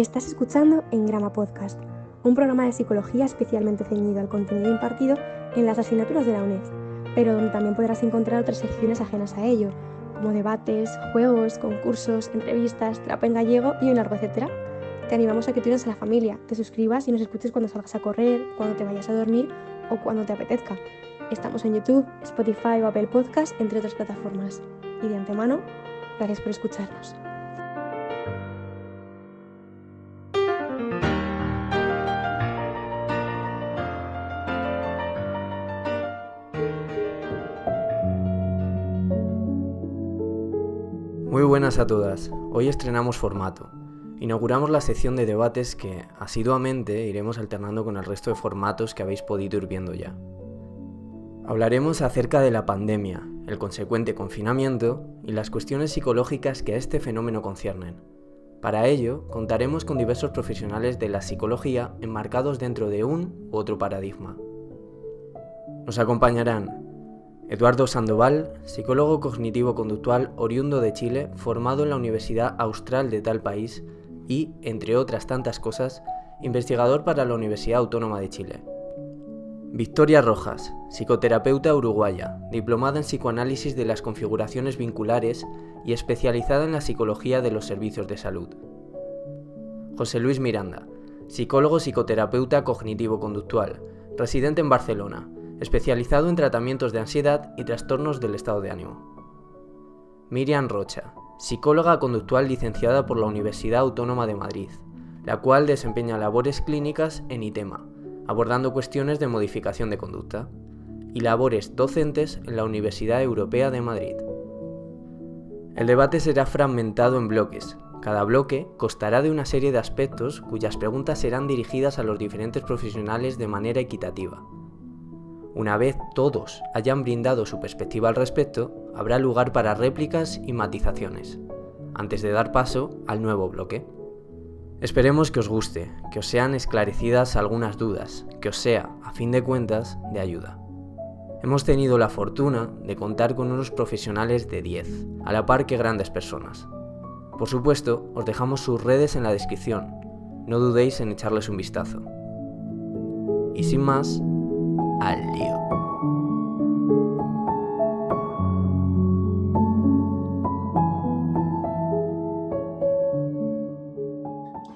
Estás escuchando En Grama Podcast, un programa de psicología especialmente ceñido al contenido impartido en las asignaturas de la UNED, pero donde también podrás encontrar otras secciones ajenas a ello, como debates, juegos, concursos, entrevistas, trapa en gallego y un largo etcétera. Te animamos a que te unas a la familia, te suscribas y nos escuches cuando salgas a correr, cuando te vayas a dormir o cuando te apetezca. Estamos en YouTube, Spotify o Apple Podcast, entre otras plataformas. Y de antemano, gracias por escucharnos. Buenas a todas. Hoy estrenamos formato. Inauguramos la sección de debates que asiduamente iremos alternando con el resto de formatos que habéis podido ir viendo ya. Hablaremos acerca de la pandemia, el consecuente confinamiento y las cuestiones psicológicas que a este fenómeno conciernen. Para ello, contaremos con diversos profesionales de la psicología enmarcados dentro de un u otro paradigma. Nos acompañarán Eduardo Sandoval, psicólogo cognitivo-conductual oriundo de Chile, formado en la Universidad Austral de tal país y, entre otras tantas cosas, investigador para la Universidad Autónoma de Chile. Victoria Rojas, psicoterapeuta uruguaya, diplomada en psicoanálisis de las configuraciones vinculares y especializada en la psicología de los servicios de salud. José Luis Miranda, psicólogo psicoterapeuta cognitivo-conductual, residente en Barcelona, especializado en tratamientos de ansiedad y trastornos del estado de ánimo. Miriam Rocha, psicóloga conductual licenciada por la Universidad Autónoma de Madrid, la cual desempeña labores clínicas en ITEMA, abordando cuestiones de modificación de conducta, y labores docentes en la Universidad Europea de Madrid. El debate será fragmentado en bloques. Cada bloque constará de una serie de aspectos cuyas preguntas serán dirigidas a los diferentes profesionales de manera equitativa. Una vez todos hayan brindado su perspectiva al respecto, habrá lugar para réplicas y matizaciones, antes de dar paso al nuevo bloque. Esperemos que os guste, que os sean esclarecidas algunas dudas, que os sea, a fin de cuentas, de ayuda. Hemos tenido la fortuna de contar con unos profesionales de 10, a la par que grandes personas. Por supuesto, os dejamos sus redes en la descripción, no dudéis en echarles un vistazo. Y sin más, al lío.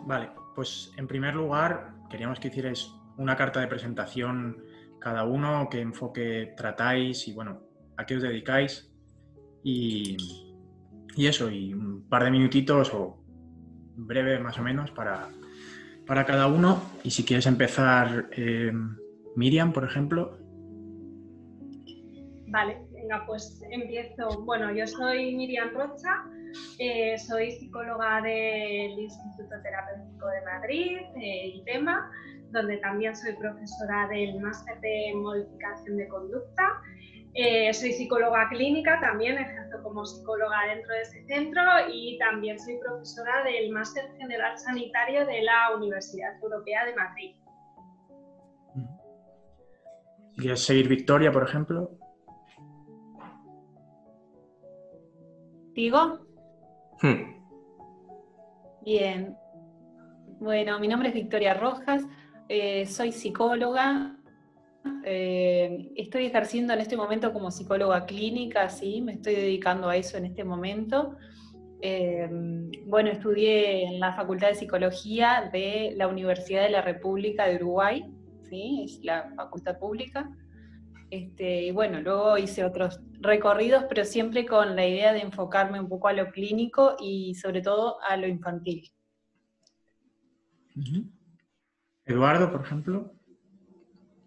Vale, pues en primer lugar queríamos que hicierais una carta de presentación cada uno, qué enfoque tratáis y bueno, a qué os dedicáis y, y eso, y un par de minutitos o breve más o menos para, para cada uno. Y si quieres empezar, eh, Miriam, por ejemplo. Vale, venga, pues empiezo. Bueno, yo soy Miriam Rocha, eh, soy psicóloga del Instituto Terapéutico de Madrid, eh, ITEMA, donde también soy profesora del máster de modificación de conducta. Eh, soy psicóloga clínica, también ejerzo como psicóloga dentro de ese centro y también soy profesora del máster general sanitario de la Universidad Europea de Madrid. ¿Quieres seguir Victoria, por ejemplo? ¿Digo? Hmm. Bien. Bueno, mi nombre es Victoria Rojas, eh, soy psicóloga. eh, estoy ejerciendo en este momento como psicóloga clínica, sí, me estoy dedicando a eso en este momento. Eh, bueno, estudié en la Facultad de Psicología de la Universidad de la República de Uruguay, ¿sí? es la facultad pública. Este, y bueno, luego hice otros recorridos, pero siempre con la idea de enfocarme un poco a lo clínico y sobre todo a lo infantil. Eduardo, por ejemplo.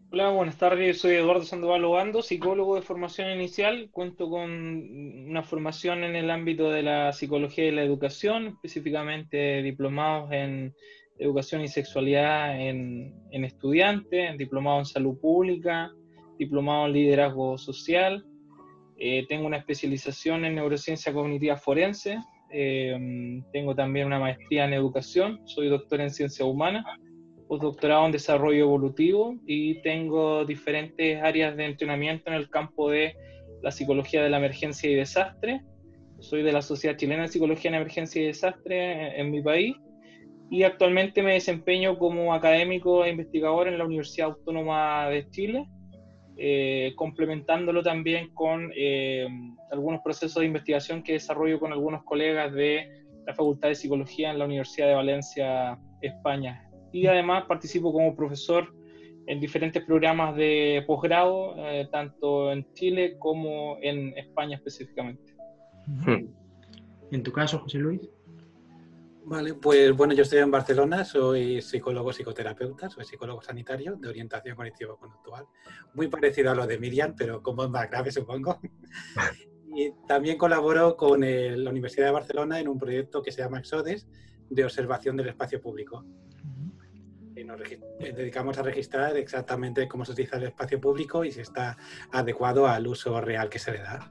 Hola, buenas tardes. Soy Eduardo Sandoval Obando, psicólogo de formación inicial. Cuento con una formación en el ámbito de la psicología y la educación, específicamente diplomados en educación y sexualidad en, en estudiantes, diplomado en salud pública, diplomado en liderazgo social. Eh, tengo una especialización en neurociencia cognitiva forense. Eh, tengo también una maestría en educación. Soy doctor en ciencia humana postdoctorado en desarrollo evolutivo y tengo diferentes áreas de entrenamiento en el campo de la psicología de la emergencia y desastre. Soy de la Sociedad Chilena de Psicología en Emergencia y Desastre en mi país y actualmente me desempeño como académico e investigador en la Universidad Autónoma de Chile, eh, complementándolo también con eh, algunos procesos de investigación que desarrollo con algunos colegas de la Facultad de Psicología en la Universidad de Valencia, España. Y además participo como profesor en diferentes programas de posgrado, eh, tanto en Chile como en España específicamente. ¿En tu caso, José Luis? Vale, pues bueno, yo estoy en Barcelona, soy psicólogo psicoterapeuta, soy psicólogo sanitario de orientación cognitivo-conductual, muy parecido a lo de Miriam, pero como más grave supongo. y también colaboro con la Universidad de Barcelona en un proyecto que se llama Exodes, de observación del espacio público. Y nos dedicamos a registrar exactamente cómo se utiliza el espacio público y si está adecuado al uso real que se le da.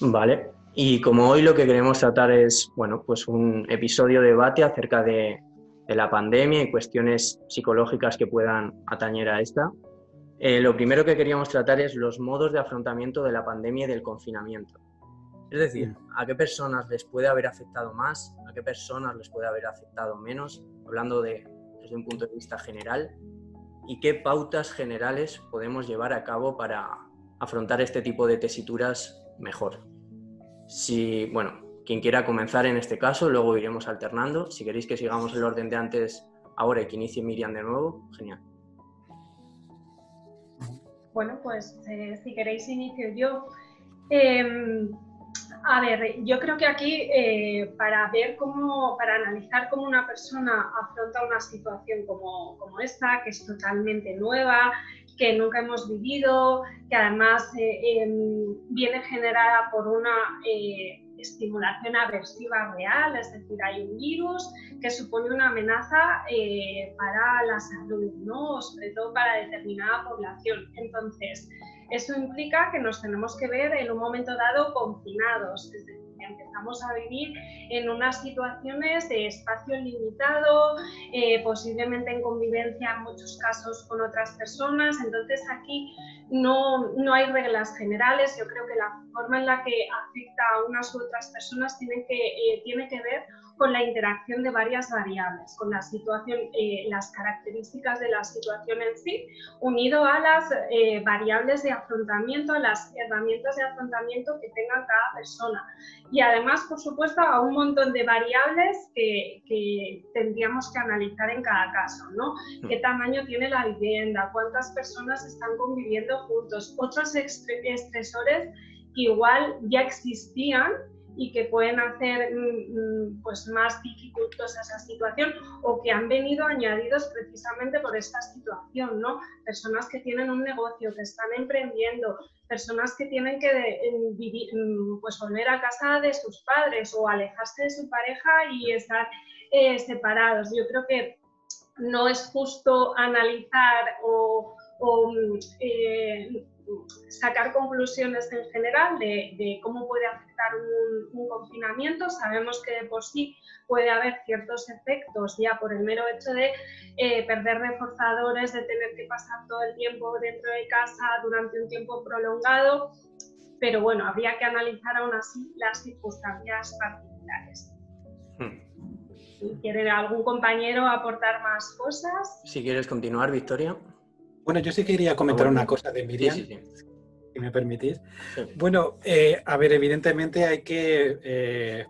Vale, y como hoy lo que queremos tratar es, bueno, pues un episodio de debate acerca de, la pandemia y cuestiones psicológicas que puedan atañer a esta, eh, lo primero que queríamos tratar es los modos de afrontamiento de la pandemia y del confinamiento. Es decir, a qué personas les puede haber afectado más, a qué personas les puede haber afectado menos, hablando de, desde un punto de vista general, y qué pautas generales podemos llevar a cabo para afrontar este tipo de tesituras mejor. Si, bueno, quien quiera comenzar en este caso, luego iremos alternando. Si queréis que sigamos el orden de antes ahora y que inicie Miriam de nuevo, genial. Bueno, pues eh, si queréis inicio yo. Em, a ver, yo creo que aquí eh, para ver cómo, para analizar cómo una persona afronta una situación como, como esta, que es totalmente nueva, que nunca hemos vivido, que además eh, em, viene generada por una eh, estimulación aversiva real, es decir, hay un virus que supone una amenaza eh, para la salud, ¿no? sobre todo para determinada población. Entonces, eso implica que nos tenemos que ver en un momento dado confinados, es decir, empezamos a vivir en unas situaciones de espacio limitado, eh, posiblemente en convivencia en muchos casos con otras personas. Entonces aquí no, no hay reglas generales. Yo creo que la forma en la que afecta a unas u otras personas tiene que, eh, tiene que ver con la interacción de varias variables, con la situación, eh, las características de la situación en sí, unido a las eh, variables de afrontamiento, a las herramientas de afrontamiento que tenga cada persona. Y además, por supuesto, a un montón de variables que, que tendríamos que analizar en cada caso, ¿no? Mm. ¿Qué tamaño tiene la vivienda? ¿Cuántas personas están conviviendo juntos? Otros estresores que igual ya existían y que pueden hacer mm, mm, pues, más dificultosa esa situación o que han venido añadidos precisamente por esta situación, ¿no? Personas que tienen un negocio, que están emprendiendo, personas que tienen que vivir, mm, pues, volver a casa de sus padres o alejarse de su pareja y estar eh, separados. Yo creo que no es justo analizar o, eh, sacar conclusiones en general de, cómo puede afectar un, confinamiento. Sabemos que de por sí puede haber ciertos efectos ya por el mero hecho de eh, perder reforzadores, de tener que pasar todo el tiempo dentro de casa durante un tiempo prolongado, pero bueno, habría que analizar aún así las circunstancias particulares. Hmm. ¿Quiere algún compañero aportar más cosas? Si quieres continuar, Victoria. Bueno, yo sí quería comentar una cosa de Miriam, si me permitís. Bueno, eh, a ver, evidentemente hay que eh,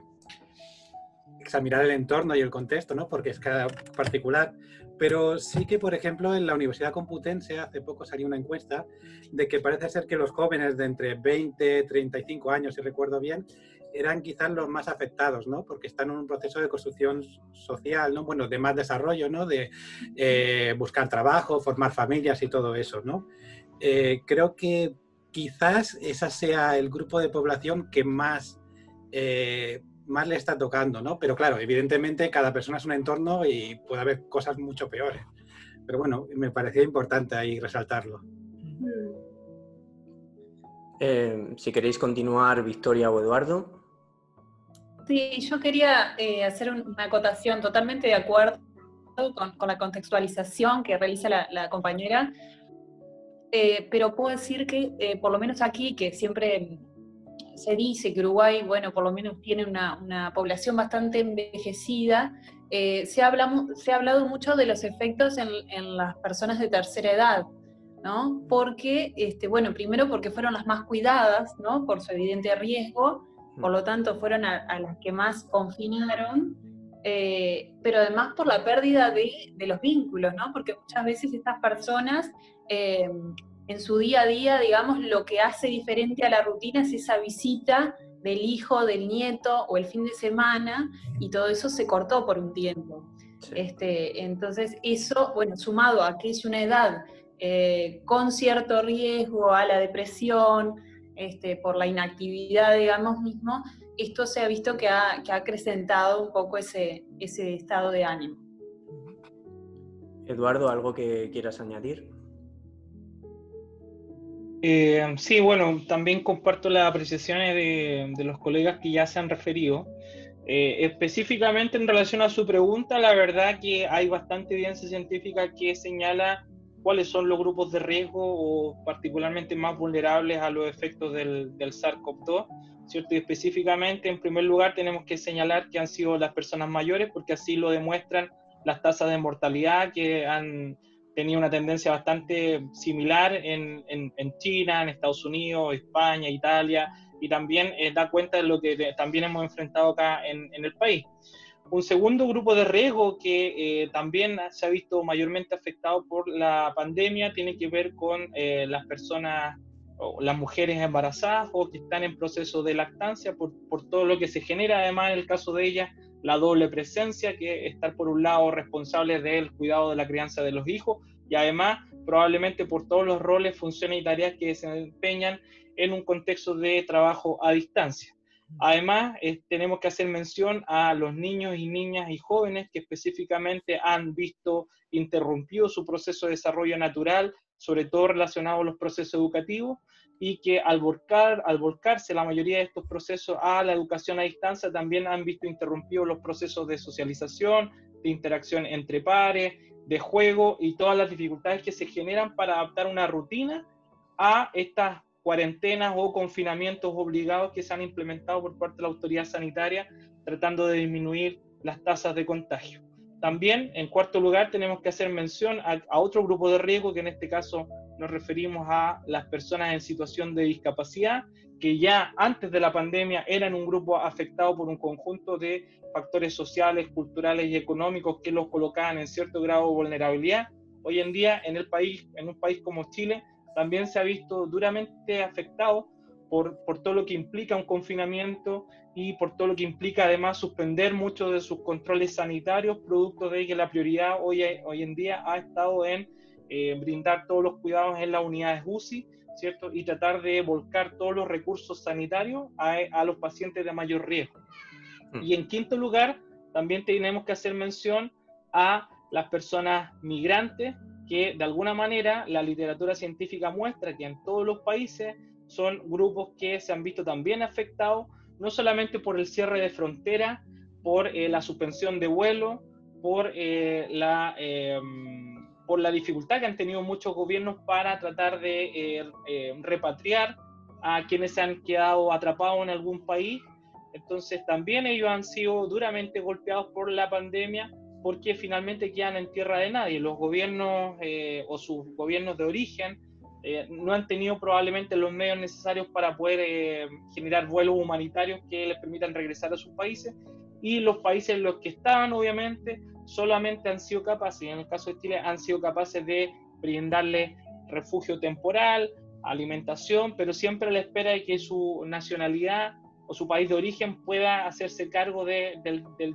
examinar el entorno y el contexto, ¿no? Porque es cada particular. Pero sí que, por ejemplo, en la Universidad Complutense hace poco salió una encuesta de que parece ser que los jóvenes de entre 20 y 35 años, si recuerdo bien, eran quizás los más afectados, ¿no? Porque están en un proceso de construcción social, ¿no? Bueno, de más desarrollo, ¿no? De eh, buscar trabajo, formar familias y todo eso, ¿no? Eh, creo que quizás ese sea el grupo de población que más, eh, más le está tocando, ¿no? Pero claro, evidentemente cada persona es un entorno y puede haber cosas mucho peores. Pero bueno, me parecía importante ahí resaltarlo. si queréis continuar, Victoria o Eduardo. Sí, yo quería eh, hacer una acotación totalmente de acuerdo con, la contextualización que realiza la, compañera, eh, pero puedo decir que eh, por lo menos aquí, que siempre se dice que Uruguay, bueno, por lo menos tiene una, población bastante envejecida, eh, se, habla, se ha hablado mucho de los efectos en, en, las personas de tercera edad, ¿no? Porque, este, bueno, primero porque fueron las más cuidadas, ¿no? Por su evidente riesgo, por lo tanto fueron a, las que más confinaron, eh, pero además por la pérdida de, de, los vínculos, ¿no? Porque muchas veces estas personas eh, en su día a día, digamos, lo que hace diferente a la rutina es esa visita del hijo, del nieto o el fin de semana, y todo eso se cortó por un tiempo. Este, entonces, eso, bueno, sumado a que es una edad eh, con cierto riesgo a la depresión, este, por la inactividad, digamos, mismo, esto se ha visto que ha, que ha acrecentado un poco ese, ese estado de ánimo. Eduardo, ¿algo que quieras añadir? Eh, sí, bueno, también comparto las apreciaciones de, los colegas que ya se han referido. Eh, específicamente en relación a su pregunta, la verdad que hay bastante evidencia científica que señala cuáles son los grupos de riesgo o particularmente más vulnerables a los efectos del, del SARS-CoV-2, ¿cierto? Y específicamente, en primer lugar, tenemos que señalar que han sido las personas mayores, porque así lo demuestran las tasas de mortalidad que han tenía una tendencia bastante similar en, en, China, en Estados Unidos, España, Italia, y también eh, da cuenta de lo que también hemos enfrentado acá en, el país. Un segundo grupo de riesgo que eh, también se ha visto mayormente afectado por la pandemia tiene que ver con eh, las personas o las mujeres embarazadas o que están en proceso de lactancia por, por todo lo que se genera además en el caso de ellas la doble presencia, que estar por un lado responsable del cuidado de la crianza de los hijos y además probablemente por todos los roles, funciones y tareas que se desempeñan en un contexto de trabajo a distancia. Además, tenemos que hacer mención a los niños y niñas y jóvenes que específicamente han visto interrumpido su proceso de desarrollo natural, sobre todo relacionado a los procesos educativos, y que al, volcar, al volcarse la mayoría de estos procesos a la educación a distancia también han visto interrumpidos los procesos de socialización, de interacción entre pares, de juego y todas las dificultades que se generan para adaptar una rutina a estas cuarentenas o confinamientos obligados que se han implementado por parte de la autoridad sanitaria, tratando de disminuir las tasas de contagio. También, en cuarto lugar, tenemos que hacer mención a, otro grupo de riesgo, que en este caso nos referimos a las personas en situación de discapacidad, que ya antes de la pandemia eran un grupo afectado por un conjunto de factores sociales, culturales y económicos que los colocaban en cierto grado de vulnerabilidad. Hoy en día, en el país, en un país como Chile, también se ha visto duramente afectado por, por todo lo que implica un confinamiento y por todo lo que implica además suspender muchos de sus controles sanitarios, producto de que la prioridad hoy, hoy en día ha estado en eh, brindar todos los cuidados en las unidades UCI, ¿cierto? Y tratar de volcar todos los recursos sanitarios a, a los pacientes de mayor riesgo. Mm. Y en quinto lugar, también tenemos que hacer mención a las personas migrantes, que de alguna manera la literatura científica muestra que en todos los países son grupos que se han visto también afectados, no solamente por el cierre de frontera, por eh, la suspensión de vuelo, por eh, la em, por la dificultad que han tenido muchos gobiernos para tratar de eh, eh, repatriar a quienes se han quedado atrapados en algún país. Entonces también ellos han sido duramente golpeados por la pandemia porque finalmente quedan en tierra de nadie. Los gobiernos eh, o sus gobiernos de origen no han tenido probablemente los medios necesarios para poder generar vuelos humanitarios que les permitan regresar a sus países. Y los países en los que estaban, obviamente, solamente han sido capaces, y en el caso de Chile, han sido capaces de brindarle refugio temporal, alimentación, pero siempre a la espera de que su nacionalidad o su país de origen pueda hacerse cargo del,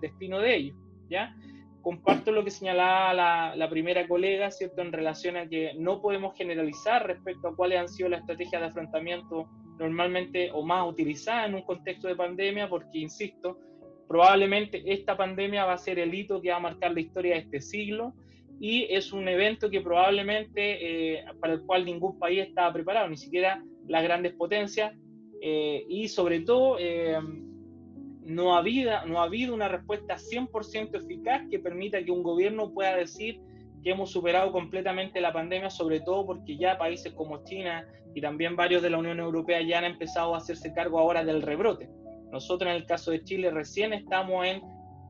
destino de ellos, ¿ya? Comparto lo que señalaba la, la, primera colega, ¿cierto?, en relación a que no podemos generalizar respecto a cuáles han sido las estrategias de afrontamiento normalmente o más utilizadas en un contexto de pandemia, porque, insisto, Probablemente esta pandemia va a ser el hito que va a marcar la historia de este siglo y es un evento que probablemente eh, para el cual ningún país estaba preparado, ni siquiera las grandes potencias, eh, y sobre todo eh, no, ha habido, una respuesta 100% eficaz que permita que un gobierno pueda decir que hemos superado completamente la pandemia, sobre todo porque ya países como China y también varios de la Unión Europea ya han empezado a hacerse cargo ahora del rebrote. Nosotros en el caso de Chile recién estamos en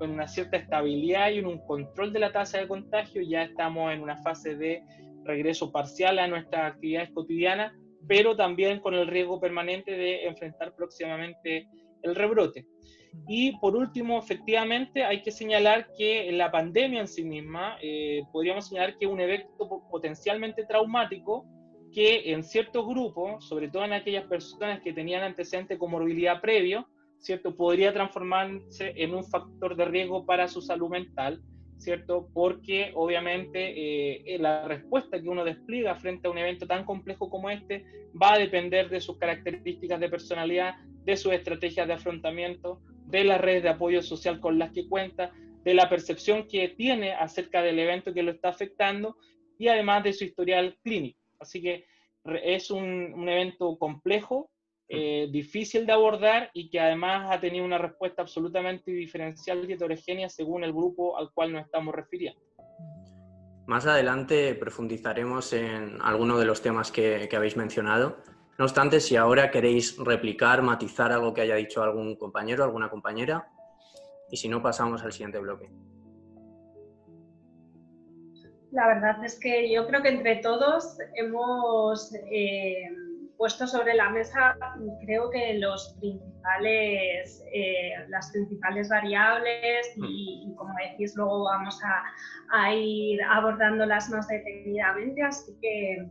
en una cierta estabilidad y en un control de la tasa de contagio, ya estamos en una fase de regreso parcial a nuestras actividades cotidianas, pero también con el riesgo permanente de enfrentar próximamente el rebrote. Y por último, efectivamente, hay que señalar que la pandemia en sí misma, eh, podríamos señalar que es un evento potencialmente traumático que en ciertos grupos, sobre todo en aquellas personas que tenían antecedentes con morbilidad previo, ¿cierto? Podría transformarse en un factor de riesgo para su salud mental, ¿cierto? Porque obviamente eh, la respuesta que uno despliega frente a un evento tan complejo como este va a depender de sus características de personalidad, de sus estrategias de afrontamiento, de las redes de apoyo social con las que cuenta, de la percepción que tiene acerca del evento que lo está afectando y además de su historial clínico. Así que es un, un evento complejo, eh, difícil de abordar y que además ha tenido una respuesta absolutamente diferencial y heterogénea según el grupo al cual nos estamos refiriendo. Más adelante profundizaremos en algunos de los temas que, que habéis mencionado. No obstante, si ahora queréis replicar, matizar algo que haya dicho algún compañero, alguna compañera, y si no, pasamos al siguiente bloque. La verdad es que yo creo que entre todos hemos eh, puesto sobre la mesa, creo que los principales, eh, las principales variables y, mm. como decís, luego vamos a, ir abordándolas más detenidamente, así que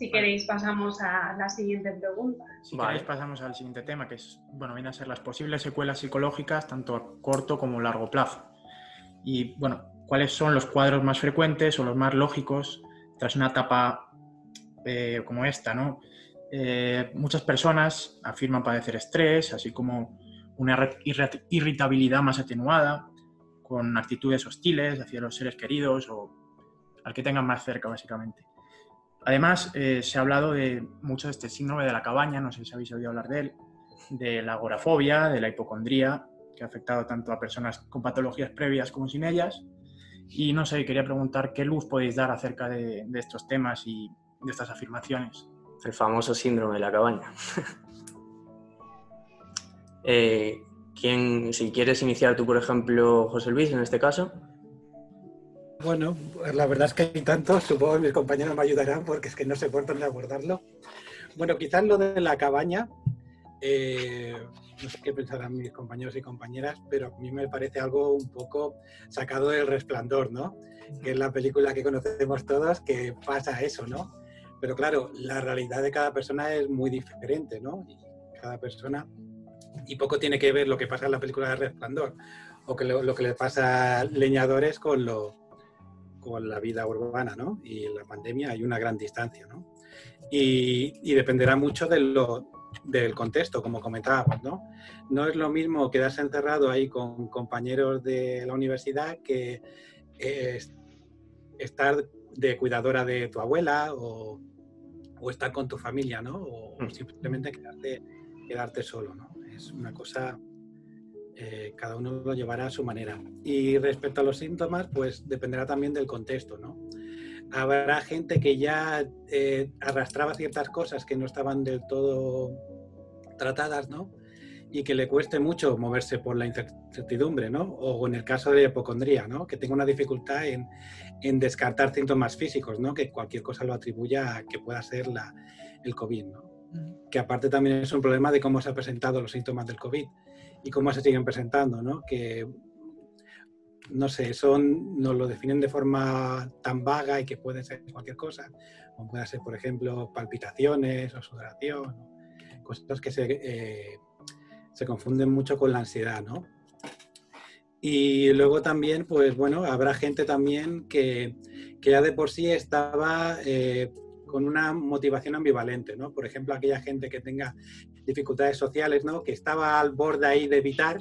si queréis pasamos a la siguiente pregunta. Si queréis pasamos al siguiente tema, que es, bueno, viene a ser las posibles secuelas psicológicas tanto a corto como a largo plazo. Y bueno, cuáles son los cuadros más frecuentes o los más lógicos tras una etapa eh, como esta, ¿no? Eh, muchas personas afirman padecer estrés, así como una irritabilidad más atenuada, con actitudes hostiles hacia los seres queridos o al que tengan más cerca, básicamente. Además, eh, se ha hablado de mucho de este síndrome de la cabaña, no sé si habéis oído hablar de él, de la agorafobia, de la hipocondría, que ha afectado tanto a personas con patologías previas como sin ellas, y no sé, quería preguntar qué luz podéis dar acerca de, estos temas y de estas afirmaciones. El famoso síndrome de la cabaña. Eh, ¿quién, si quieres iniciar tú, por ejemplo, José Luis, en este caso. Bueno, la verdad es que hay tantos, supongo que mis compañeros me ayudarán porque es que no sé por dónde abordarlo. Bueno, quizás lo de la cabaña, eh, no sé qué pensarán mis compañeros y compañeras, pero a mí me parece algo un poco sacado del resplandor, ¿no? Que es la película que conocemos todos que pasa eso, ¿no? Pero claro, la realidad de cada persona es muy diferente, ¿no? Y cada persona, y poco tiene que ver lo que pasa en la película de Resplandor o que lo, que le pasa a leñadores con, lo, con la vida urbana, ¿no? Y en la pandemia hay una gran distancia, ¿no? Y, y dependerá mucho de lo, del contexto, como comentábamos, ¿no? No es lo mismo quedarse encerrado ahí con compañeros de la universidad que estar de cuidadora de tu abuela o, estar con tu familia, ¿no? O mm. simplemente quedarte, quedarte solo, ¿no? Es una cosa, eh, cada uno lo llevará a su manera. Y respecto a los síntomas, pues dependerá también del contexto, ¿no? habrá gente que ya eh, arrastraba ciertas cosas que no estaban del todo tratadas, ¿no? Y que le cueste mucho moverse por la incertidumbre, ¿no? O en el caso de hipocondría, ¿no? Que tenga una dificultad en, descartar síntomas físicos, ¿no? Que cualquier cosa lo atribuya a que pueda ser la, el COVID, ¿no? Que aparte también es un problema de cómo se han presentado los síntomas del COVID y cómo se siguen presentando, ¿no? Que no sé, son, nos lo definen de forma tan vaga y que puede ser cualquier cosa, como puede ser, por ejemplo, palpitaciones o sudoración, cosas que se, eh, se confunden mucho con la ansiedad, ¿no? Y luego también, pues bueno, habrá gente también que, ya de por sí estaba eh, con una motivación ambivalente, ¿no? Por ejemplo, aquella gente que tenga dificultades sociales, ¿no? Que estaba al borde ahí de evitar,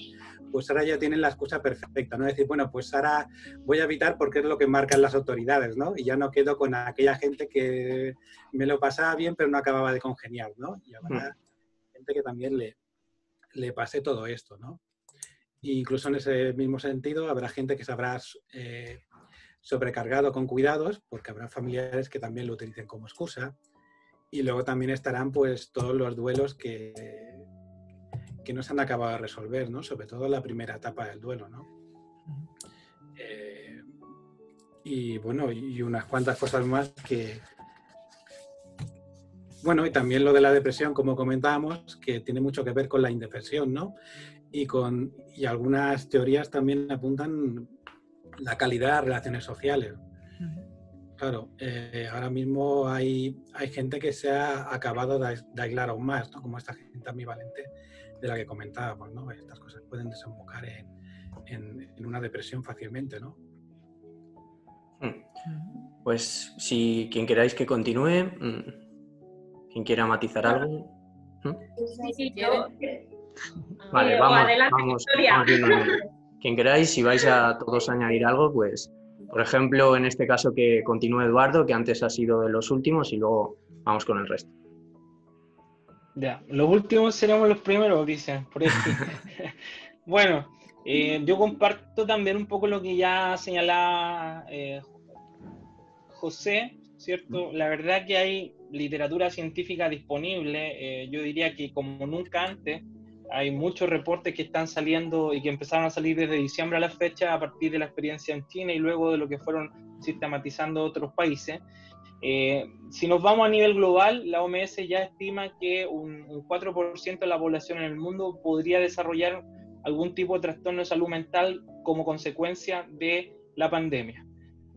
pues ahora ya tienen la excusa perfecta, ¿no? Decir, bueno, pues ahora voy a evitar porque es lo que marcan las autoridades, ¿no? Y ya no quedo con aquella gente que me lo pasaba bien pero no acababa de congeniar, ¿no? Y habrá hmm. gente que también le, le pase todo esto, ¿no? incluso en ese mismo sentido habrá gente que se habrá eh, sobrecargado con cuidados porque habrá familiares que también lo utilicen como excusa y luego también estarán pues todos los duelos que que no se han acabado de resolver, ¿no? Sobre todo la primera etapa del duelo, ¿no? Eh, y bueno, y unas cuantas cosas más que... Bueno, y también lo de la depresión, como comentábamos, que tiene mucho que ver con la indefensión, ¿no? Y, con, y algunas teorías también apuntan la calidad de relaciones sociales. Claro, eh, ahora mismo hay, hay gente que se ha acabado de, aislar aún más, ¿no? como esta gente ambivalente de la que comentábamos. ¿no? Estas cosas pueden desembocar en, en, una depresión fácilmente. ¿no? Hmm. Pues si quien queráis que continúe, mm, quien quiera matizar algo. ¿Mm? Sí, yo. Vale, vamos, vamos, vamos Quien queráis, si vais a todos añadir algo, pues por ejemplo, en este caso que continúe Eduardo, que antes ha sido de los últimos, y luego vamos con el resto. Ya, los últimos seremos los primeros, dicen. Por bueno, eh, yo comparto también un poco lo que ya señalaba eh, José, ¿cierto? La verdad que hay literatura científica disponible, eh, yo diría que como nunca antes, hay muchos reportes que están saliendo y que empezaron a salir desde diciembre a la fecha a partir de la experiencia en China y luego de lo que fueron sistematizando otros países. Eh, si nos vamos a nivel global, la OMS ya estima que un, 4% de la población en el mundo podría desarrollar algún tipo de trastorno de salud mental como consecuencia de la pandemia.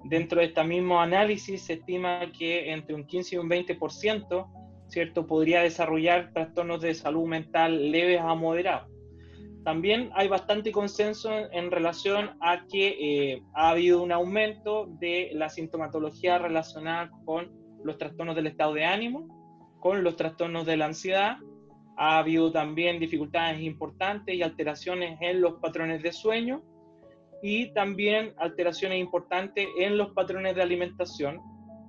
Dentro de este mismo análisis se estima que entre un 15 y un 20% ¿cierto? Podría desarrollar trastornos de salud mental leves a moderados. También hay bastante consenso en, relación a que eh, ha habido un aumento de la sintomatología relacionada con los trastornos del estado de ánimo, con los trastornos de la ansiedad. Ha habido también dificultades importantes y alteraciones en los patrones de sueño y también alteraciones importantes en los patrones de alimentación,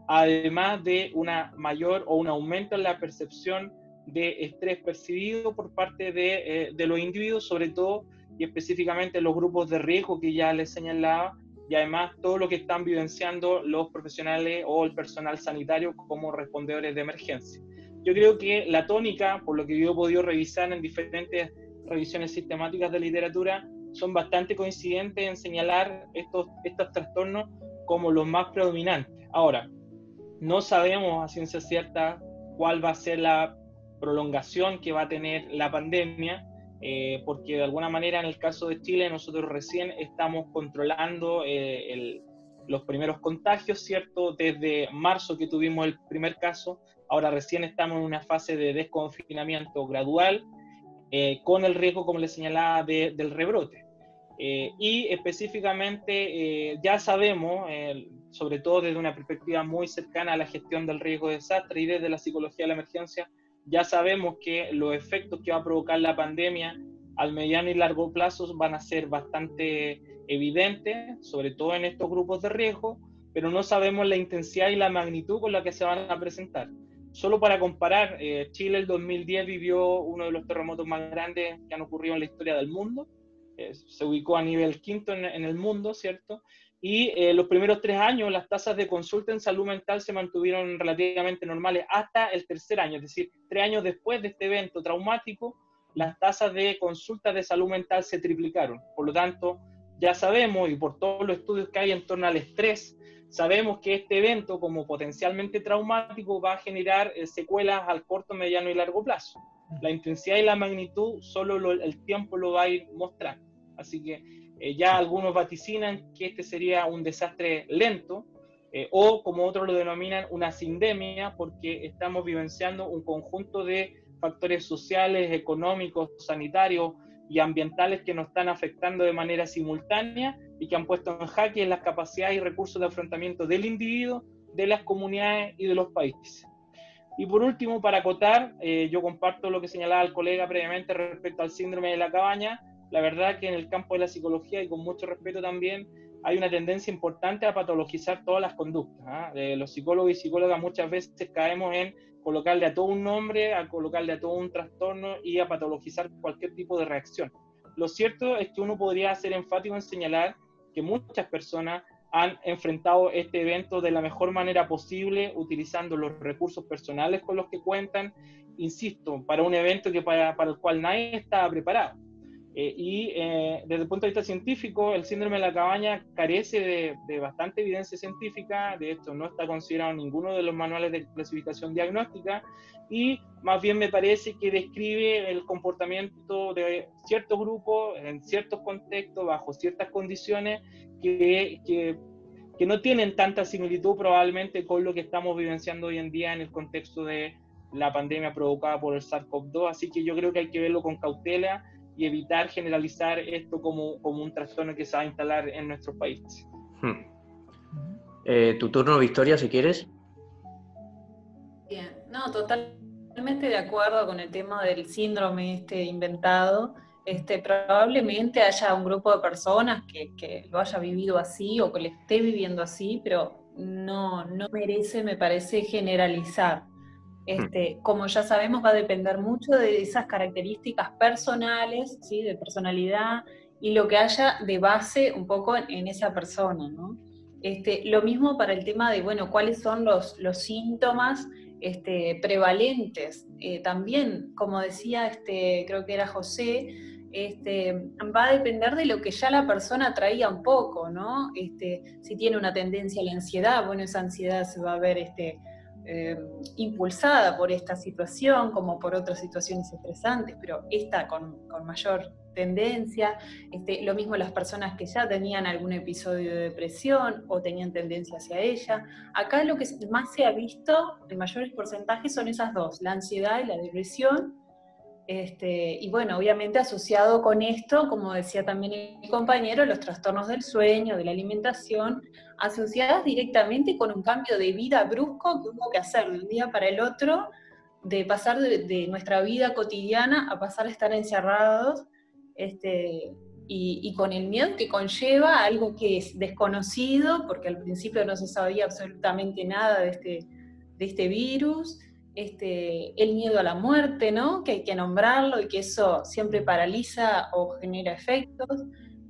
además de una mayor o un aumento en la percepción de estrés percibido por parte de, eh, los individuos, sobre todo y específicamente los grupos de riesgo que ya les señalaba, y además todo lo que están vivenciando los profesionales o el personal sanitario como respondedores de emergencia. Yo creo que la tónica, por lo que yo he podido revisar en diferentes revisiones sistemáticas de literatura, son bastante coincidentes en señalar estos, estos trastornos como los más predominantes. Ahora, no sabemos a ciencia cierta cuál va a ser la prolongación que va a tener la pandemia, eh, porque de alguna manera en el caso de Chile nosotros recién estamos controlando eh, los primeros contagios, ¿cierto? Desde marzo que tuvimos el primer caso, ahora recién estamos en una fase de desconfinamiento gradual, eh, con el riesgo, como les señalaba, del rebrote. y específicamente ya sabemos, sobre todo desde una perspectiva muy cercana a la gestión del riesgo de desastre y desde la psicología de la emergencia, ya sabemos que los efectos que va a provocar la pandemia al mediano y largo plazo van a ser bastante evidentes, sobre todo en estos grupos de riesgo, pero no sabemos la intensidad y la magnitud con la que se van a presentar. Solo para comparar, eh, Chile el 2010 vivió uno de los terremotos más grandes que han ocurrido en la historia del mundo. Eh, se ubicó a nivel quinto en, en el mundo, ¿cierto? Y eh, los primeros tres años las tasas de consulta en salud mental se mantuvieron relativamente normales hasta el tercer año, es decir, tres años después de este evento traumático, las tasas de consulta de salud mental se triplicaron. Por lo tanto, ya sabemos, y por todos los estudios que hay en torno al estrés, sabemos que este evento, como potencialmente traumático, va a generar eh, secuelas al corto, mediano y largo plazo. La intensidad y la magnitud solo el tiempo lo va a ir mostrando. Así que eh, ya algunos vaticinan que este sería un desastre lento, eh, o como otros lo denominan, una sindemia, porque estamos vivenciando un conjunto de factores sociales, económicos, sanitarios y ambientales que nos están afectando de manera simultánea y que han puesto en jaque las capacidades y recursos de afrontamiento del individuo, de las comunidades y de los países. Y por último, para acotar, eh, yo comparto lo que señalaba el colega previamente respecto al síndrome de la cabaña, la verdad que en el campo de la psicología y con mucho respeto también hay una tendencia importante a patologizar todas las conductas. ¿ah? los psicólogos y psicólogas muchas veces caemos en colocarle a todo un nombre, a colocarle a todo un trastorno y a patologizar cualquier tipo de reacción. Lo cierto es que uno podría ser enfático en señalar que muchas personas han enfrentado este evento de la mejor manera posible, utilizando los recursos personales con los que cuentan, insisto, para un evento que para, para el cual nadie estaba preparado. Eh, y eh, desde el punto de vista científico, el síndrome de la cabaña carece de, bastante evidencia científica, de hecho no está considerado en ninguno de los manuales de clasificación diagnóstica, y más bien me parece que describe el comportamiento de ciertos grupos en ciertos contextos, bajo ciertas condiciones, que, que, que no tienen tanta similitud probablemente con lo que estamos vivenciando hoy en día en el contexto de la pandemia provocada por el SARS-CoV-2, así que yo creo que hay que verlo con cautela y evitar generalizar esto como, como un trastorno que se va a instalar en nuestro país. Hmm. Eh, tu turno, Victoria, si quieres. Bien, no, totalmente de acuerdo con el tema del síndrome este inventado. Este, probablemente haya un grupo de personas que, que, lo haya vivido así o que lo esté viviendo así, pero no, no merece, me parece, generalizar. Este, como ya sabemos, va a depender mucho de esas características personales, ¿sí? de personalidad y lo que haya de base un poco en, esa persona. Este, lo mismo para el tema de, bueno, cuáles son los, síntomas este, prevalentes. Eh, también, como decía, creo que era José, va a depender de lo que ya la persona traía un poco, ¿no? Si tiene una tendencia a la ansiedad, bueno, esa ansiedad se va a ver este, eh, impulsada por esta situación, como por otras situaciones estresantes, pero esta con, mayor tendencia. Este, lo mismo las personas que ya tenían algún episodio de depresión o tenían tendencia hacia ella. Acá lo que más se ha visto en mayores porcentajes son esas dos, la ansiedad y la depresión. Este, y bueno, obviamente asociado con esto, como decía también mi compañero, los trastornos del sueño, de la alimentación, asociadas directamente con un cambio de vida brusco que hubo que hacer de un día para el otro, de pasar de, nuestra vida cotidiana a pasar a estar encerrados, este, y, con el miedo que conlleva algo que es desconocido, porque al principio no se sabía absolutamente nada de este, de este virus, este, el miedo a la muerte, ¿no? Que hay que nombrarlo y que eso siempre paraliza o genera efectos.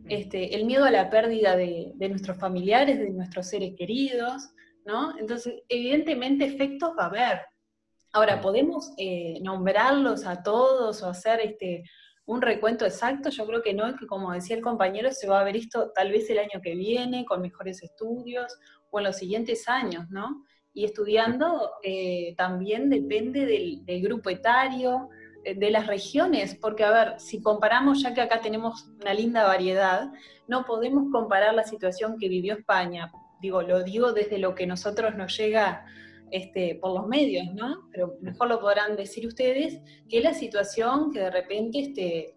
Este, el miedo a la pérdida de, nuestros familiares, de nuestros seres queridos, ¿no? Entonces, evidentemente efectos va a haber. Ahora, ¿podemos eh, nombrarlos a todos o hacer este, un recuento exacto? Yo creo que no, es que como decía el compañero, se va a ver esto tal vez el año que viene, con mejores estudios, o en los siguientes años, ¿no? Y estudiando eh, también depende del, grupo etario, de las regiones, porque a ver, si comparamos, ya que acá tenemos una linda variedad, no podemos comparar la situación que vivió España. Digo, lo digo desde lo que nosotros nos llega este, por los medios, ¿no? Pero mejor lo podrán decir ustedes, que la situación que de repente este,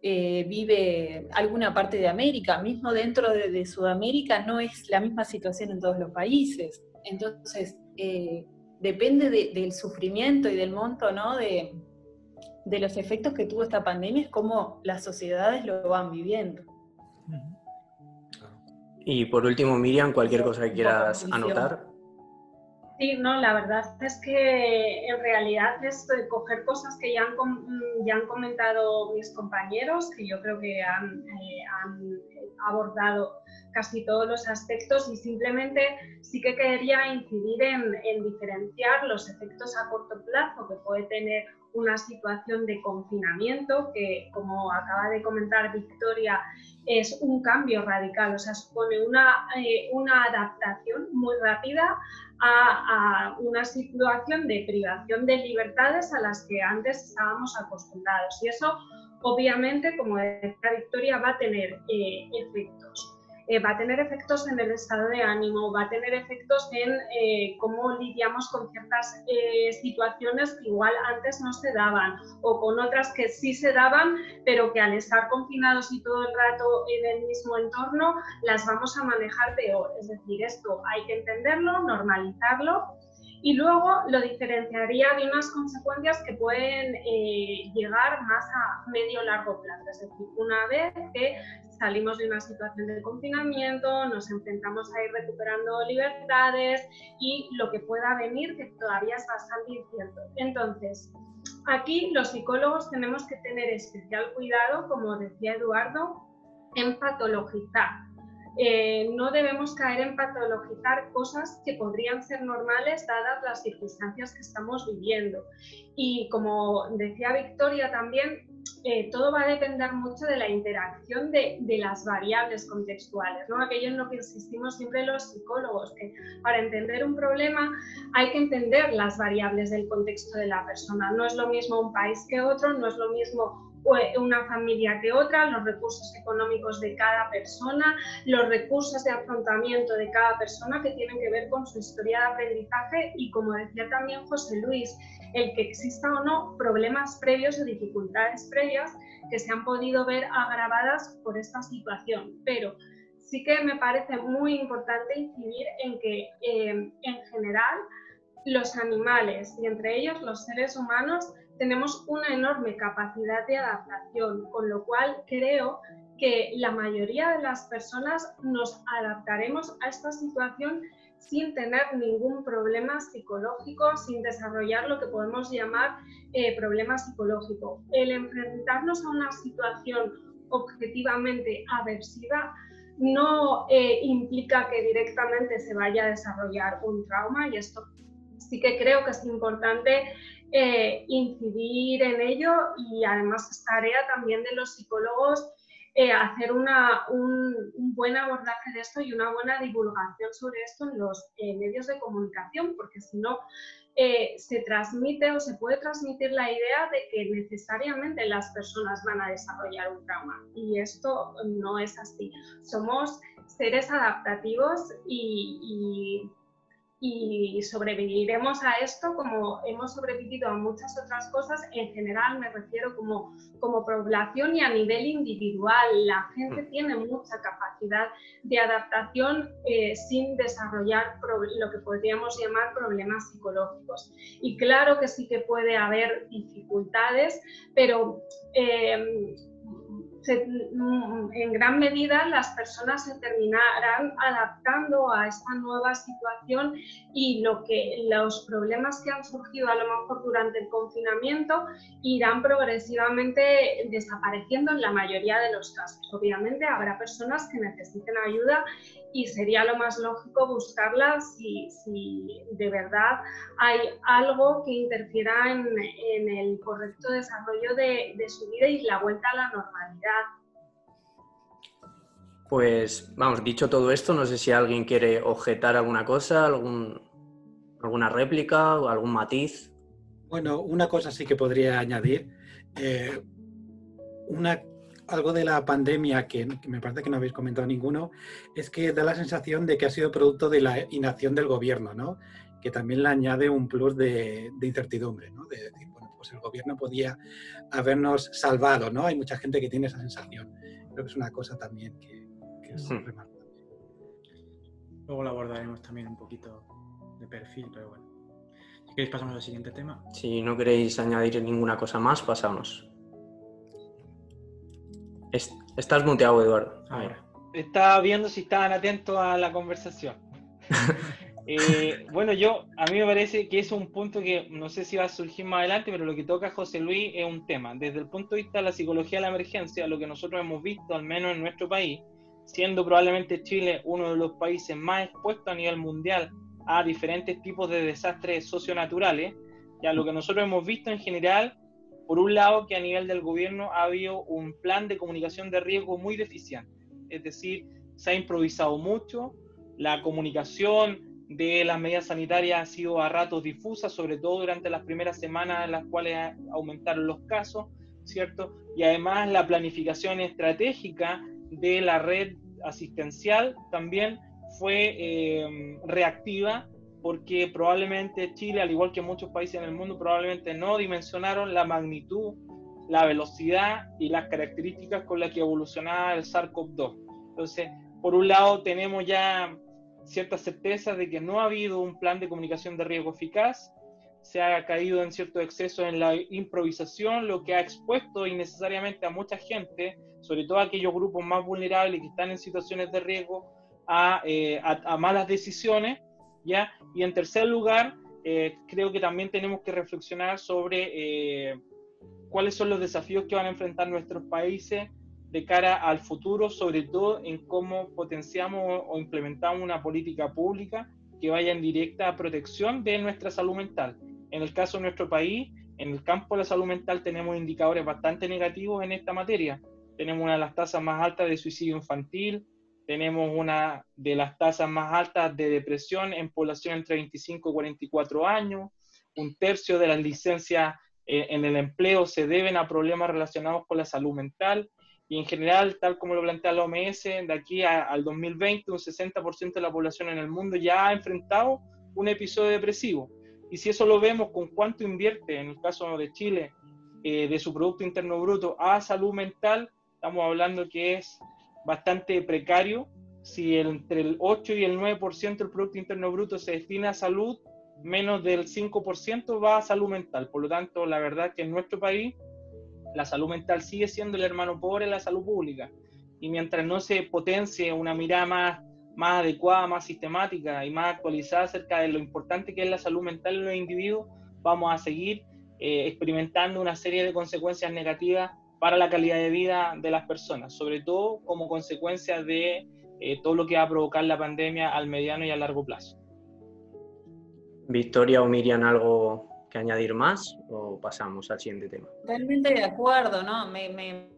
eh, vive alguna parte de América, mismo dentro de, Sudamérica, no es la misma situación en todos los países. Entonces, eh, depende del sufrimiento y del monto, ¿no? De, de los efectos que tuvo esta pandemia es cómo las sociedades lo van viviendo. Y por último, Miriam, cualquier cosa que quieras anotar. Sí, no, la verdad es que en realidad es coger cosas que ya han, ya han comentado mis compañeros, que yo creo que han, eh, han abordado casi todos los aspectos y simplemente sí que quería incidir en, en diferenciar los efectos a corto plazo que puede tener una situación de confinamiento que, como acaba de comentar Victoria, es un cambio radical, o sea, supone una, eh, una adaptación muy rápida a, una situación de privación de libertades a las que antes estábamos acostumbrados. Y eso, obviamente, como decía Victoria, va a tener eh, efectos. Eh, va a tener efectos en el estado de ánimo, va a tener efectos en eh, cómo lidiamos con ciertas eh, situaciones que igual antes no se daban o con otras que sí se daban, pero que al estar confinados y todo el rato en el mismo entorno, las vamos a manejar peor. Es decir, esto hay que entenderlo, normalizarlo y luego lo diferenciaría de unas consecuencias que pueden llegar más a medio largo plazo. Es decir, una vez que salimos de una situación de confinamiento, nos enfrentamos a ir recuperando libertades y lo que pueda venir, que todavía es bastante incierto. Entonces, aquí los psicólogos tenemos que tener especial cuidado, como decía Eduardo, en patologizar eh, no debemos caer en patologizar cosas que podrían ser normales dadas las circunstancias que estamos viviendo. Y como decía Victoria también, eh, todo va a depender mucho de la interacción de, las variables contextuales, ¿no? aquello en lo que insistimos siempre los psicólogos, que para entender un problema hay que entender las variables del contexto de la persona. No es lo mismo un país que otro, no es lo mismo una familia que otra, los recursos económicos de cada persona, los recursos de afrontamiento de cada persona que tienen que ver con su historia de aprendizaje y, como decía también José Luis, el que exista o no problemas previos o dificultades previas que se han podido ver agravadas por esta situación. Pero sí que me parece muy importante incidir en que, eh, en general, los animales y entre ellos los seres humanos tenemos una enorme capacidad de adaptación, con lo cual creo que la mayoría de las personas nos adaptaremos a esta situación sin tener ningún problema psicológico, sin desarrollar lo que podemos llamar eh, problema psicológico. El enfrentarnos a una situación objetivamente aversiva no eh, implica que directamente se vaya a desarrollar un trauma y esto sí que creo que es importante eh, incidir en ello y además es tarea también de los psicólogos eh, hacer una, un, buen abordaje de esto y una buena divulgación sobre esto en los eh, medios de comunicación, porque si no se transmite o se puede transmitir la idea de que necesariamente las personas van a desarrollar un trauma y esto no es así. Somos seres adaptativos y sobreviviremos a esto como hemos sobrevivido a muchas otras cosas, en general me refiero como, como población y a nivel individual. La gente mm. tiene mucha capacidad de adaptación eh, sin desarrollar lo que podríamos llamar problemas psicológicos. Y claro que sí que puede haber dificultades, pero... Eh, Mm, en gran medida las personas se terminarán adaptando a esta nueva situación y lo que los problemas que han surgido a lo mejor durante el confinamiento irán progresivamente desapareciendo en la mayoría de los casos. Obviamente habrá personas que necesiten ayuda y sería lo más lógico buscarla si, de verdad hay algo que interfiera en, el correcto desarrollo de, su vida y la vuelta a la normalidad. Pues vamos, dicho todo esto, no sé si alguien quiere objetar alguna cosa, algún, alguna réplica o algún matiz. Bueno, una cosa sí que podría añadir. Eh, una algo de la pandemia que, me parece que no habéis comentado ninguno, es que da la sensación de que ha sido producto de la inacción del gobierno, ¿no? Que también le añade un plus de, incertidumbre, ¿no? De decir, bueno, pues el gobierno podía habernos salvado, ¿no? Hay mucha gente que tiene esa sensación. Creo que es una cosa también que, es hmm. remarcable. Luego lo abordaremos también un poquito de perfil, pero bueno. Si queréis pasamos al siguiente tema. Si no queréis añadir ninguna cosa más, pasamos. Estás muteado, Eduardo. Estaba viendo si estaban atentos a la conversación. Eh, bueno, yo, a mí me parece que es un punto que no sé si va a surgir más adelante, pero lo que toca José Luis es un tema. Desde el punto de vista de la psicología de la emergencia, lo que nosotros hemos visto, al menos en nuestro país, siendo probablemente Chile uno de los países más expuestos a nivel mundial a diferentes tipos de desastres socionaturales, ya lo que nosotros hemos visto en general por un lado, que a nivel del gobierno ha habido un plan de comunicación de riesgo muy deficiente. Es decir, se ha improvisado mucho, la comunicación de las medidas sanitarias ha sido a ratos difusa, sobre todo durante las primeras semanas en las cuales aumentaron los casos, ¿cierto? Y además la planificación estratégica de la red asistencial también fue eh, reactiva porque probablemente Chile, al igual que muchos países en el mundo, probablemente no dimensionaron la magnitud, la velocidad y las características con las que evolucionaba el SARS-CoV-2. Entonces, por un lado, tenemos ya cierta certeza de que no ha habido un plan de comunicación de riesgo eficaz, se ha caído en cierto exceso en la improvisación, lo que ha expuesto innecesariamente a mucha gente, sobre todo a aquellos grupos más vulnerables que están en situaciones de riesgo, a, eh, a malas decisiones Y en tercer lugar, eh, creo que también tenemos que reflexionar sobre eh, cuáles son los desafíos que van a enfrentar nuestros países de cara al futuro, sobre todo en cómo potenciamos o implementamos una política pública que vaya en directa protección de nuestra salud mental. En el caso de nuestro país, en el campo de la salud mental tenemos indicadores bastante negativos en esta materia. Tenemos una de las tasas más altas de suicidio infantil, tenemos una de las tasas más altas de depresión en población entre 25 y 44 años, un tercio de las licencias eh, en el empleo se deben a problemas relacionados con la salud mental y en general, tal como lo plantea la OMS, de aquí al 2020 un 60% de la población en el mundo ya ha enfrentado un episodio depresivo. Y si eso lo vemos con cuánto invierte, en el caso de Chile, eh, de su Producto Interno Bruto a salud mental, estamos hablando que es bastante precario. Si entre el 8 y el 9% del Producto Interno Bruto se destina a salud, menos del 5% va a salud mental. Por lo tanto, la verdad que en nuestro país la salud mental sigue siendo el hermano pobre de la salud pública. Y mientras no se potencie una mirada más, más adecuada, más sistemática y más actualizada acerca de lo importante que es la salud mental en los individuos, vamos a seguir eh, experimentando una serie de consecuencias negativas para la calidad de vida de las personas, sobre todo como consecuencia de eh, todo lo que va a provocar la pandemia al mediano y a largo plazo. Victoria o Miriam, ¿algo que añadir más o pasamos al siguiente tema? Realmente de acuerdo, ¿no? Me,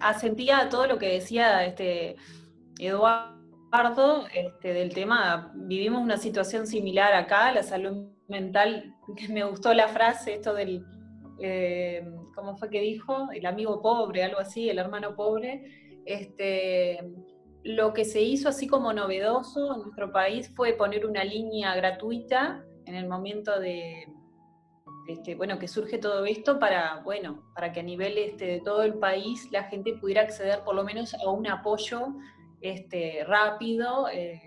asentía todo lo que decía este Eduardo este, del tema. Vivimos una situación similar acá, la salud mental, me gustó la frase, esto del, eh, ¿cómo fue que dijo? El amigo pobre, algo así, el hermano pobre. Este, lo que se hizo así como novedoso en nuestro país fue poner una línea gratuita en el momento de, este, bueno, que surge todo esto para, bueno, para que a nivel este, de todo el país la gente pudiera acceder por lo menos a un apoyo este, rápido eh,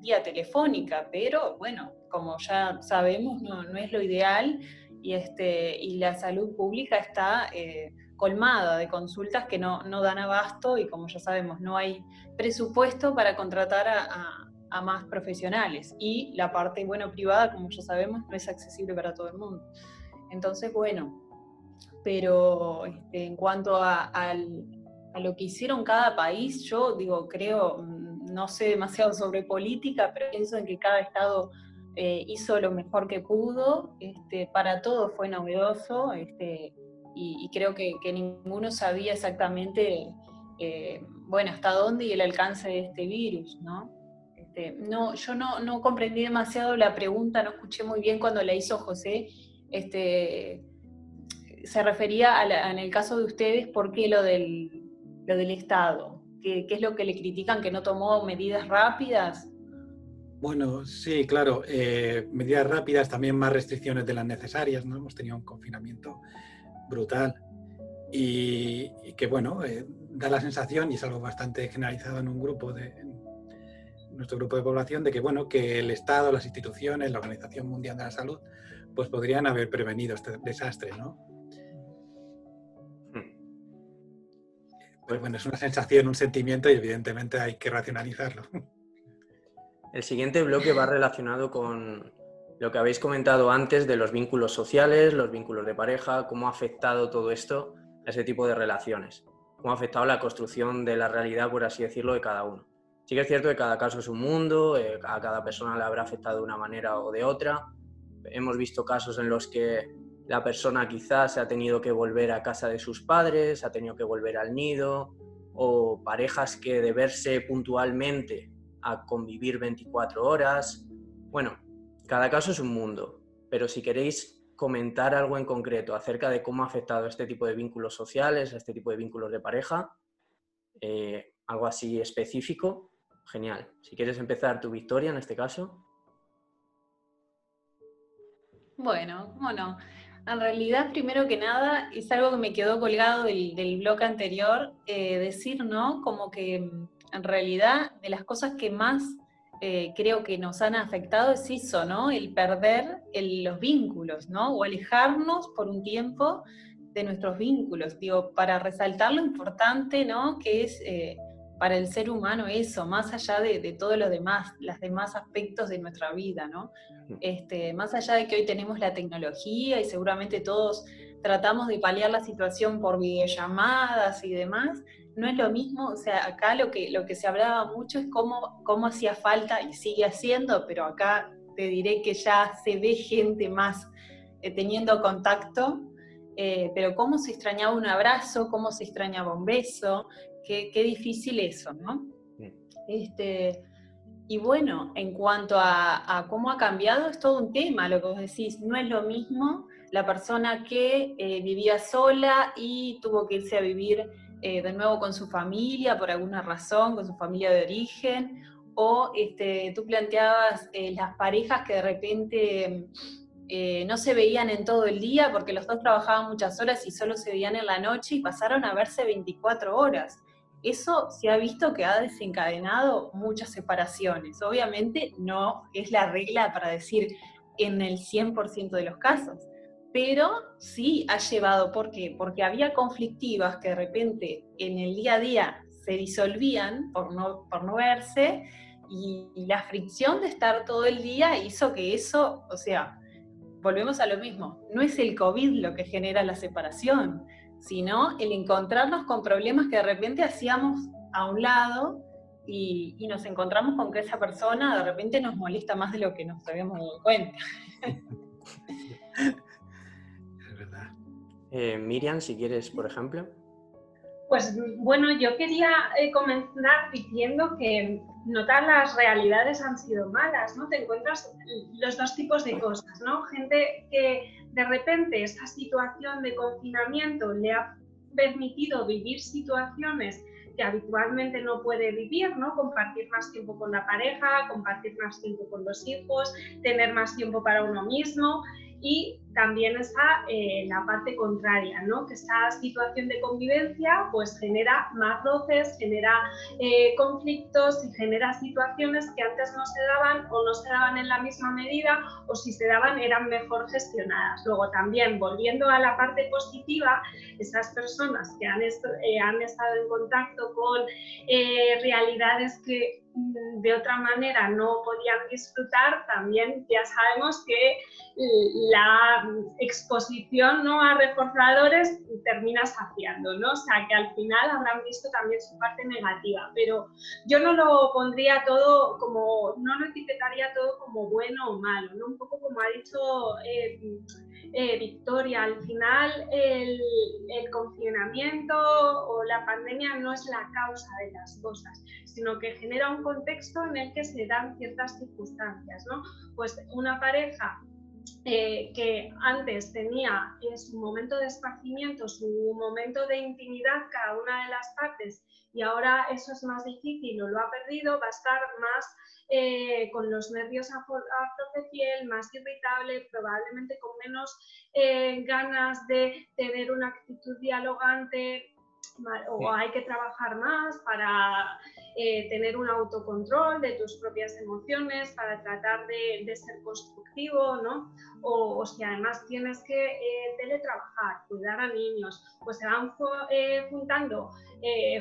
vía telefónica, pero bueno, como ya sabemos, no, es lo ideal y, este, y la salud pública está... Eh, colmada de consultas que no, no, dan abasto y como ya sabemos, no hay presupuesto para contratar a, más profesionales. Y la parte, bueno, privada, como ya sabemos, no es accesible para todo el mundo. Entonces, bueno, pero este, en cuanto a, lo que hicieron cada país, yo digo, creo, mm, no sé demasiado sobre política, pero pienso en que cada estado eh, hizo lo mejor que pudo, este, para todos fue novedoso, este, y, creo que, ninguno sabía exactamente, eh, bueno, hasta dónde y el alcance de este virus, ¿no? Este, no yo no, comprendí demasiado la pregunta, no escuché muy bien cuando la hizo José. Se refería a en el caso de ustedes, ¿por qué lo del, Estado? ¿Qué, ¿Qué, es lo que le critican, que no tomó medidas rápidas? Bueno, sí, claro, eh, medidas rápidas, también más restricciones de las necesarias, ¿no? Hemos tenido un confinamiento brutal y, que, bueno, eh, da la sensación, y es algo bastante generalizado en un grupo de nuestro grupo de población, de que, bueno, que el Estado, las instituciones, la Organización Mundial de la Salud, pues podrían haber prevenido este desastre, ¿no? Pues bueno, es una sensación, un sentimiento y evidentemente hay que racionalizarlo. El siguiente bloque va relacionado con lo que habéis comentado antes de los vínculos sociales, los vínculos de pareja, cómo ha afectado todo esto a ese tipo de relaciones, cómo ha afectado la construcción de la realidad, por así decirlo, de cada uno. Sí que es cierto que cada caso es un mundo, eh, a cada persona le habrá afectado de una manera o de otra. Hemos visto casos en los que la persona quizás se ha tenido que volver a casa de sus padres, ha tenido que volver al nido, o parejas que de verse puntualmente a convivir 24 horas. Bueno, cada caso es un mundo, pero si queréis comentar algo en concreto acerca de cómo ha afectado este tipo de vínculos sociales, a este tipo de vínculos de pareja, eh, algo así específico, genial. Si quieres empezar tu victoria en este caso. Bueno, bueno, en realidad, primero que nada, es algo que me quedó colgado del, del blog anterior, eh, decir, ¿no? Como que mm, en realidad de las cosas que más eh, creo que nos han afectado es eso, ¿no? El perder los vínculos, ¿no? O alejarnos por un tiempo de nuestros vínculos. Digo, para resaltar lo importante, ¿no? Que es eh, para el ser humano eso, más allá de, de todo lo demás, los demás aspectos de nuestra vida, ¿no? Este, más allá de que hoy tenemos la tecnología y seguramente todos tratamos de paliar la situación por videollamadas y demás, no es lo mismo, o sea, acá lo que, lo que se hablaba mucho es cómo, cómo hacía falta y sigue haciendo, pero acá te diré que ya se ve gente más eh, teniendo contacto, eh, pero cómo se extrañaba un abrazo, cómo se extrañaba un beso, qué, qué difícil eso, ¿no? Este, y bueno, en cuanto a, cómo ha cambiado, es todo un tema, lo que vos decís, no es lo mismo la persona que eh, vivía sola y tuvo que irse a vivir eh, de nuevo con su familia por alguna razón, con su familia de origen, o este, tú planteabas eh, las parejas que de repente no se veían en todo el día porque los dos trabajaban muchas horas y solo se veían en la noche y pasaron a verse 24 horas eso se ha visto que ha desencadenado muchas separaciones. Obviamente no es la regla para decir en el 100% de los casos, pero sí ha llevado, ¿por qué? Porque había conflictivas que de repente en el día a día se disolvían por no, verse y, y la fricción de estar todo el día hizo que eso, o sea, volvemos a lo mismo, no es el COVID lo que genera la separación, sino el encontrarnos con problemas que de repente hacíamos a un lado y, nos encontramos con que esa persona de repente nos molesta más de lo que nos habíamos dado cuenta. Eh, Miriam, si quieres, por ejemplo. Pues bueno, yo quería eh, comenzar diciendo que no todas las realidades han sido malas, ¿no? Te encuentras los dos tipos de cosas, ¿no? Gente que de repente esta situación de confinamiento le ha permitido vivir situaciones que habitualmente no puede vivir, ¿no? Compartir más tiempo con la pareja, compartir más tiempo con los hijos, tener más tiempo para uno mismo y también está eh, la parte contraria, ¿no? que esta situación de convivencia pues genera más roces, genera eh, conflictos y genera situaciones que antes no se daban o no se daban en la misma medida o si se daban eran mejor gestionadas. Luego también, volviendo a la parte positiva, esas personas que han, eh, han estado en contacto con realidades que mm, de otra manera no podían disfrutar, también ya sabemos que la exposición ¿no? a reforzadores termina saciando, ¿no? O sea, que al final habrán visto también su parte negativa, pero yo no lo pondría todo como, no lo etiquetaría todo como bueno o malo, ¿no? Un poco como ha dicho eh, eh, Victoria, al final el, el confinamiento o la pandemia no es la causa de las cosas, sino que genera un contexto en el que se dan ciertas circunstancias, ¿no? Pues una pareja eh, que antes tenía su momento de esparcimiento, su momento de intimidad cada una de las partes y ahora eso es más difícil o lo ha perdido, va a estar más eh, con los nervios a, de piel, más irritable, probablemente con menos eh, ganas de tener una actitud dialogante o hay que trabajar más para eh, tener un autocontrol de tus propias emociones, para tratar de, ser constructivo, ¿no? O, si además tienes que eh, teletrabajar, cuidar a niños, pues se van eh, juntando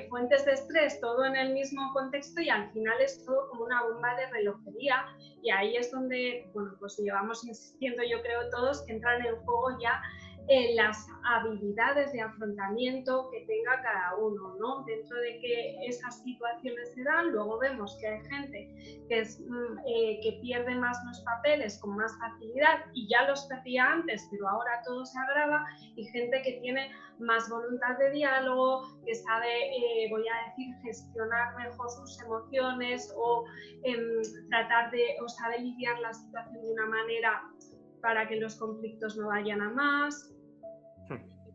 fuentes de estrés, todo en el mismo contexto y al final es todo como una bomba de relojería y ahí es donde, bueno, pues llevamos insistiendo yo creo todos que entran en juego ya en las habilidades de afrontamiento que tenga cada uno, ¿no? Dentro de que esas situaciones se dan, luego vemos que hay gente que, es, mm, eh, que pierde más los papeles con más facilidad y ya los perdía antes, pero ahora todo se agrava y gente que tiene más voluntad de diálogo, que sabe, eh, voy a decir, gestionar mejor sus emociones o em, tratar de, o sabe lidiar la situación de una manera para que los conflictos no vayan a más,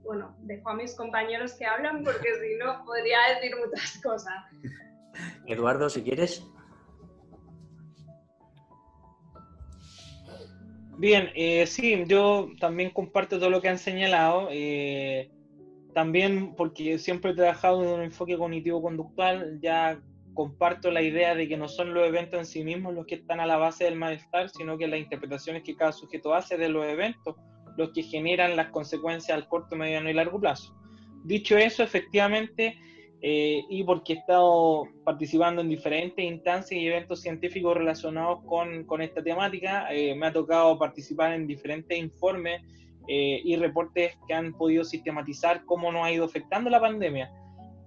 bueno, dejo a mis compañeros que hablan porque si no podría decir muchas cosas. Eduardo, si quieres. Bien, eh, sí, yo también comparto todo lo que han señalado. Eh, también porque siempre he trabajado en un enfoque cognitivo-conductual, ya comparto la idea de que no son los eventos en sí mismos los que están a la base del malestar, sino que las interpretaciones que cada sujeto hace de los eventos los que generan las consecuencias al corto, mediano y largo plazo. Dicho eso, efectivamente, eh, y porque he estado participando en diferentes instancias y eventos científicos relacionados con, con esta temática, eh, me ha tocado participar en diferentes informes eh, y reportes que han podido sistematizar cómo nos ha ido afectando la pandemia.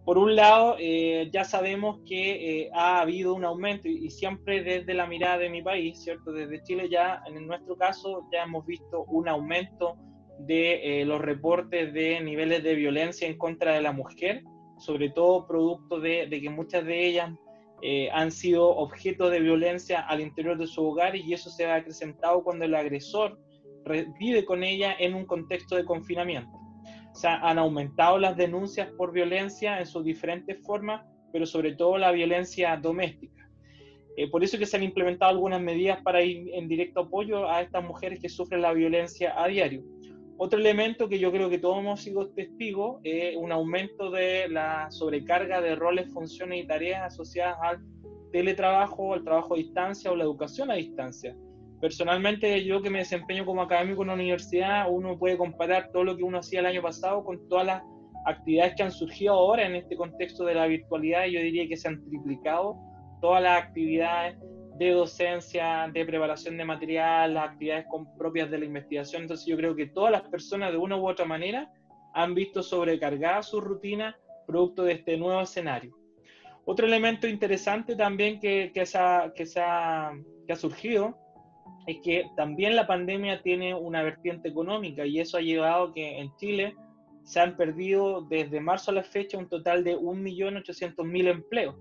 Por un lado, eh, ya sabemos que ha habido un aumento y, siempre desde la mirada de mi país, ¿cierto? Desde Chile ya, en nuestro caso, ya hemos visto un aumento de los reportes de niveles de violencia en contra de la mujer, sobre todo producto de, de que muchas de ellas eh, han sido objeto de violencia al interior de su hogar y eso se ha acrecentado cuando el agresor vive con ella en un contexto de confinamiento. O sea, han aumentado las denuncias por violencia en sus diferentes formas, pero sobre todo la violencia doméstica. Eh, por eso que se han implementado algunas medidas para ir en directo apoyo a estas mujeres que sufren la violencia a diario. Otro elemento que yo creo que todos hemos sido testigos es un aumento de la sobrecarga de roles, funciones y tareas asociadas al teletrabajo, al trabajo a distancia o la educación a distancia. Personalmente, yo que me desempeño como académico en la universidad, uno puede comparar todo lo que uno hacía el año pasado con todas las actividades que han surgido ahora en este contexto de la virtualidad. Yo diría que se han triplicado todas las actividades de docencia, de preparación de material, las actividades propias de la investigación. Entonces yo creo que todas las personas de una u otra manera han visto sobrecargada su rutina producto de este nuevo escenario. Otro elemento interesante también que, que, se ha, que, ha, que ha surgido es que también la pandemia tiene una vertiente económica y eso ha llevado a que en Chile se han perdido desde marzo a la fecha un total de 1.800.000 empleos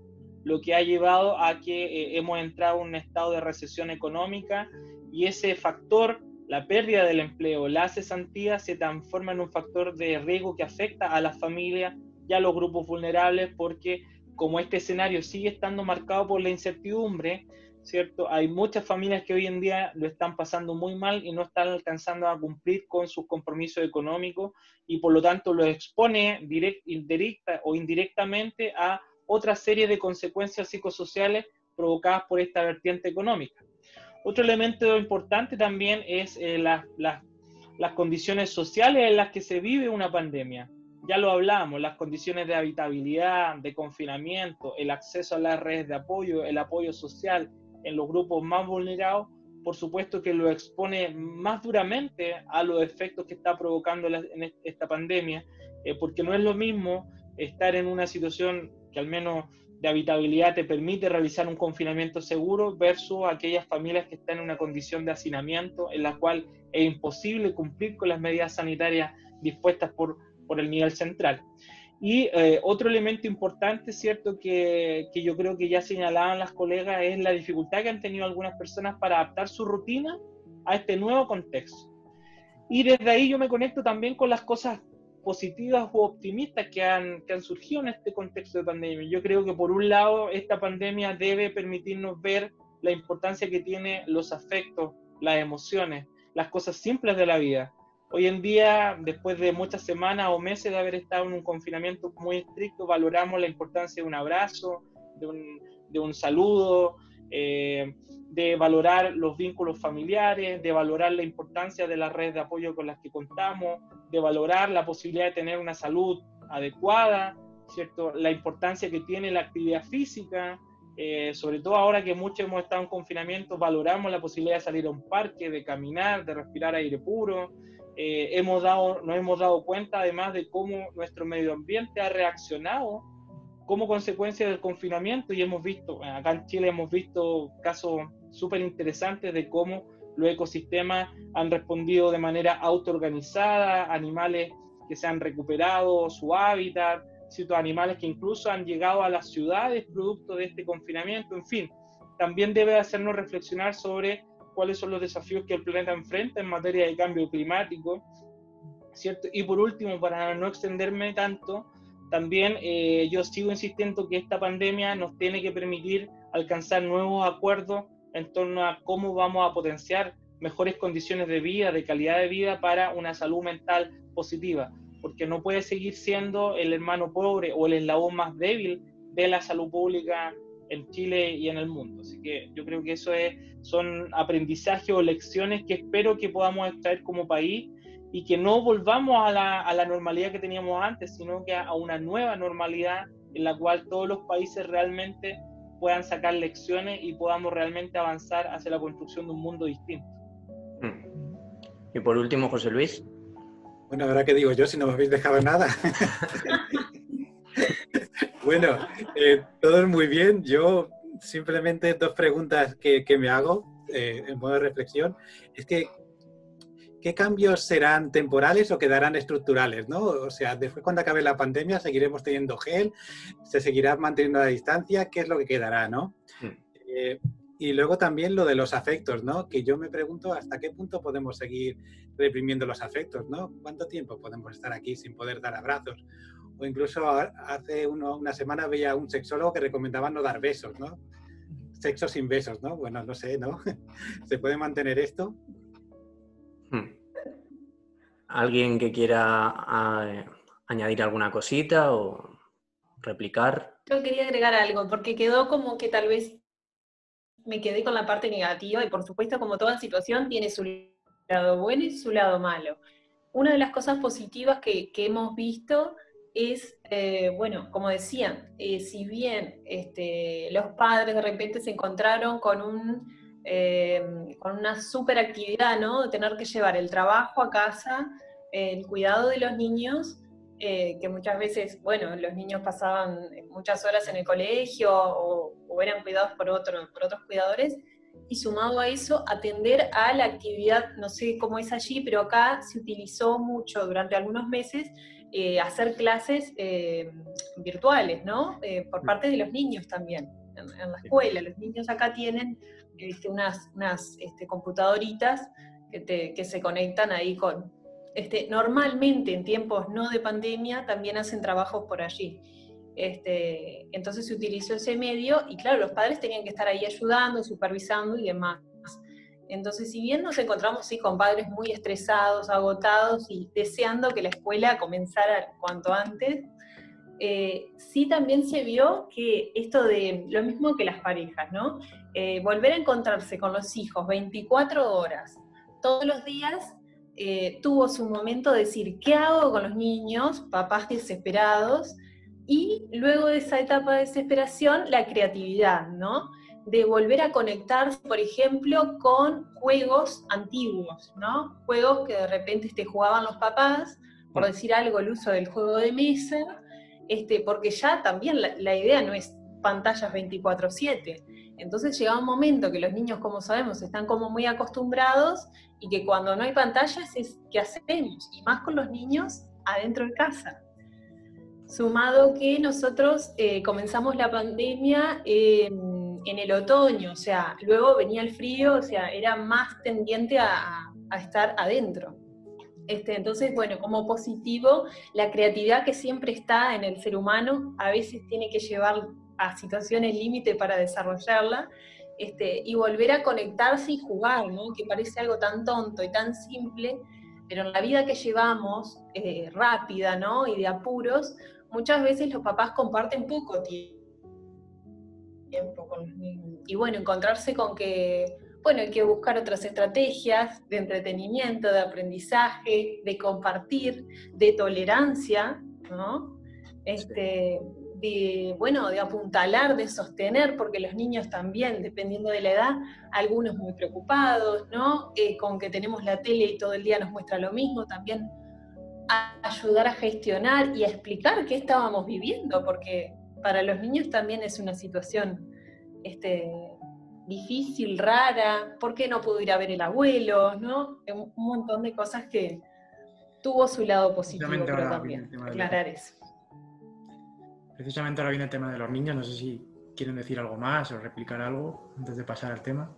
lo que ha llevado a que eh, hemos entrado en un estado de recesión económica y ese factor, la pérdida del empleo, la cesantía, se transforma en un factor de riesgo que afecta a las familias y a los grupos vulnerables porque como este escenario sigue estando marcado por la incertidumbre, ¿cierto? Hay muchas familias que hoy en día lo están pasando muy mal y no están alcanzando a cumplir con sus compromisos económicos y por lo tanto lo expone directa o indirectamente a otra serie de consecuencias psicosociales provocadas por esta vertiente económica. Otro elemento importante también es eh, las condiciones sociales en las que se vive una pandemia. Ya lo hablamos, las condiciones de habitabilidad, de confinamiento, el acceso a las redes de apoyo, el apoyo social en los grupos más vulnerados, por supuesto que lo expone más duramente a los efectos que está provocando esta pandemia, eh, porque no es lo mismo estar en una situación que al menos de habitabilidad te permite realizar un confinamiento seguro versus aquellas familias que están en una condición de hacinamiento en la cual es imposible cumplir con las medidas sanitarias dispuestas por el nivel central. Y eh, otro elemento importante, ¿cierto?, que, que, yo creo que ya señalaban las colegas, es la dificultad que han tenido algunas personas para adaptar su rutina a este nuevo contexto. Y desde ahí yo me conecto también con las cosas positivas o optimistas que han, que han surgido en este contexto de pandemia. Yo creo que por un lado esta pandemia debe permitirnos ver la importancia que tienen los afectos, las emociones, las cosas simples de la vida. Hoy en día, después de muchas semanas o meses de haber estado en un confinamiento muy estricto, valoramos la importancia de un abrazo, de un, de un saludo, eh, de valorar los vínculos familiares, de valorar la importancia de las redes de apoyo con las que contamos, de valorar la posibilidad de tener una salud adecuada, ¿cierto? La importancia que tiene la actividad física, eh, sobre todo ahora que muchos hemos estado en confinamiento, valoramos la posibilidad de salir a un parque, de caminar, de respirar aire puro. Eh, hemos dado, nos hemos dado cuenta además de cómo nuestro medio ambiente ha reaccionado como consecuencia del confinamiento y hemos visto, acá en Chile hemos visto casos súper interesantes de cómo los ecosistemas han respondido de manera autoorganizada, animales que se han recuperado su hábitat, ciertos animales que incluso han llegado a las ciudades producto de este confinamiento, en fin, también debe hacernos reflexionar sobre cuáles son los desafíos que el planeta enfrenta en materia de cambio climático, ¿cierto? Y por último, para no extenderme tanto, también eh, yo sigo insistiendo que esta pandemia nos tiene que permitir alcanzar nuevos acuerdos en torno a cómo vamos a potenciar mejores condiciones de vida, de calidad de vida para una salud mental positiva, porque no puede seguir siendo el hermano pobre o el eslabón más débil de la salud pública en Chile y en el mundo. Así que yo creo que eso es, son aprendizajes o lecciones que espero que podamos extraer como país y que no volvamos a la, a la, normalidad que teníamos antes, sino que a una nueva normalidad en la cual todos los países realmente puedan sacar lecciones y podamos realmente avanzar hacia la construcción de un mundo distinto. Hmm. Y por último, José Luis. Bueno, ahora que digo yo, si no me habéis dejado nada. bueno, eh, todo muy bien. Yo simplemente dos preguntas que, me hago eh, en modo de reflexión. Es que, ¿qué cambios serán temporales o quedarán estructurales? ¿no? O sea, después cuando acabe la pandemia, ¿seguiremos teniendo gel? ¿Se seguirá manteniendo la distancia? ¿Qué es lo que quedará? ¿no? Hmm. Eh, y luego también lo de los afectos, ¿no? Que yo me pregunto hasta qué punto podemos seguir reprimiendo los afectos, ¿no? ¿Cuánto tiempo podemos estar aquí sin poder dar abrazos? O incluso hace una semana veía un sexólogo que recomendaba no dar besos, ¿no? Sexo sin besos, ¿no? Bueno, no sé, ¿no? ¿Se puede mantener esto? Hmm. ¿Alguien que quiera ah, añadir alguna cosita o replicar? Yo quería agregar algo, porque quedó como que tal vez me quedé con la parte negativa y por supuesto como toda situación tiene su lado bueno y su lado malo. Una de las cosas positivas que, hemos visto es, eh, bueno, como decían, eh, si bien este, los padres de repente se encontraron con, un, eh, con una super actividad, ¿no? De tener que llevar el trabajo a casa, el cuidado de los niños, eh, que muchas veces, bueno, los niños pasaban muchas horas en el colegio o, eran cuidados por, otro, por otros cuidadores, y sumado a eso, atender a la actividad, no sé cómo es allí, pero acá se utilizó mucho durante algunos meses eh, hacer clases eh, virtuales, ¿no? por parte de los niños también, en, la escuela. Los niños acá tienen este, unas, unas este, computadoritas que, que se conectan ahí con, este, normalmente en tiempos no de pandemia también hacen trabajos por allí. Este, entonces se utilizó ese medio y claro, los padres tenían que estar ahí ayudando, supervisando y demás. Entonces, si bien nos encontramos sí, con padres muy estresados, agotados y deseando que la escuela comenzara cuanto antes, eh, sí también se vio que esto de lo mismo que las parejas, ¿no? Eh, volver a encontrarse con los hijos 24 horas, todos los días, eh, tuvo su momento de decir, ¿qué hago con los niños, papás desesperados? Y luego de esa etapa de desesperación, la creatividad, ¿no? De volver a conectarse, por ejemplo, con juegos antiguos, ¿no? Juegos que de repente este, jugaban los papás, por decir algo, el uso del juego de mesa, este, porque ya también la, la idea no es pantallas 24/7. Entonces llega un momento que los niños, como sabemos, están como muy acostumbrados y que cuando no hay pantallas es ¿qué hacemos? Y más con los niños adentro de casa. Sumado que nosotros eh, comenzamos la pandemia en el otoño, o sea, luego venía el frío, o sea, era más tendiente a, estar adentro. Este, entonces, bueno, como positivo, la creatividad que siempre está en el ser humano a veces tiene que llevar a situaciones límite para desarrollarla, este, y volver a conectarse y jugar, ¿no? que parece algo tan tonto y tan simple, pero en la vida que llevamos, eh, rápida ¿no? y de apuros, muchas veces los papás comparten poco tiempo Y bueno, encontrarse con que, bueno, hay que buscar otras estrategias de entretenimiento, de aprendizaje, de compartir, de tolerancia, ¿no? Este, de, bueno, de apuntalar, de sostener, porque los niños también, dependiendo de la edad, algunos muy preocupados, ¿no? Eh, con que tenemos la tele y todo el día nos muestra lo mismo, también ayudar a gestionar y a explicar qué estábamos viviendo, porque para los niños también es una situación este, difícil, rara, ¿por qué no pudo ir a ver el abuelo? ¿no? Un montón de cosas que tuvo su lado positivo, pero también aclarar eso. Precisamente ahora viene el tema de los niños, no sé si quieren decir algo más o replicar algo antes de pasar al tema.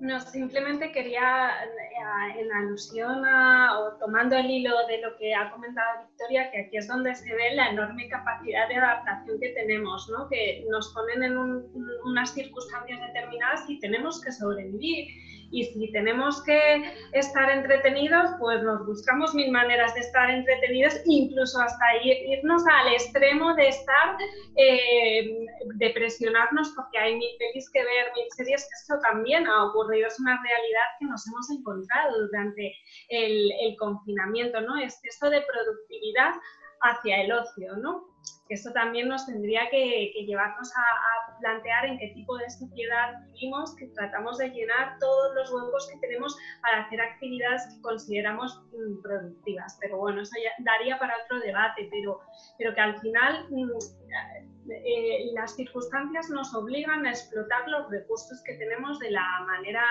No, simplemente quería, eh, en alusión a, o tomando el hilo de lo que ha comentado Victoria, que aquí es donde se ve la enorme capacidad de adaptación que tenemos, ¿no? que nos ponen en unas circunstancias determinadas y tenemos que sobrevivir y si tenemos que estar entretenidos, pues nos buscamos mil maneras de estar entretenidos, incluso hasta irnos al extremo de estar, eh, de presionarnos porque hay mil pelis que ver, mil series, que esto también ha ocurrido, es una realidad que nos hemos encontrado durante el, confinamiento, ¿no? Es esto de productividad hacia el ocio, ¿no? Esto también nos tendría que, llevarnos a plantear en qué tipo de sociedad vivimos, que tratamos de llenar todos los huecos que tenemos para hacer actividades que consideramos mm, productivas. Pero bueno, eso ya daría para otro debate, pero, pero que al final mm, eh, las circunstancias nos obligan a explotar los recursos que tenemos de la manera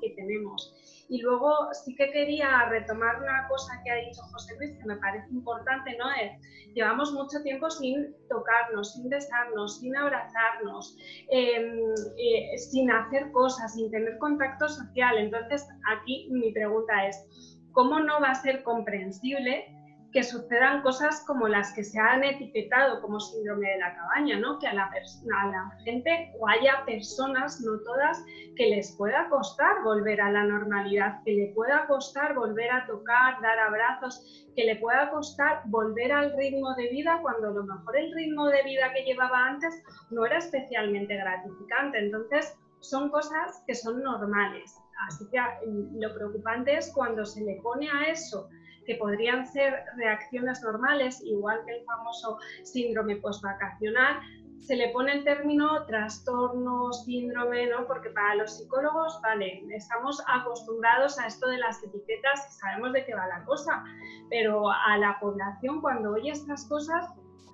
que tenemos. Y luego sí que quería retomar una cosa que ha dicho José Luis, que me parece importante, ¿no? Es, llevamos mucho tiempo sin tocarnos, sin besarnos, sin abrazarnos, em, eh, sin hacer cosas, sin tener contacto social. Entonces, aquí mi pregunta es, ¿cómo no va a ser comprensible que sucedan cosas como las que se han etiquetado como síndrome de la cabaña, ¿no? que a la, a la gente o haya personas, no todas, que les pueda costar volver a la normalidad, que le pueda costar volver a tocar, dar abrazos, que le pueda costar volver al ritmo de vida cuando a lo mejor el ritmo de vida que llevaba antes no era especialmente gratificante. Entonces, son cosas que son normales. Así que mm, lo preocupante es cuando se le pone a eso que podrían ser reacciones normales, igual que el famoso síndrome postvacacional, se le pone el término trastorno, síndrome, ¿no? Porque para los psicólogos, vale, estamos acostumbrados a esto de las etiquetas y sabemos de qué va la cosa, pero a la población cuando oye estas cosas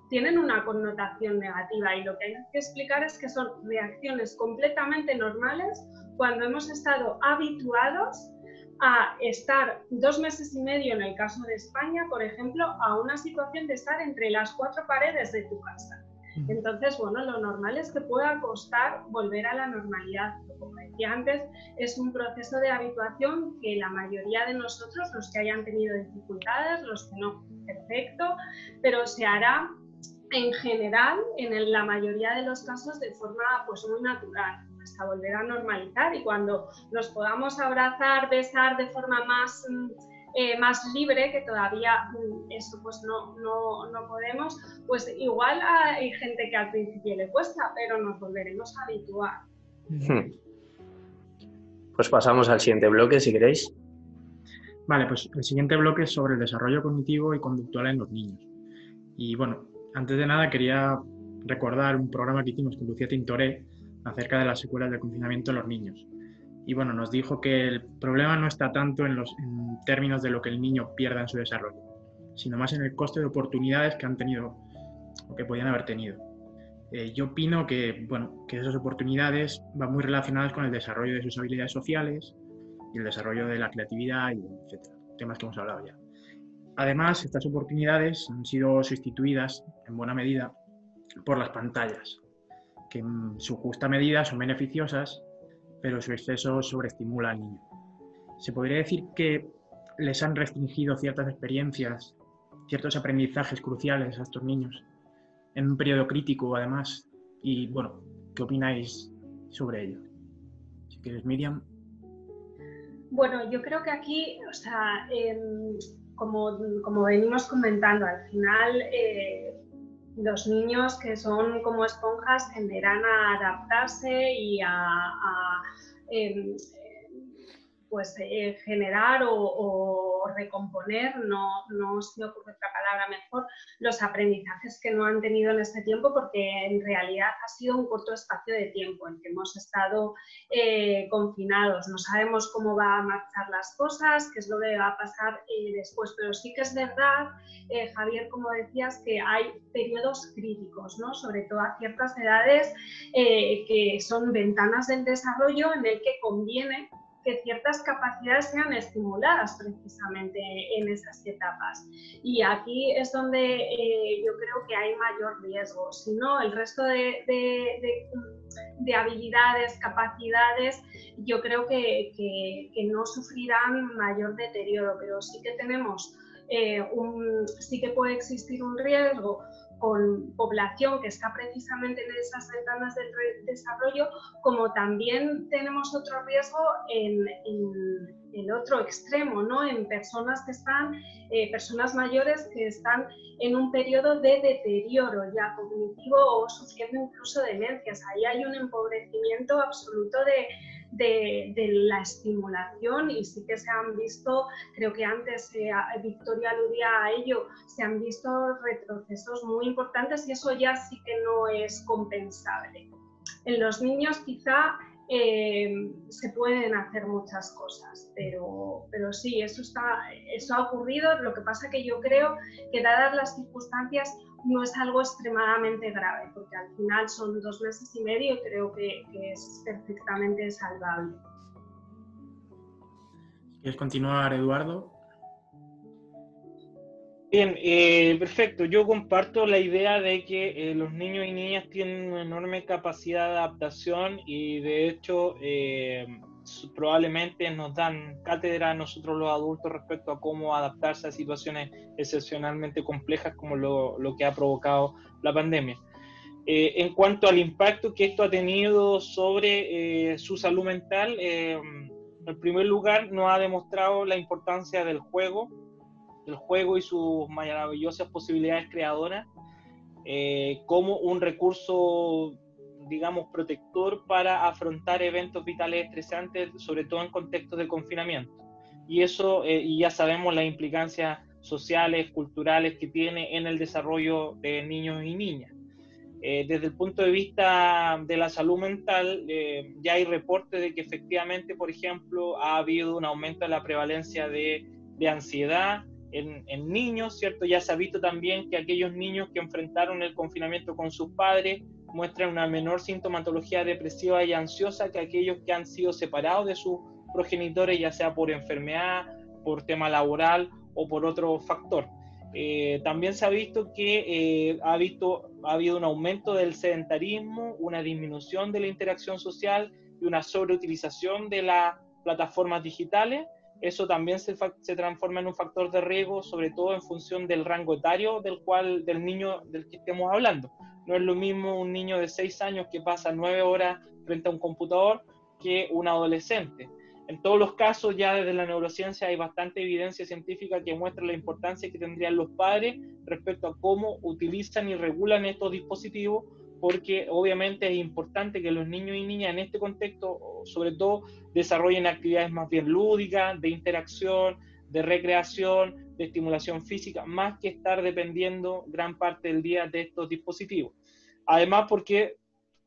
tienen una connotación negativa y lo que hay que explicar es que son reacciones completamente normales cuando hemos estado habituados a estar dos meses y medio, en el caso de España, por ejemplo, a una situación de estar entre las cuatro paredes de tu casa. Entonces, bueno, lo normal es que pueda costar volver a la normalidad. Como decía antes, es un proceso de habituación que la mayoría de nosotros, los que hayan tenido dificultades, los que no, perfecto, pero se hará en general, en la mayoría de los casos, de forma pues muy natural hasta volver a normalizar y cuando nos podamos abrazar, besar de forma más, mm, eh, más libre, que todavía mm, eso pues no, no, no, podemos, pues igual hay gente que al principio le cuesta, pero nos volveremos a habituar. Hmm. Pues pasamos al siguiente bloque, si queréis. Vale, pues el siguiente bloque es sobre el desarrollo cognitivo y conductual en los niños. Y bueno, antes de nada quería recordar un programa que hicimos con Lucía Tintoré acerca de las secuelas del confinamiento en los niños. Y bueno, nos dijo que el problema no está tanto en, los, términos de lo que el niño pierda en su desarrollo, sino más en el coste de oportunidades que han tenido o que podían haber tenido. Eh, yo opino que, bueno, que esas oportunidades van muy relacionadas con el desarrollo de sus habilidades sociales y el desarrollo de la creatividad, y etcétera, temas que hemos hablado ya. Además, estas oportunidades han sido sustituidas en buena medida por las pantallas, que en su justa medida son beneficiosas, pero su exceso sobreestimula al niño. Se podría decir que les han restringido ciertas experiencias, ciertos aprendizajes cruciales a estos niños, en un periodo crítico además. Y bueno, ¿qué opináis sobre ello? Si quieres, Miriam. Bueno, yo creo que aquí, o sea, em, como, venimos comentando, al final eh, los niños que son como esponjas tenderán a adaptarse y a, em, pues eh, generar o, recomponer, no, no se me ocurre otra palabra mejor, los aprendizajes que no han tenido en este tiempo, porque en realidad ha sido un corto espacio de tiempo en que hemos estado eh, confinados. No sabemos cómo va a marchar las cosas, qué es lo que va a pasar eh, después, pero sí que es verdad, Javier, como decías, que hay periodos críticos, ¿no? sobre todo a ciertas edades que son ventanas del desarrollo en el que conviene que ciertas capacidades sean estimuladas precisamente en esas etapas. Y aquí es donde eh, yo creo que hay mayor riesgo. Si no, el resto de, de, habilidades, capacidades, yo creo que, que, no sufrirán mayor deterioro, pero sí que tenemos eh, un, sí que puede existir un riesgo con población que está precisamente en esas ventanas del desarrollo, como también tenemos otro riesgo en, el otro extremo, ¿no? en personas que están, eh, personas mayores que están en un periodo de deterioro ya cognitivo o sufriendo incluso demencias. Ahí hay un empobrecimiento absoluto de, de, la estimulación y sí que se han visto, creo que antes eh, Victoria aludía a ello, se han visto retrocesos muy importantes y eso ya sí que no es compensable. En los niños quizá eh, se pueden hacer muchas cosas, pero, pero sí, eso, está, eso ha ocurrido. Lo que pasa que yo creo que dadas las circunstancias no es algo extremadamente grave, porque al final son dos meses y medio creo que, que es perfectamente salvable. ¿Quieres continuar, Eduardo? Bien, eh, perfecto. Yo comparto la idea de que eh, los niños y niñas tienen una enorme capacidad de adaptación y de hecho eh, probablemente nos dan cátedra a nosotros los adultos respecto a cómo adaptarse a situaciones excepcionalmente complejas como lo, lo que ha provocado la pandemia. en cuanto al impacto que esto ha tenido sobre su salud mental, en primer lugar nos ha demostrado la importancia del juego el juego y sus maravillosas posibilidades creadoras eh, como un recurso, digamos, protector para afrontar eventos vitales estresantes, sobre todo en contextos de confinamiento. Y eso, eh, y ya sabemos las implicancias sociales, culturales que tiene en el desarrollo de niños y niñas. Eh, desde el punto de vista de la salud mental, ya hay reportes de que efectivamente, por ejemplo, ha habido un aumento de la prevalencia de, de ansiedad, en, niños, ¿cierto? Ya se ha visto también que aquellos niños que enfrentaron el confinamiento con sus padres muestran una menor sintomatología depresiva y ansiosa que aquellos que han sido separados de sus progenitores, ya sea por enfermedad, por tema laboral o por otro factor. Eh, también se ha visto que eh, ha, visto, ha habido un aumento del sedentarismo, una disminución de la interacción social y una sobreutilización de las plataformas digitales eso también se, transforma en un factor de riesgo, sobre todo en función del rango etario del cual del niño del que estemos hablando. No es lo mismo un niño de 6 años que pasa 9 horas frente a un computador que un adolescente. En todos los casos, ya desde la neurociencia hay bastante evidencia científica que muestra la importancia que tendrían los padres respecto a cómo utilizan y regulan estos dispositivos porque obviamente es importante que los niños y niñas en este contexto, sobre todo, desarrollen actividades más bien lúdicas, de interacción, de recreación, de estimulación física, más que estar dependiendo gran parte del día de estos dispositivos. Además, porque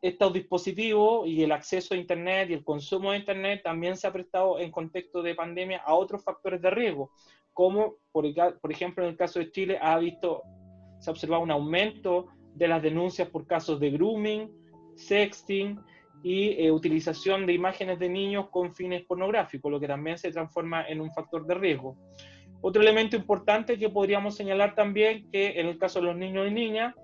estos dispositivos y el acceso a Internet y el consumo de Internet también se ha prestado en contexto de pandemia a otros factores de riesgo, como por, por ejemplo en el caso de Chile ha visto, se ha observado un aumento de las denuncias por casos de grooming, sexting y eh, utilización de imágenes de niños con fines pornográficos, lo que también se transforma en un factor de riesgo. Otro elemento importante que podríamos señalar también que en el caso de los niños y niñas,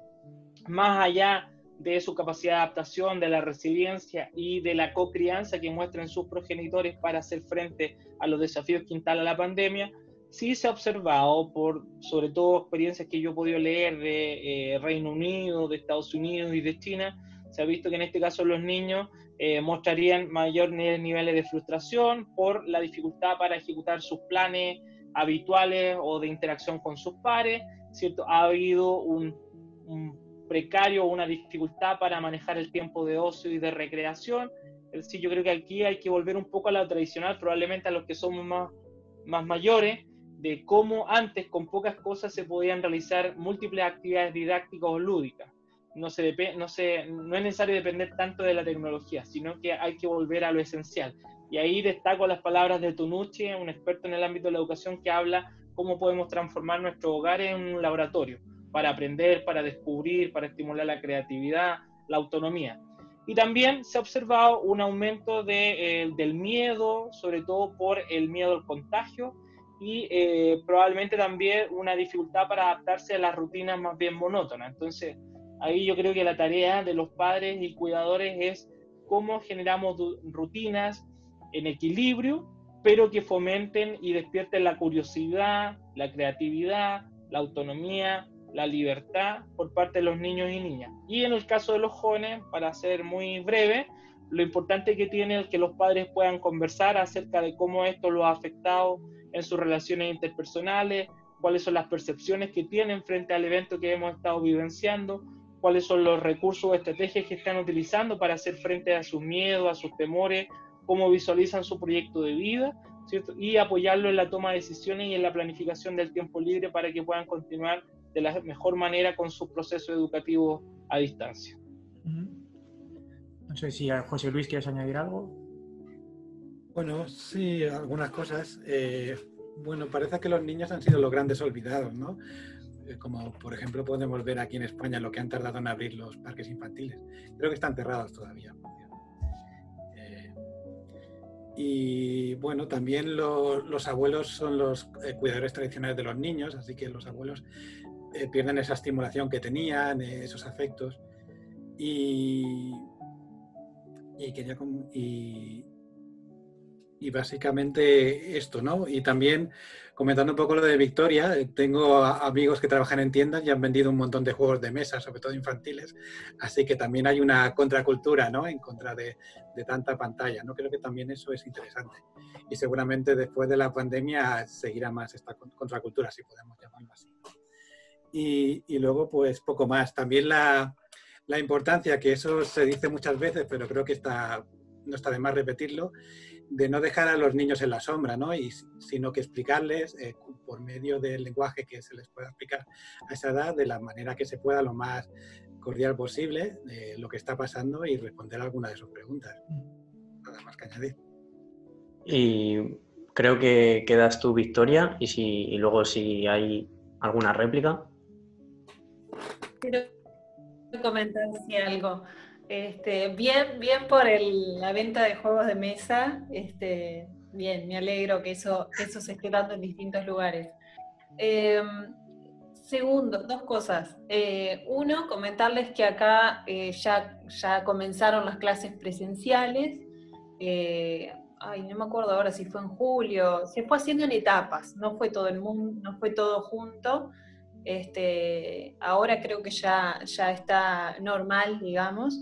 más allá de su capacidad de adaptación, de la resiliencia y de la co-crianza que muestran sus progenitores para hacer frente a los desafíos que instala la pandemia, sí se ha observado por, sobre todo, experiencias que yo he podido leer de eh, Reino Unido, de Estados Unidos y de China, se ha visto que en este caso los niños eh, mostrarían mayores niveles de frustración por la dificultad para ejecutar sus planes habituales o de interacción con sus pares, ¿cierto? Ha habido un, un precario una dificultad para manejar el tiempo de ocio y de recreación. Es decir, yo creo que aquí hay que volver un poco a lo tradicional, probablemente a los que somos más, más mayores, de cómo antes con pocas cosas se podían realizar múltiples actividades didácticas o lúdicas. No, se no, se, no es necesario depender tanto de la tecnología, sino que hay que volver a lo esencial. Y ahí destaco las palabras de Tunucci, un experto en el ámbito de la educación, que habla cómo podemos transformar nuestro hogar en un laboratorio para aprender, para descubrir, para estimular la creatividad, la autonomía. Y también se ha observado un aumento de, eh, del miedo, sobre todo por el miedo al contagio, y eh, probablemente también una dificultad para adaptarse a las rutinas más bien monótonas. Entonces, ahí yo creo que la tarea de los padres y cuidadores es cómo generamos rutinas en equilibrio, pero que fomenten y despierten la curiosidad, la creatividad, la autonomía, la libertad por parte de los niños y niñas. Y en el caso de los jóvenes, para ser muy breve, lo importante que tiene es que los padres puedan conversar acerca de cómo esto lo ha afectado en sus relaciones interpersonales, cuáles son las percepciones que tienen frente al evento que hemos estado vivenciando, cuáles son los recursos o estrategias que están utilizando para hacer frente a sus miedos, a sus temores, cómo visualizan su proyecto de vida, y apoyarlo en la toma de decisiones y en la planificación del tiempo libre para que puedan continuar de la mejor manera con su proceso educativo a distancia. No sé si José Luis quieres añadir algo. Bueno, sí, algunas cosas. Eh, bueno, parece que los niños han sido los grandes olvidados, ¿no? Eh, como por ejemplo podemos ver aquí en España lo que han tardado en abrir los parques infantiles. Creo que están cerrados todavía. Eh, y bueno, también los abuelos son los cuidadores tradicionales de los niños, así que los abuelos pierden esa estimulación que tenían, esos afectos. Y, y quería y, y básicamente esto, ¿no? Y también comentando un poco lo de Victoria, eh, tengo amigos que trabajan en tiendas y han vendido un montón de juegos de mesa, sobre todo infantiles, así que también hay una contracultura, ¿no? En contra de, tanta pantalla, ¿no? Creo que también eso es interesante. Y seguramente después de la pandemia seguirá más esta contracultura, si podemos llamarlo así. Y, y luego, pues poco más. También la, la importancia, que eso se dice muchas veces, pero creo que está, no está de más repetirlo, de no dejar a los niños en la sombra, ¿no? Y, sino que explicarles eh, por medio del lenguaje que se les pueda explicar a esa edad, de la manera que se pueda, lo más cordial posible, de lo que está pasando y responder a alguna de sus preguntas. Nada más que añadir. Y creo que quedas tú, Victoria, y, si, y luego si hay alguna réplica comentar si algo. Este, bien, bien por la venta de juegos de mesa. Este, bien, me alegro que eso, eso se esté dando en distintos lugares. Em, segundo, dos cosas. Eh, uno, comentarles que acá eh, ya, ya comenzaron las clases presenciales. Eh, ay, no me acuerdo ahora si fue en julio. Se fue haciendo en etapas, no fue todo el mundo, no fue todo junto. Este, ahora creo que ya, ya está normal, digamos.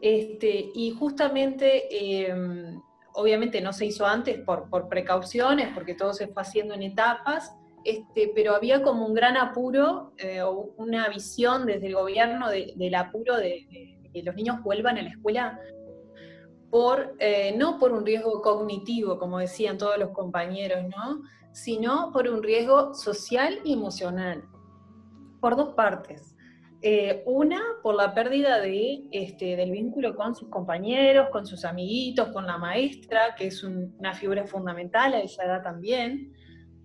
Este, y justamente, em, obviamente no se hizo antes por, precauciones, porque todo se fue haciendo en etapas, este, pero había como un gran apuro eh, una visión desde el gobierno del apuro de, que los niños vuelvan a la escuela eh, no por un riesgo cognitivo, como decían todos los compañeros, ¿no? sino por un riesgo social y emocional, por dos partes. Eh, una, por la pérdida de, este, del vínculo con sus compañeros, con sus amiguitos, con la maestra, que es una figura fundamental a esa edad también.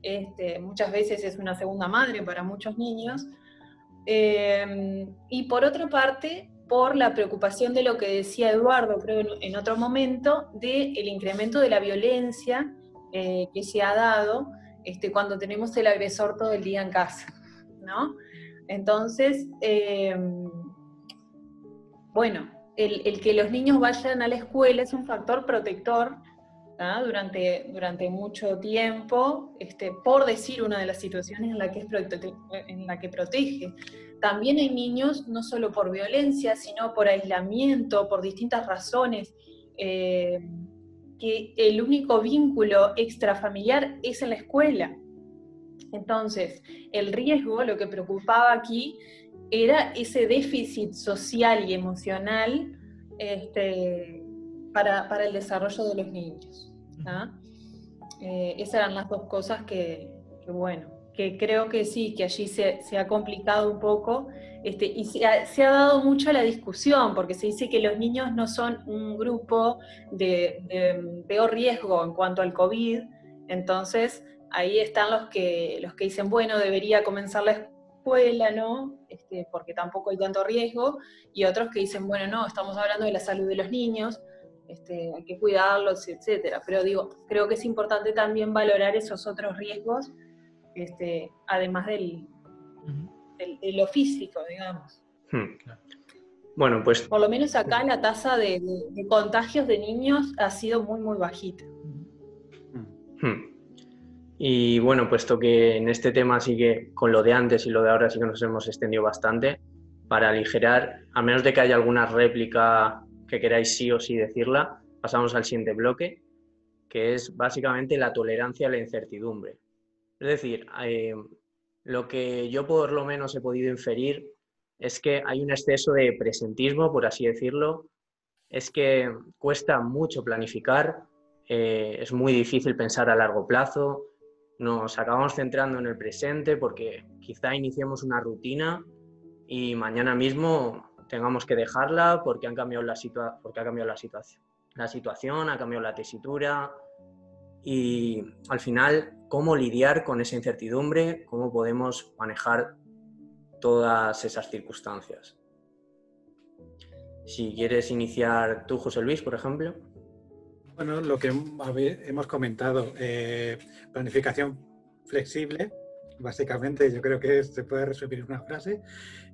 Este, muchas veces es una segunda madre para muchos niños. Eh, y por otra parte, por la preocupación de lo que decía Eduardo, creo en, otro momento, del el incremento de la violencia eh, que se ha dado este, cuando tenemos el agresor todo el día en casa, ¿no? Entonces, eh, bueno, el, que los niños vayan a la escuela es un factor protector durante, durante mucho tiempo, este, por decir una de las situaciones en la, que es en la que protege. También hay niños, no solo por violencia, sino por aislamiento, por distintas razones. Eh, que el único vínculo extrafamiliar es en la escuela. Entonces, el riesgo, lo que preocupaba aquí, era ese déficit social y emocional este, para, el desarrollo de los niños. Eh, esas eran las dos cosas que, bueno, que creo que sí, que allí se, se ha complicado un poco este, y se ha, dado mucho la discusión, porque se dice que los niños no son un grupo de, peor riesgo en cuanto al COVID, entonces ahí están los que, los que dicen, bueno, debería comenzar la escuela, ¿no? Este, porque tampoco hay tanto riesgo, y otros que dicen, bueno, no, estamos hablando de la salud de los niños, este, hay que cuidarlos, etcétera. Pero digo, creo que es importante también valorar esos otros riesgos, este, además del, de, lo físico, digamos. Hmm. Bueno, pues... Por lo menos acá la tasa de, contagios de niños ha sido muy, muy bajita. Hmm. Y bueno, puesto que en este tema sí con lo de antes y lo de ahora sí que nos hemos extendido bastante, para aligerar, a menos de que haya alguna réplica que queráis sí o sí decirla, pasamos al siguiente bloque, que es básicamente la tolerancia a la incertidumbre. Es decir, eh, lo que yo por lo menos he podido inferir es que hay un exceso de presentismo, por así decirlo, es que cuesta mucho planificar, eh, es muy difícil pensar a largo plazo, nos acabamos centrando en el presente porque quizá iniciemos una rutina y mañana mismo tengamos que dejarla porque, han cambiado la porque ha cambiado la situación. La situación, ha cambiado la tesitura y al final cómo lidiar con esa incertidumbre, cómo podemos manejar todas esas circunstancias. Si quieres iniciar tú, José Luis, por ejemplo. Bueno, lo que hemos comentado, eh, planificación flexible, básicamente yo creo que se puede resumir en una frase,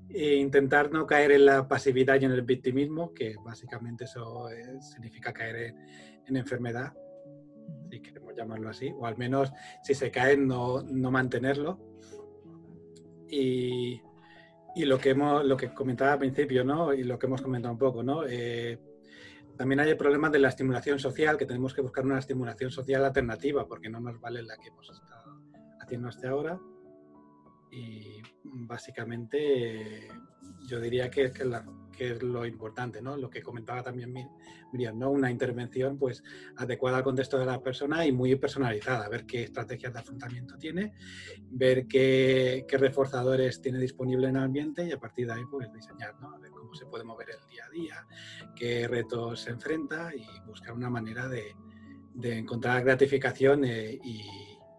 e intentar no caer en la pasividad y en el victimismo, que básicamente eso eh, significa caer en, enfermedad, si queremos llamarlo así, o al menos si se cae no, no mantenerlo. Y, y, lo, que hemos, lo que comentaba al principio, ¿no? y lo que hemos comentado un poco, ¿no? Eh, también hay el problema de la estimulación social, que tenemos que buscar una estimulación social alternativa, porque no nos vale la que hemos estado haciendo hasta ahora. Y básicamente yo diría que, que, la, que, es lo importante, ¿no? Lo que comentaba también Miriam, ¿no? Una intervención pues adecuada al contexto de la persona y muy personalizada, ver qué estrategias de afrontamiento tiene, ver qué, reforzadores tiene disponible en el ambiente y a partir de ahí pues diseñar, ¿no? Cómo se puede mover el día a día, qué retos se enfrenta y buscar una manera de, encontrar gratificación eh, y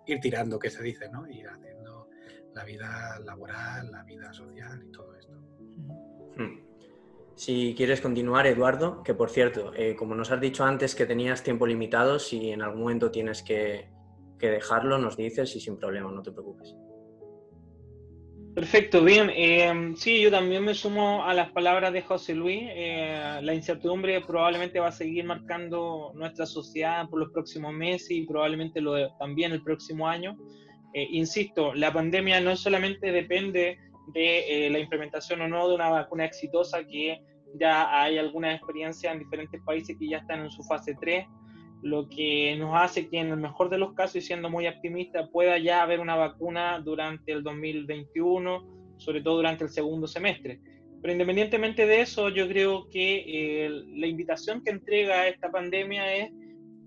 ir tirando, que se dice, ¿no? Ir haciendo la vida laboral, la vida social y todo esto. Si quieres continuar, Eduardo, que por cierto, eh, como nos has dicho antes que tenías tiempo limitado, si en algún momento tienes que, que dejarlo, nos dices y sin problema, no te preocupes. Perfecto, bien. Eh, sí, yo también me sumo a las palabras de José Luis. Eh, la incertidumbre probablemente va a seguir marcando nuestra sociedad por los próximos meses y probablemente también el próximo año. Eh, insisto, la pandemia no solamente depende de la implementación o no de una vacuna exitosa, que ya hay algunas experiencias en diferentes países que ya están en su fase 3, lo que nos hace que en el mejor de los casos, y siendo muy optimista, pueda ya haber una vacuna durante el 2021, sobre todo durante el segundo semestre. Pero independientemente de eso, yo creo que eh, la invitación que entrega esta pandemia es,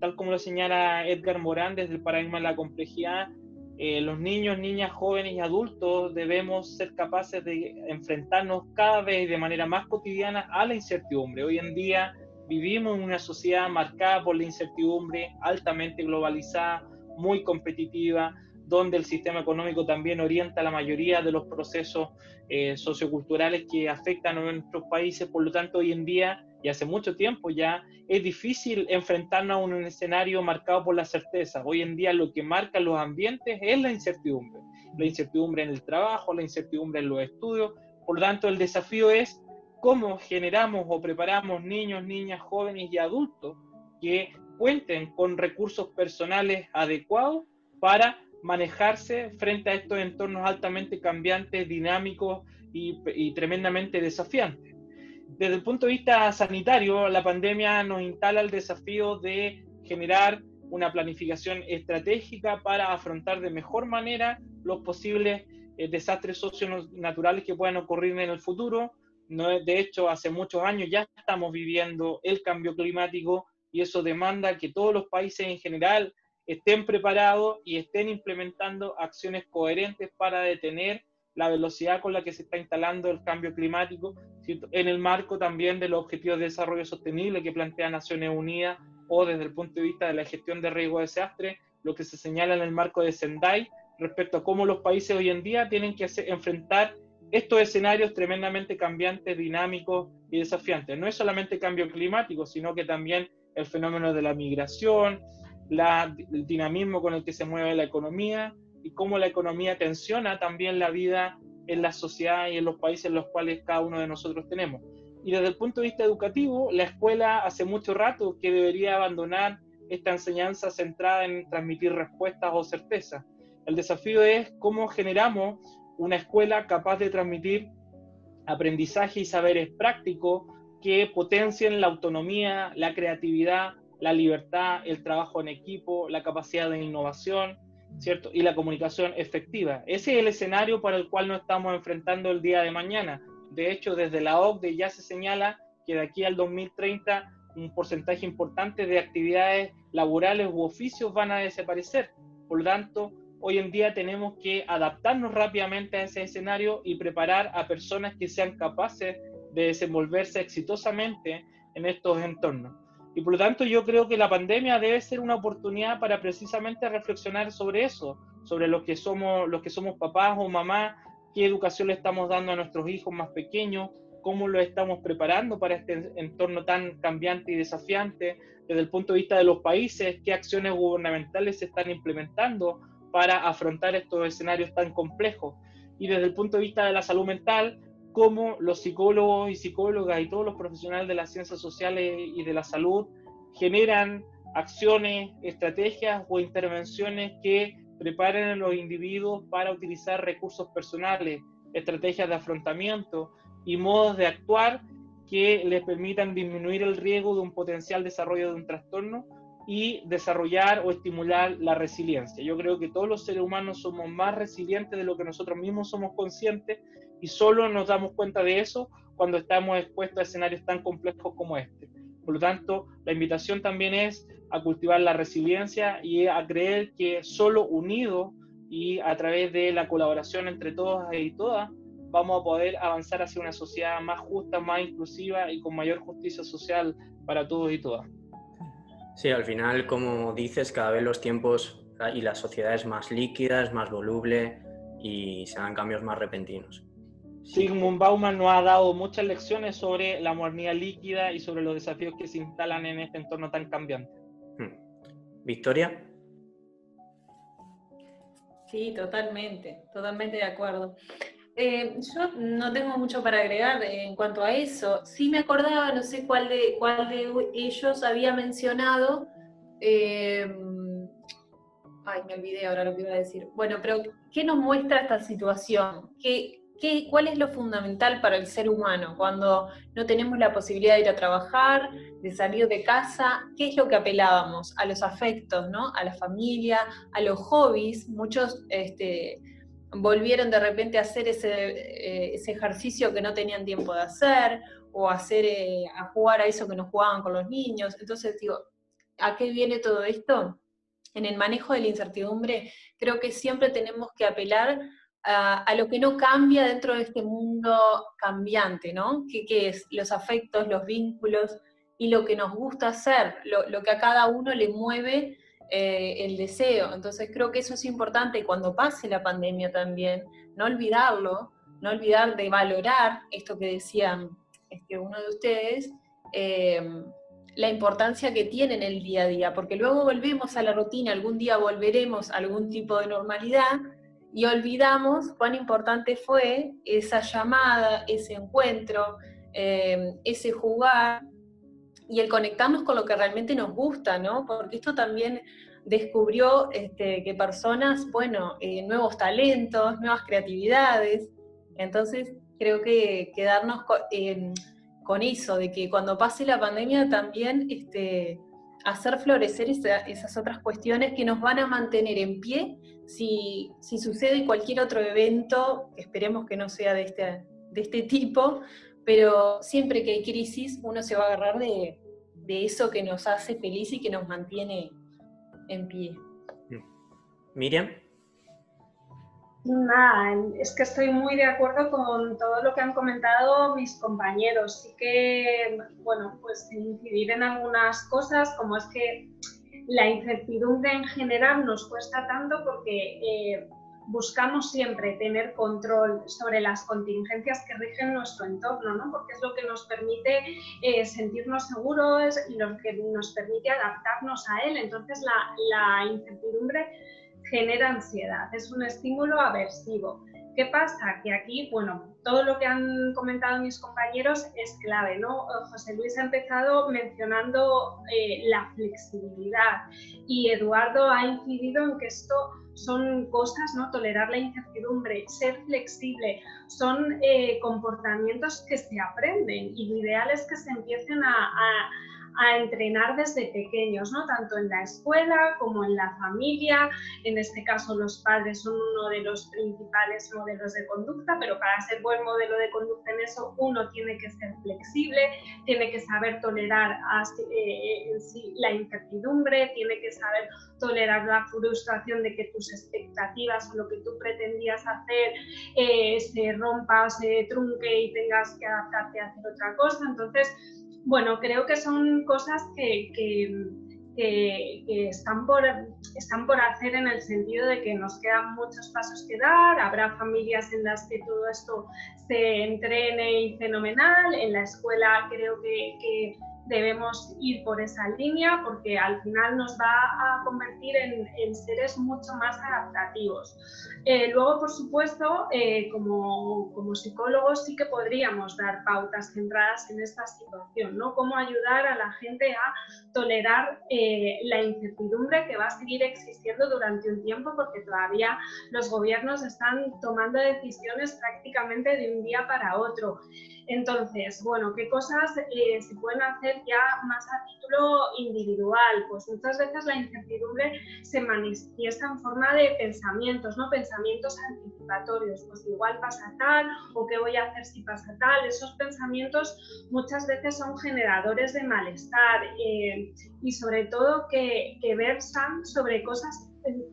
tal como lo señala Edgar Morán desde el paradigma de la complejidad, eh, los niños, niñas, jóvenes y adultos debemos ser capaces de enfrentarnos cada vez de manera más cotidiana a la incertidumbre. Hoy en día Vivimos en una sociedad marcada por la incertidumbre, altamente globalizada, muy competitiva, donde el sistema económico también orienta la mayoría de los procesos eh, socioculturales que afectan a nuestros países. Por lo tanto, hoy en día, y hace mucho tiempo ya, es difícil enfrentarnos a un escenario marcado por la certeza. Hoy en día lo que marca los ambientes es la incertidumbre. La incertidumbre en el trabajo, la incertidumbre en los estudios. Por lo tanto, el desafío es cómo generamos o preparamos niños, niñas, jóvenes y adultos que cuenten con recursos personales adecuados para manejarse frente a estos entornos altamente cambiantes, dinámicos y, tremendamente desafiantes. Desde el punto de vista sanitario, la pandemia nos instala el desafío de generar una planificación estratégica para afrontar de mejor manera los posibles eh, desastres socionaturales que puedan ocurrir en el futuro, no, de hecho, hace muchos años ya estamos viviendo el cambio climático y eso demanda que todos los países en general estén preparados y estén implementando acciones coherentes para detener la velocidad con la que se está instalando el cambio climático, en el marco también de los Objetivos de Desarrollo Sostenible que plantea Naciones Unidas o desde el punto de vista de la gestión de riesgo de desastre, lo que se señala en el marco de Sendai respecto a cómo los países hoy en día tienen que enfrentar estos escenarios tremendamente cambiantes, dinámicos y desafiantes. No es solamente cambio climático, sino que también el fenómeno de la migración, la, el dinamismo con el que se mueve la economía y cómo la economía tensiona también la vida en la sociedad y en los países en los cuales cada uno de nosotros tenemos. Y desde el punto de vista educativo, la escuela hace mucho rato que debería abandonar esta enseñanza centrada en transmitir respuestas o certezas. El desafío es cómo generamos una escuela capaz de transmitir aprendizaje y saberes prácticos que potencien la autonomía, la creatividad, la libertad, el trabajo en equipo, la capacidad de innovación, ¿cierto? Y la comunicación efectiva. Ese es el escenario para el cual nos estamos enfrentando el día de mañana. De hecho, desde la OCDE ya se señala que de aquí al 2030 un porcentaje importante de actividades laborales u oficios van a desaparecer. Por lo tanto, hoy en día tenemos que adaptarnos rápidamente a ese escenario y preparar a personas que sean capaces de desenvolverse exitosamente en estos entornos. Y por lo tanto yo creo que la pandemia debe ser una oportunidad para precisamente reflexionar sobre eso, sobre los que somos, los que somos papás o mamás, qué educación le estamos dando a nuestros hijos más pequeños, cómo lo estamos preparando para este entorno tan cambiante y desafiante, desde el punto de vista de los países, qué acciones gubernamentales se están implementando para afrontar estos escenarios tan complejos. Y desde el punto de vista de la salud mental, cómo los psicólogos y psicólogas y todos los profesionales de las ciencias sociales y de la salud generan acciones, estrategias o intervenciones que preparen a los individuos para utilizar recursos personales, estrategias de afrontamiento y modos de actuar que les permitan disminuir el riesgo de un potencial desarrollo de un trastorno y desarrollar o estimular la resiliencia. Yo creo que todos los seres humanos somos más resilientes de lo que nosotros mismos somos conscientes y solo nos damos cuenta de eso cuando estamos expuestos a escenarios tan complejos como este. Por lo tanto, la invitación también es a cultivar la resiliencia y a creer que solo unidos y a través de la colaboración entre todos y todas vamos a poder avanzar hacia una sociedad más justa, más inclusiva y con mayor justicia social para todos y todas. Sí, al final, como dices, cada vez los tiempos y la sociedad es más líquida, es más voluble y se dan cambios más repentinos. Sigmund Bauman nos ha dado muchas lecciones sobre la modernidad líquida y sobre los desafíos que se instalan en este entorno tan cambiante. Hmm. Victoria. Sí, totalmente, totalmente de acuerdo. Eh, yo no tengo mucho para agregar en cuanto a eso. Sí me acordaba, no sé cuál de, cuál de ellos había mencionado. Eh, ay, me olvidé ahora lo que iba a decir. Bueno, pero ¿qué nos muestra esta situación? ¿Qué, ¿Cuál es lo fundamental para el ser humano cuando no tenemos la posibilidad de ir a trabajar, de salir de casa? ¿Qué es lo que apelábamos? A los afectos. A la familia, a los hobbies. Muchos. Este, volvieron de repente a hacer ese, eh, ese ejercicio que no tenían tiempo de hacer, o eh, a jugar a eso que no jugaban con los niños. Entonces, digo, ¿a qué viene todo esto? En el manejo de la incertidumbre, creo que siempre tenemos que apelar a, lo que no cambia dentro de este mundo cambiante, ¿no? Que, es los afectos, los vínculos y lo que nos gusta hacer, lo, lo que a cada uno le mueve eh, el deseo. Entonces creo que eso es importante cuando pase la pandemia también, no olvidarlo, no olvidar de valorar esto que decían este, uno de ustedes, em, la importancia que tiene en el día a día, porque luego volvemos a la rutina, algún día volveremos a algún tipo de normalidad y olvidamos cuán importante fue esa llamada, ese encuentro, em, ese jugar y el conectarnos con lo que realmente nos gusta, ¿no? Porque esto también descubrió este, que personas, bueno, eh, nuevos talentos, nuevas creatividades. Entonces, creo que quedarnos con, eso, de que cuando pase la pandemia también este, hacer florecer esas otras cuestiones que nos van a mantener en pie si, si sucede cualquier otro evento, esperemos que no sea de este, de este tipo, pero siempre que hay crisis uno se va a agarrar de, eso que nos hace feliz y que nos mantiene en pie. Miriam. Nada, es que estoy muy de acuerdo con todo lo que han comentado mis compañeros. Sí que, bueno, pues incidir en algunas cosas, como es que la incertidumbre en general nos cuesta tanto porque eh, buscamos siempre tener control sobre las contingencias que rigen nuestro entorno, ¿no? porque es lo que nos permite eh, sentirnos seguros y lo que nos permite adaptarnos a él. Entonces la, incertidumbre genera ansiedad, es un estímulo aversivo. ¿Qué pasa? Que aquí, bueno, todo lo que han comentado mis compañeros es clave, ¿no? José Luis ha empezado mencionando eh, la flexibilidad y Eduardo ha incidido en que esto son cosas, ¿no? Tolerar la incertidumbre, ser flexible, son eh, comportamientos que se aprenden y lo ideal es que se empiecen a entrenar desde pequeños, ¿no? tanto en la escuela como en la familia. En este caso los padres son uno de los principales modelos de conducta, pero para ser buen modelo de conducta en eso uno tiene que ser flexible, tiene que saber tolerar eh, la incertidumbre, tiene que saber tolerar la frustración de que tus expectativas o lo que tú pretendías hacer eh, se rompa, se trunque y tengas que adaptarte a hacer otra cosa. Entonces, bueno, creo que son cosas que, están, por, están por hacer en el sentido de que nos quedan muchos pasos que dar, habrá familias en las que todo esto se entrene y fenomenal, en la escuela creo que debemos ir por esa línea porque al final nos va a convertir en, seres mucho más adaptativos. Eh, luego, por supuesto, eh, como, como, psicólogos sí que podríamos dar pautas centradas en esta situación, ¿no? Cómo ayudar a la gente a tolerar eh, la incertidumbre que va a seguir existiendo durante un tiempo porque todavía los gobiernos están tomando decisiones prácticamente de un día para otro. Entonces, bueno, ¿qué cosas eh, se pueden hacer ya más a título individual? Pues muchas veces la incertidumbre se manifiesta en forma de pensamientos, ¿no? Pensamientos anticipatorios, pues igual pasa tal o qué voy a hacer si pasa tal. Esos pensamientos muchas veces son generadores de malestar eh, y sobre todo que, que versan sobre cosas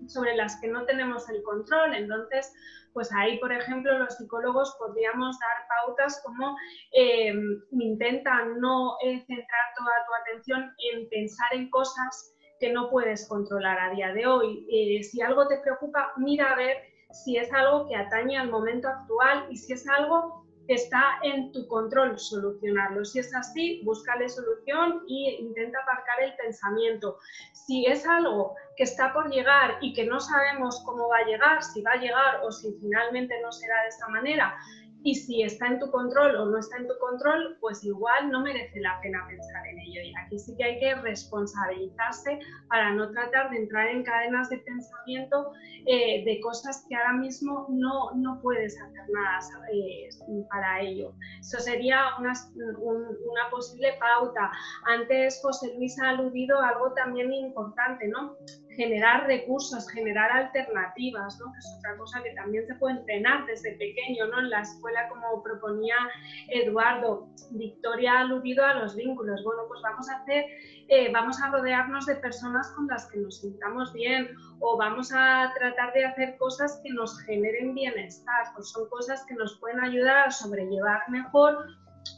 sobre las que no tenemos el control. Entonces, pues ahí, por ejemplo, los psicólogos podríamos dar pautas como eh, intenta no eh, centrar toda tu atención en pensar en cosas que no puedes controlar a día de hoy. Eh, si algo te preocupa, mira a ver si es algo que atañe al momento actual y si es algo está en tu control solucionarlo. Si es así, búscale solución e intenta aparcar el pensamiento. Si es algo que está por llegar y que no sabemos cómo va a llegar, si va a llegar o si finalmente no será de esta manera, y si está en tu control o no está en tu control, pues igual no merece la pena pensar en ello. Y aquí sí que hay que responsabilizarse para no tratar de entrar en cadenas de pensamiento eh, de cosas que ahora mismo no, no puedes hacer nada para ello. Eso sería una, una posible pauta. Antes José Luis ha aludido a algo también importante, ¿no? Generar recursos, generar alternativas, ¿no? que es otra cosa que también se puede entrenar desde pequeño, ¿no? en la escuela como proponía Eduardo. Victoria ha aludido a los vínculos. Bueno, pues vamos a hacer, eh, vamos a rodearnos de personas con las que nos sintamos bien o vamos a tratar de hacer cosas que nos generen bienestar, pues son cosas que nos pueden ayudar a sobrellevar mejor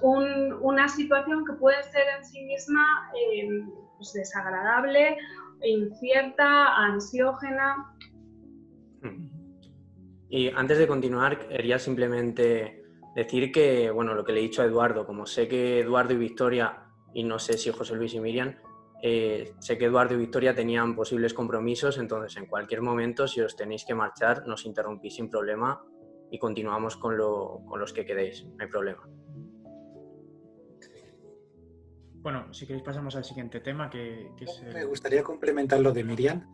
una situación que puede ser en sí misma eh, pues desagradable incierta, ansiógena. Y antes de continuar, quería simplemente decir que, bueno, lo que le he dicho a Eduardo, como sé que Eduardo y Victoria, y no sé si José Luis y Miriam, eh, sé que Eduardo y Victoria tenían posibles compromisos, entonces en cualquier momento, si os tenéis que marchar, nos interrumpís sin problema y continuamos con, con los que quedéis, no hay problema. Bueno, si queréis pasamos al siguiente tema, que, Me gustaría complementar lo de Miriam.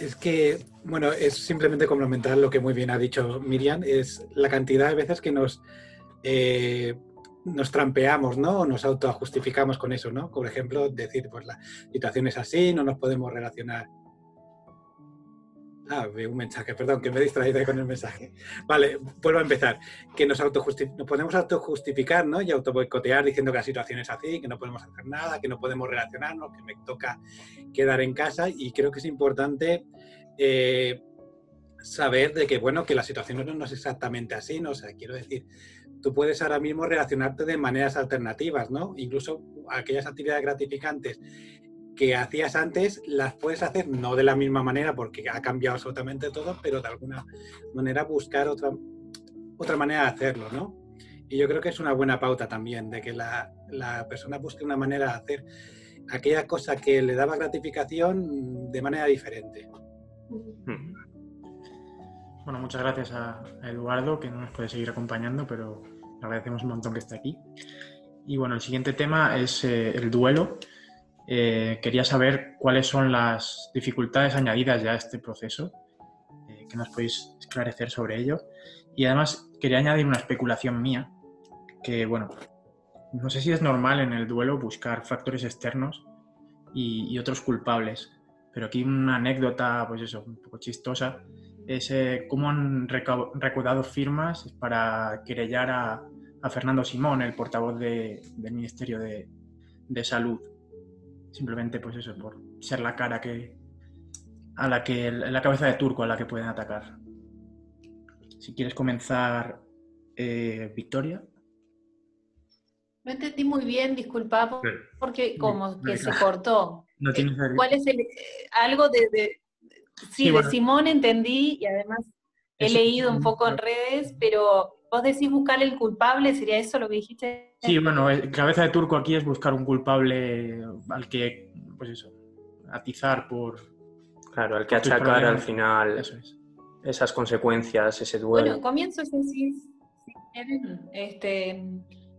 es que, bueno, es simplemente complementar lo que muy bien ha dicho Miriam, es la cantidad de veces que nos, eh, nos trampeamos, ¿no? O nos autojustificamos con eso, ¿no? Por ejemplo, decir, pues la situación es así, no nos podemos relacionar Ah, veo un mensaje, perdón, que me he distraído con el mensaje. Vale, vuelvo a empezar. Que nos, nos podemos autojustificar ¿no? y autoboicotear diciendo que la situación es así, que no podemos hacer nada, que no podemos relacionarnos, que me toca quedar en casa. Y creo que es importante eh, saber de que, bueno, que la situación no es exactamente así, ¿no? O sea, quiero decir, tú puedes ahora mismo relacionarte de maneras alternativas, ¿no? Incluso aquellas actividades gratificantes que hacías antes las puedes hacer no de la misma manera porque ha cambiado absolutamente todo, pero de alguna manera buscar otra, otra manera de hacerlo, ¿no? Y yo creo que es una buena pauta también de que la, la persona busque una manera de hacer aquella cosa que le daba gratificación de manera diferente. Hmm. Bueno, muchas gracias a, Eduardo, que no nos puede seguir acompañando, pero le agradecemos un montón que esté aquí. Y bueno, el siguiente tema es eh, el duelo. Eh, quería saber cuáles son las dificultades añadidas ya a este proceso, eh, que nos podéis esclarecer sobre ello. Y además quería añadir una especulación mía, que bueno, no sé si es normal en el duelo buscar factores externos y, otros culpables, pero aquí una anécdota, pues eso, un poco chistosa, es eh, cómo han recaudado firmas para querellar a, Fernando Simón, el portavoz del Ministerio de, Salud. Simplemente, pues eso, por ser la cara que a la que la cabeza de turco a la que pueden atacar. Si quieres comenzar, eh, Victoria. No entendí muy bien, disculpa, porque como que se cortó. Eh, ¿Cuál es el, algo de, sí, de Simón entendí y además he leído un poco en redes, pero vos decís buscar el culpable, ¿sería eso lo que dijiste? Sí, bueno, cabeza de turco aquí es buscar un culpable al que, pues eso, atizar por... Claro, al que achacar al final esas consecuencias, ese duelo. Bueno, comienzo así, este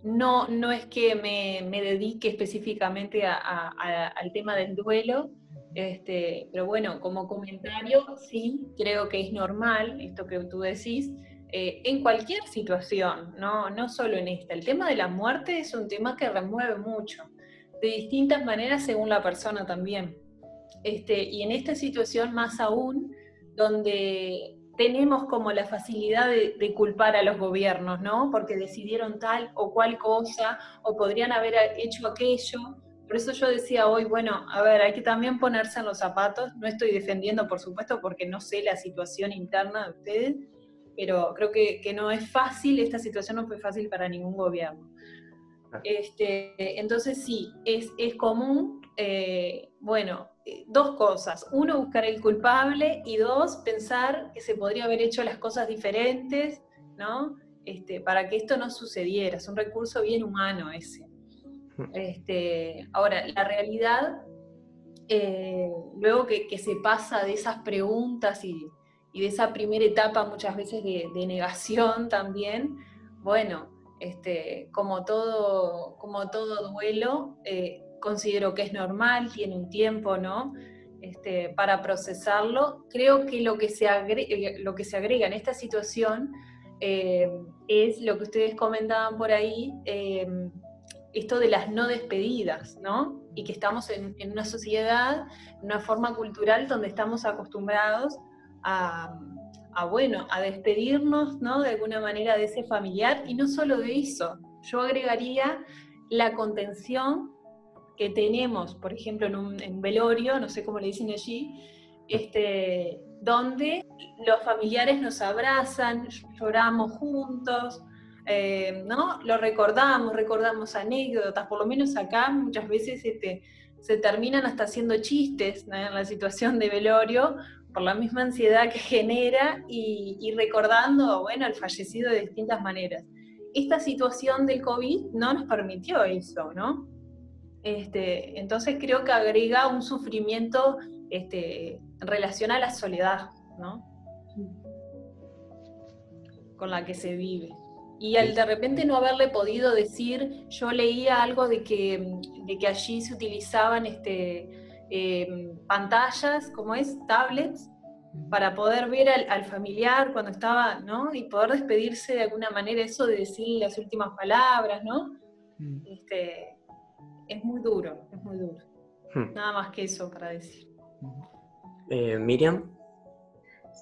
no, no es que me, dedique específicamente al tema del duelo, este, pero bueno, como comentario, sí, creo que es normal esto que tú decís, eh, en cualquier situación, ¿no? no solo en esta. El tema de la muerte es un tema que remueve mucho, de distintas maneras según la persona también. Este, y en esta situación más aún, donde tenemos como la facilidad de, culpar a los gobiernos, ¿no? Porque decidieron tal o cual cosa, o podrían haber hecho aquello. Por eso yo decía hoy, bueno, a ver, hay que también ponerse en los zapatos. No estoy defendiendo, por supuesto, porque no sé la situación interna de ustedes, pero creo que, no es fácil, esta situación no fue fácil para ningún gobierno. Este, entonces sí, es, es común, eh, bueno, dos cosas. Uno, buscar el culpable y dos, pensar que se podría haber hecho las cosas diferentes, ¿no? Este, para que esto no sucediera. Es un recurso bien humano ese. Este, ahora, la realidad, eh, luego que, se pasa de esas preguntas y, de esa primera etapa muchas veces de, negación también, bueno, este, como, todo, duelo, eh, considero que es normal, tiene un tiempo, ¿no? Este, para procesarlo. Creo que lo que se agrega, eh, lo que se agrega en esta situación es lo que ustedes comentaban por ahí, esto de las no despedidas, ¿no? Y que estamos en, una sociedad, una forma cultural donde estamos acostumbrados a, a, bueno, a despedirnos, ¿no? De alguna manera de ese familiar y no solo de eso. Yo agregaría la contención que tenemos, por ejemplo, en un velorio, no sé cómo le dicen allí, este, donde los familiares nos abrazan, lloramos juntos, eh, ¿no? Lo recordamos, recordamos anécdotas, por lo menos acá muchas veces este, se terminan hasta haciendo chistes en la situación de velorio por la misma ansiedad que genera y, y recordando, bueno, al fallecido de distintas maneras. Esta situación del COVID no nos permitió eso, ¿no? Este, entonces creo que agrega un sufrimiento este, en relación a la soledad, ¿no? Con la que se vive. Y al de repente no haberle podido decir, yo leía algo de que, de que allí se utilizaban este, em, pantallas, como es, tablets, para poder ver al, familiar cuando estaba, ¿no? Y poder despedirse de alguna manera, eso de decir las últimas palabras, ¿no? Mm. Este, es muy duro, es muy duro. Hmm. Nada más que eso para decir. Eh, Miriam.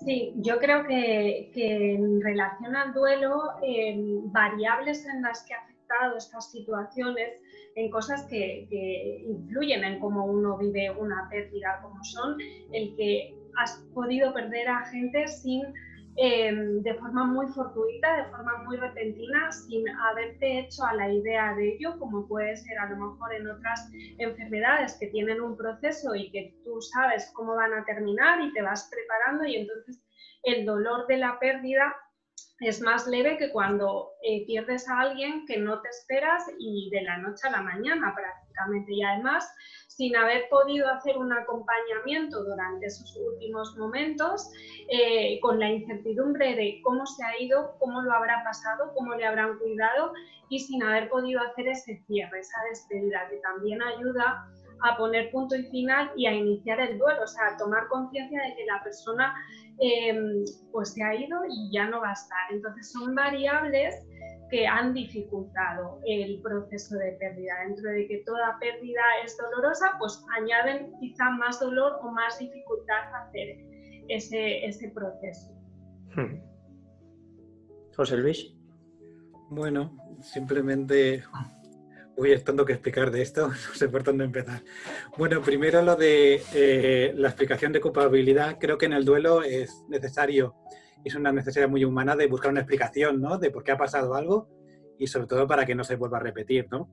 Sí, yo creo que, en relación al duelo, variables en las que ha afectado estas situaciones, en cosas que, que, influyen en cómo uno vive una pérdida, como son el que has podido perder a gente sin Em, de forma muy fortuita, de forma muy repentina, sin haberte hecho a la idea de ello, como puede ser a lo mejor en otras enfermedades que tienen un proceso y que tú sabes cómo van a terminar y te vas preparando y entonces el dolor de la pérdida es más leve que cuando eh, pierdes a alguien que no te esperas y de la noche a la mañana prácticamente. Y además sin haber podido hacer un acompañamiento durante esos últimos momentos, eh, con la incertidumbre de cómo se ha ido, cómo lo habrá pasado, cómo le habrán cuidado y sin haber podido hacer ese cierre, esa despedida, que también ayuda a poner punto y final y a iniciar el duelo, o sea, a tomar conciencia de que la persona em, pues se ha ido y ya no va a estar. Entonces son variables que han dificultado el proceso de pérdida. Dentro de que toda pérdida es dolorosa, pues añaden quizá más dolor o más dificultad a hacer ese, ese proceso. Hmm. José Luis. Bueno, simplemente Uy, tanto que explicar de esto, no sé por dónde empezar. Bueno, primero lo de eh, la explicación de culpabilidad. Creo que en el duelo es necesario, es una necesidad muy humana de buscar una explicación, ¿no? De por qué ha pasado algo y sobre todo para que no se vuelva a repetir, ¿no?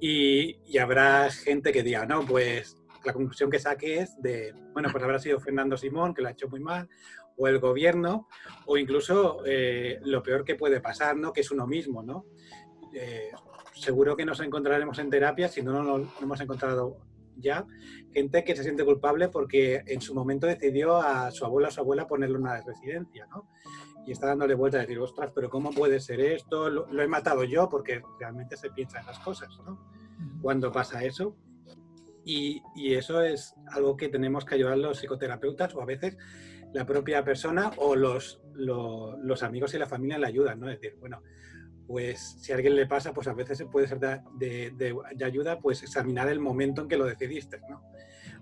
Y, habrá gente que diga, no, pues la conclusión que saque es de, bueno, pues habrá sido Fernando Simón, que lo ha hecho muy mal, o el gobierno, o incluso eh, lo peor que puede pasar, ¿no? Que es uno mismo, ¿no? Eh, seguro que nos encontraremos en terapia, si no, no lo hemos encontrado ya, gente que se siente culpable porque en su momento decidió a su abuela o su abuela ponerle una residencia, ¿no? Y está dándole vuelta a decir, ostras, pero ¿cómo puede ser esto? Lo, he matado yo porque realmente se piensa en las cosas, ¿no? Cuando pasa eso. Y, y, eso es algo que tenemos que ayudar los psicoterapeutas o a veces la propia persona o los, los, los amigos y la familia le ayudan, ¿no? Es decir, bueno, pues si a alguien le pasa, pues a veces puede ser de, ayuda, pues examinar el momento en que lo decidiste, ¿no?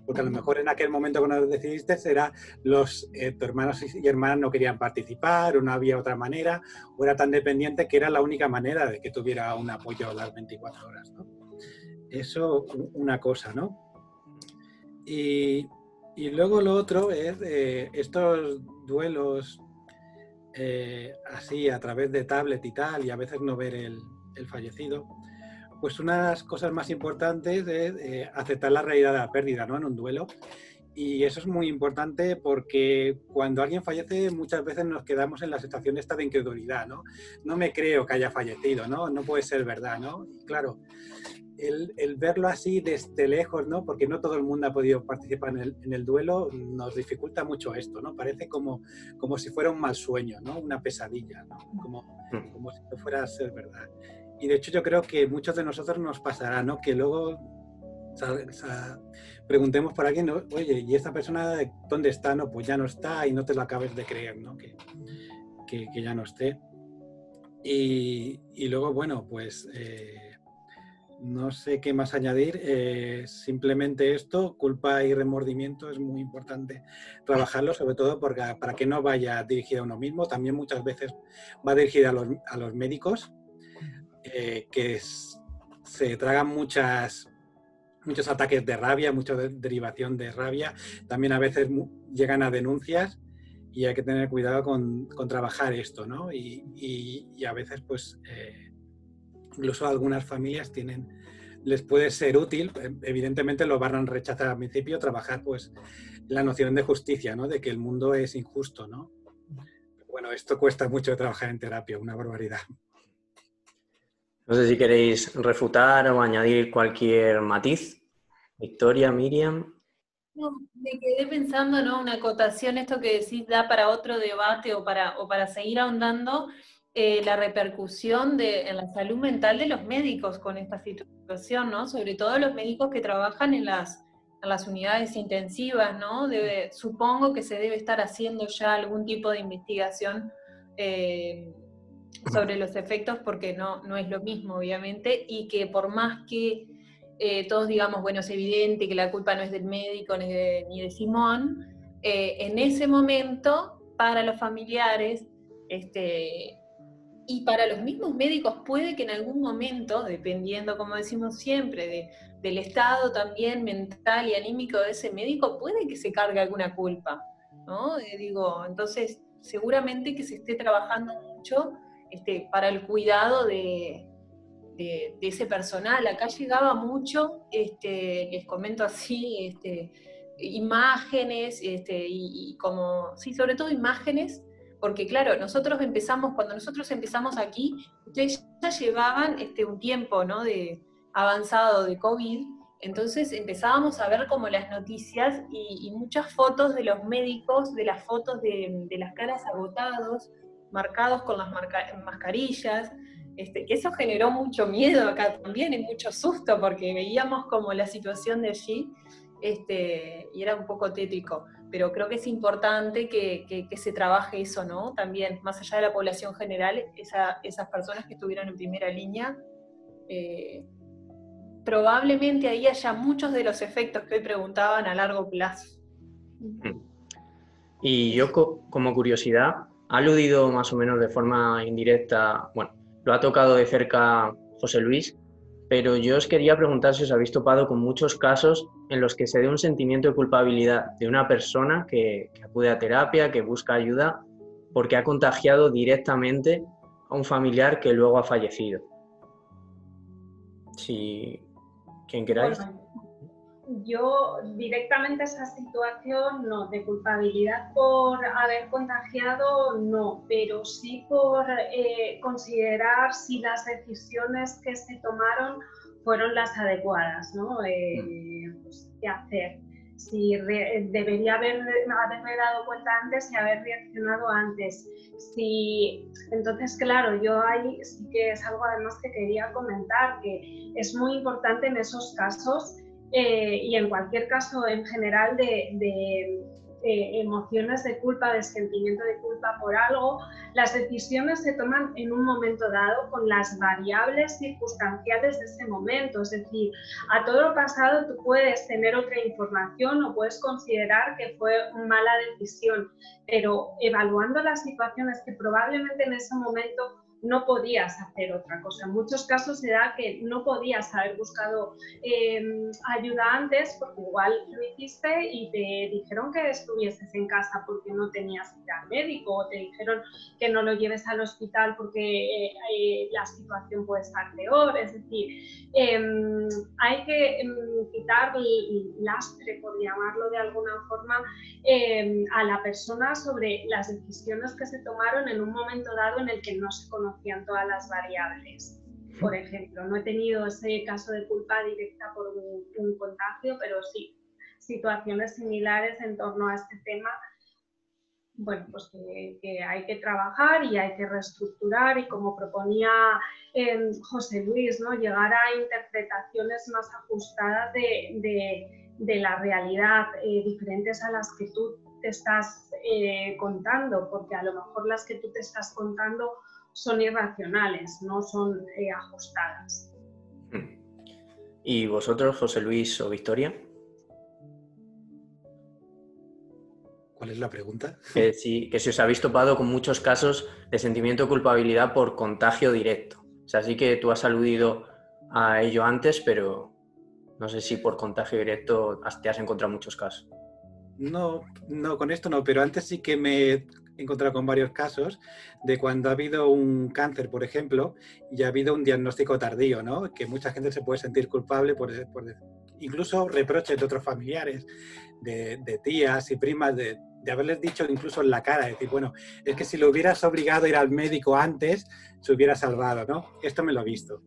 Porque a lo mejor en aquel momento que lo decidiste era los eh, tus hermanos y hermanas no querían participar, o no había otra manera, o era tan dependiente que era la única manera de que tuviera un apoyo a las 24 horas, ¿no? Eso, una cosa, ¿no? Y, luego lo otro es eh, estos duelos eh, así a través de tablet y tal, y a veces no ver el, fallecido, pues una de las cosas más importantes es eh, aceptar la realidad de la pérdida, ¿no? En un duelo. Y eso es muy importante porque cuando alguien fallece muchas veces nos quedamos en la situación esta de incredulidad, ¿no? No me creo que haya fallecido, ¿no? No puede ser verdad, ¿no? Claro, el, verlo así desde lejos, ¿no? Porque no todo el mundo ha podido participar en el, duelo, nos dificulta mucho esto, ¿no? Parece como, como si fuera un mal sueño, ¿no? Una pesadilla, ¿no? Como, hmm. como si no fuera a ser verdad. Y de hecho yo creo que muchos de nosotros nos pasará, ¿no? Que luego preguntemos por alguien, oye, ¿y esta persona dónde está? No, pues ya no está y no te lo acabes de creer, ¿no? Que, que, ya no esté. Y, y luego, bueno, pues... Eh, no sé qué más añadir. Eh, simplemente esto, culpa y remordimiento, es muy importante trabajarlo, sobre todo porque, para que no vaya dirigido a uno mismo. También muchas veces va dirigido a los, médicos, eh, que se tragan muchas, muchos ataques de rabia, mucha derivación de rabia. También a veces llegan a denuncias y hay que tener cuidado con, trabajar esto, ¿no? Y, a veces, pues... Eh, incluso algunas familias tienen, les puede ser útil, evidentemente lo van a rechazar al principio, trabajar pues la noción de justicia, ¿no? De que el mundo es injusto, ¿no? Bueno, esto cuesta mucho trabajar en terapia, una barbaridad. No sé si queréis refutar o añadir cualquier matiz. Victoria, Miriam. No, me quedé pensando, ¿no? Una acotación, esto que decís da para otro debate o para, o para seguir ahondando, eh, la repercusión de, en la salud mental de los médicos con esta situación, ¿no? Sobre todo los médicos que trabajan en las, las unidades intensivas, ¿no? supongo que se debe estar haciendo ya algún tipo de investigación eh, sobre los efectos, porque no, no es lo mismo, obviamente, y que por más que eh, todos digamos, bueno, es evidente que la culpa no es del médico ni de, ni de Simón, en ese momento, para los familiares, este, y para los mismos médicos puede que en algún momento, dependiendo, como decimos siempre, del estado también mental y anímico de ese médico, puede que se cargue alguna culpa, ¿no? Digo, entonces, seguramente que se esté trabajando mucho este, para el cuidado de, ese personal. Acá llegaba mucho, este, les comento así, este, imágenes, este, y, y como, sí, sobre todo imágenes porque claro, nosotros empezamos, cuando nosotros empezamos aquí, ustedes ya llevaban este, un tiempo ¿no? de avanzado de COVID, entonces empezábamos a ver como las noticias y, muchas fotos de los médicos, de las fotos de, las caras agotados, marcados con las mascarillas, este, que eso generó mucho miedo acá también y mucho susto porque veíamos como la situación de allí este, y era un poco tétrico. Pero creo que es importante que, se trabaje eso, ¿no? También, más allá de la población general, esas personas que estuvieron en primera línea, eh, probablemente ahí haya muchos de los efectos que hoy preguntaban a largo plazo. Mm. Y yo como curiosidad, ha aludido más o menos de forma indirecta, bueno, lo ha tocado de cerca José Luis, pero yo os quería preguntar si os habéis topado con muchos casos en los que se dé un sentimiento de culpabilidad de una persona que, acude a terapia, que busca ayuda, porque ha contagiado directamente a un familiar que luego ha fallecido. Si quien queráis. Yo directamente esa situación no, de culpabilidad por haber contagiado no, pero sí por eh, considerar si las decisiones que se tomaron fueron las adecuadas, ¿no? Eh, mm. pues, ¿Qué hacer? Si debería haber, haberme dado cuenta antes y haber reaccionado antes. Si, entonces, claro, yo ahí sí que es algo además que quería comentar, que es muy importante en esos casos eh, y en cualquier caso en general de eh, emociones de culpa, de sentimiento de culpa por algo, las decisiones se toman en un momento dado con las variables circunstanciales de ese momento. Es decir, a todo lo pasado tú puedes tener otra información o puedes considerar que fue una mala decisión, pero evaluando las situaciones que probablemente en ese momento no podías hacer otra cosa. En muchos casos se da que no podías haber buscado em, ayuda antes porque igual lo hiciste y te dijeron que estuvieses en casa porque no tenías que ir al médico o te dijeron que no lo lleves al hospital porque eh, eh, la situación puede estar peor. Es decir, em, hay que em, quitar el lastre, por llamarlo de alguna forma, a la persona sobre las decisiones que se tomaron en un momento dado en el que no se conocía conocían todas las variables. Por ejemplo, no he tenido ese caso de culpa directa por un, contagio, pero sí situaciones similares en torno a este tema bueno, pues que, hay que trabajar y hay que reestructurar y como proponía eh, José Luis, ¿no? llegar a interpretaciones más ajustadas de, de, la realidad, eh, diferentes a las que tú te estás eh, contando, porque a lo mejor las que tú te estás contando son irracionales, no son eh, ajustadas. Hmm. ¿Y vosotros, José Luis o Victoria? ¿Cuál es la pregunta? Que si, que si os habéis topado con muchos casos de sentimiento de culpabilidad por contagio directo. O sea, sí que tú has aludido a ello antes, pero no sé si por contagio directo te has encontrado muchos casos. No, no, con esto no, pero antes sí que me encontrado con varios casos de cuando ha habido un cáncer, por ejemplo, y ha habido un diagnóstico tardío, ¿no? Que mucha gente se puede sentir culpable por, incluso reproches de otros familiares, de, tías y primas, de, haberles dicho incluso en la cara, decir, bueno, es que si lo hubieras obligado a ir al médico antes, se hubiera salvado, ¿no? Esto me lo he visto.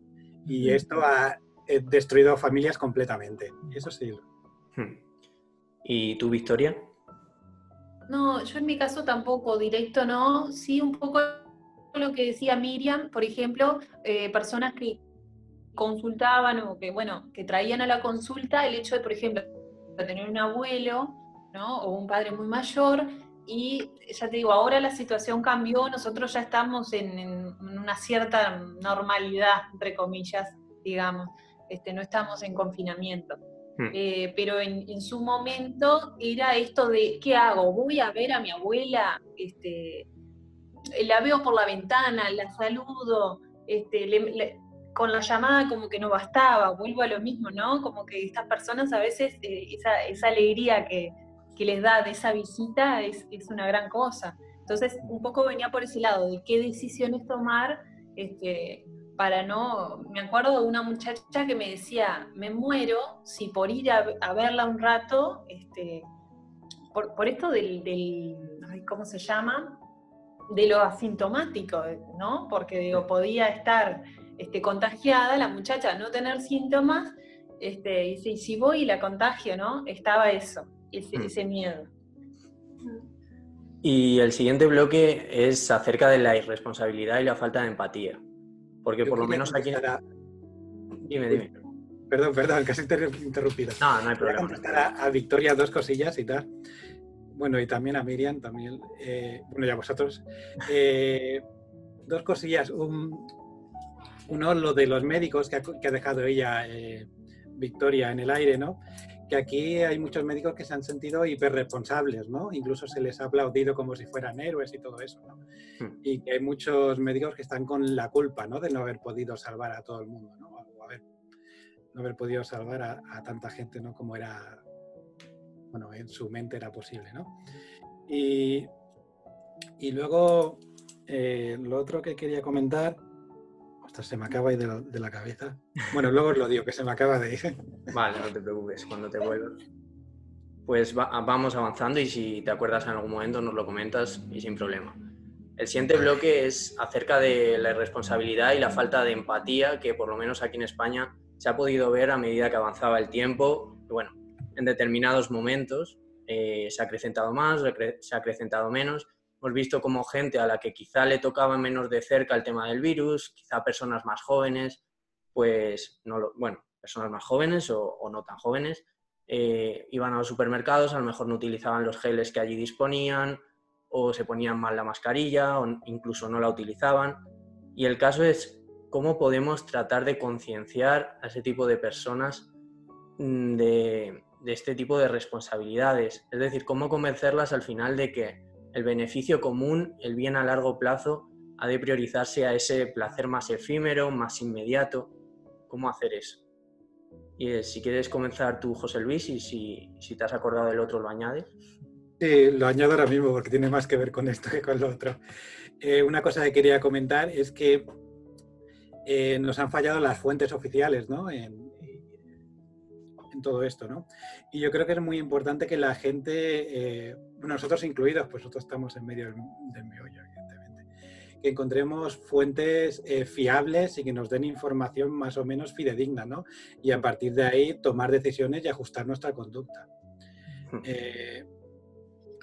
Y esto ha destruido familias completamente. Eso sí. Hmm. ¿Y tú, Victoria? No, yo en mi caso tampoco, directo no. Sí, un poco lo que decía Miriam, por ejemplo, eh, personas que consultaban o que, bueno, que traían a la consulta el hecho de, por ejemplo, tener un abuelo, ¿no? O un padre muy mayor, y ya te digo, ahora la situación cambió, nosotros ya estamos en, una cierta normalidad, entre comillas, digamos, este, no estamos en confinamiento. Hmm. Eh, pero en, su momento era esto de, ¿qué hago? Voy a ver a mi abuela, este, la veo por la ventana, la saludo, este, con la llamada como que no bastaba, vuelvo a lo mismo, ¿no? Como que estas personas a veces, eh, esa, alegría que, les da de esa visita es, es, una gran cosa. Entonces, un poco venía por ese lado, de qué decisiones tomar, este, para no, me acuerdo de una muchacha que me decía, me muero si por ir a, verla un rato, este, por, esto del, ¿cómo se llama? De lo asintomático, ¿no? Porque digo, podía estar este, contagiada, la muchacha no tener síntomas, este, y si, voy y la contagio, ¿no? Estaba eso, ese, mm. ese miedo. Y el siguiente bloque es acerca de la irresponsabilidad y la falta de empatía. Porque por lo menos aquí. Dime, dime. Perdón, perdón, casi te he interrumpido. No, no hay problema. a, Victoria dos cosillas y tal. bueno, y también a Miriam, también, eh, bueno, y a vosotros. Eh, dos cosillas. uno, lo de los médicos que ha, dejado ella, eh, Victoria, en el aire, ¿no? Que aquí hay muchos médicos que se han sentido hiperresponsables, ¿no? Incluso se les ha aplaudido como si fueran héroes y todo eso, ¿no? Hmm. Y que hay muchos médicos que están con la culpa, ¿no? De no haber podido salvar a todo el mundo, ¿no? O haber, no haber podido salvar a, a tanta gente, ¿no? Como era bueno, en su mente era posible, ¿no? Y, y luego, eh, lo otro que quería comentar, ostras, se me acaba de, la, de la cabeza. Bueno, luego os lo digo, que se me acaba de ir. Vale, no te preocupes, cuando te vuelvas. Pues vamos avanzando y si te acuerdas en algún momento nos lo comentas y sin problema. El siguiente bloque es acerca de la irresponsabilidad y la falta de empatía que por lo menos aquí en España se ha podido ver a medida que avanzaba el tiempo. bueno, en determinados momentos eh, se ha acrecentado más, se ha acrecentado menos. Hemos visto como gente a la que quizá le tocaba menos de cerca el tema del virus, quizá personas más jóvenes, pues, no lo, bueno, personas más jóvenes o, no tan jóvenes, eh, iban a los supermercados, a lo mejor no utilizaban los geles que allí disponían, o se ponían mal la mascarilla, o incluso no la utilizaban. Y el caso es cómo podemos tratar de concienciar a ese tipo de personas mm, de, de este tipo de responsabilidades. Es decir, cómo convencerlas al final de que el beneficio común, el bien a largo plazo, ha de priorizarse a ese placer más efímero, más inmediato. ¿Cómo hacer eso? Y eh, si quieres comenzar tú, José Luis, y si, si, te has acordado del otro, lo añades. Sí, lo añado ahora mismo porque tiene más que ver con esto que con lo otro. Eh, una cosa que quería comentar es que eh, nos han fallado las fuentes oficiales ¿no? en, en todo esto, ¿no? Y yo creo que es muy importante que la gente, eh, nosotros incluidos, pues nosotros estamos en medio del, meollo, evidentemente, que encontremos fuentes eh, fiables y que nos den información más o menos fidedigna, ¿no? Y a partir de ahí tomar decisiones y ajustar nuestra conducta. Hmm. Eh,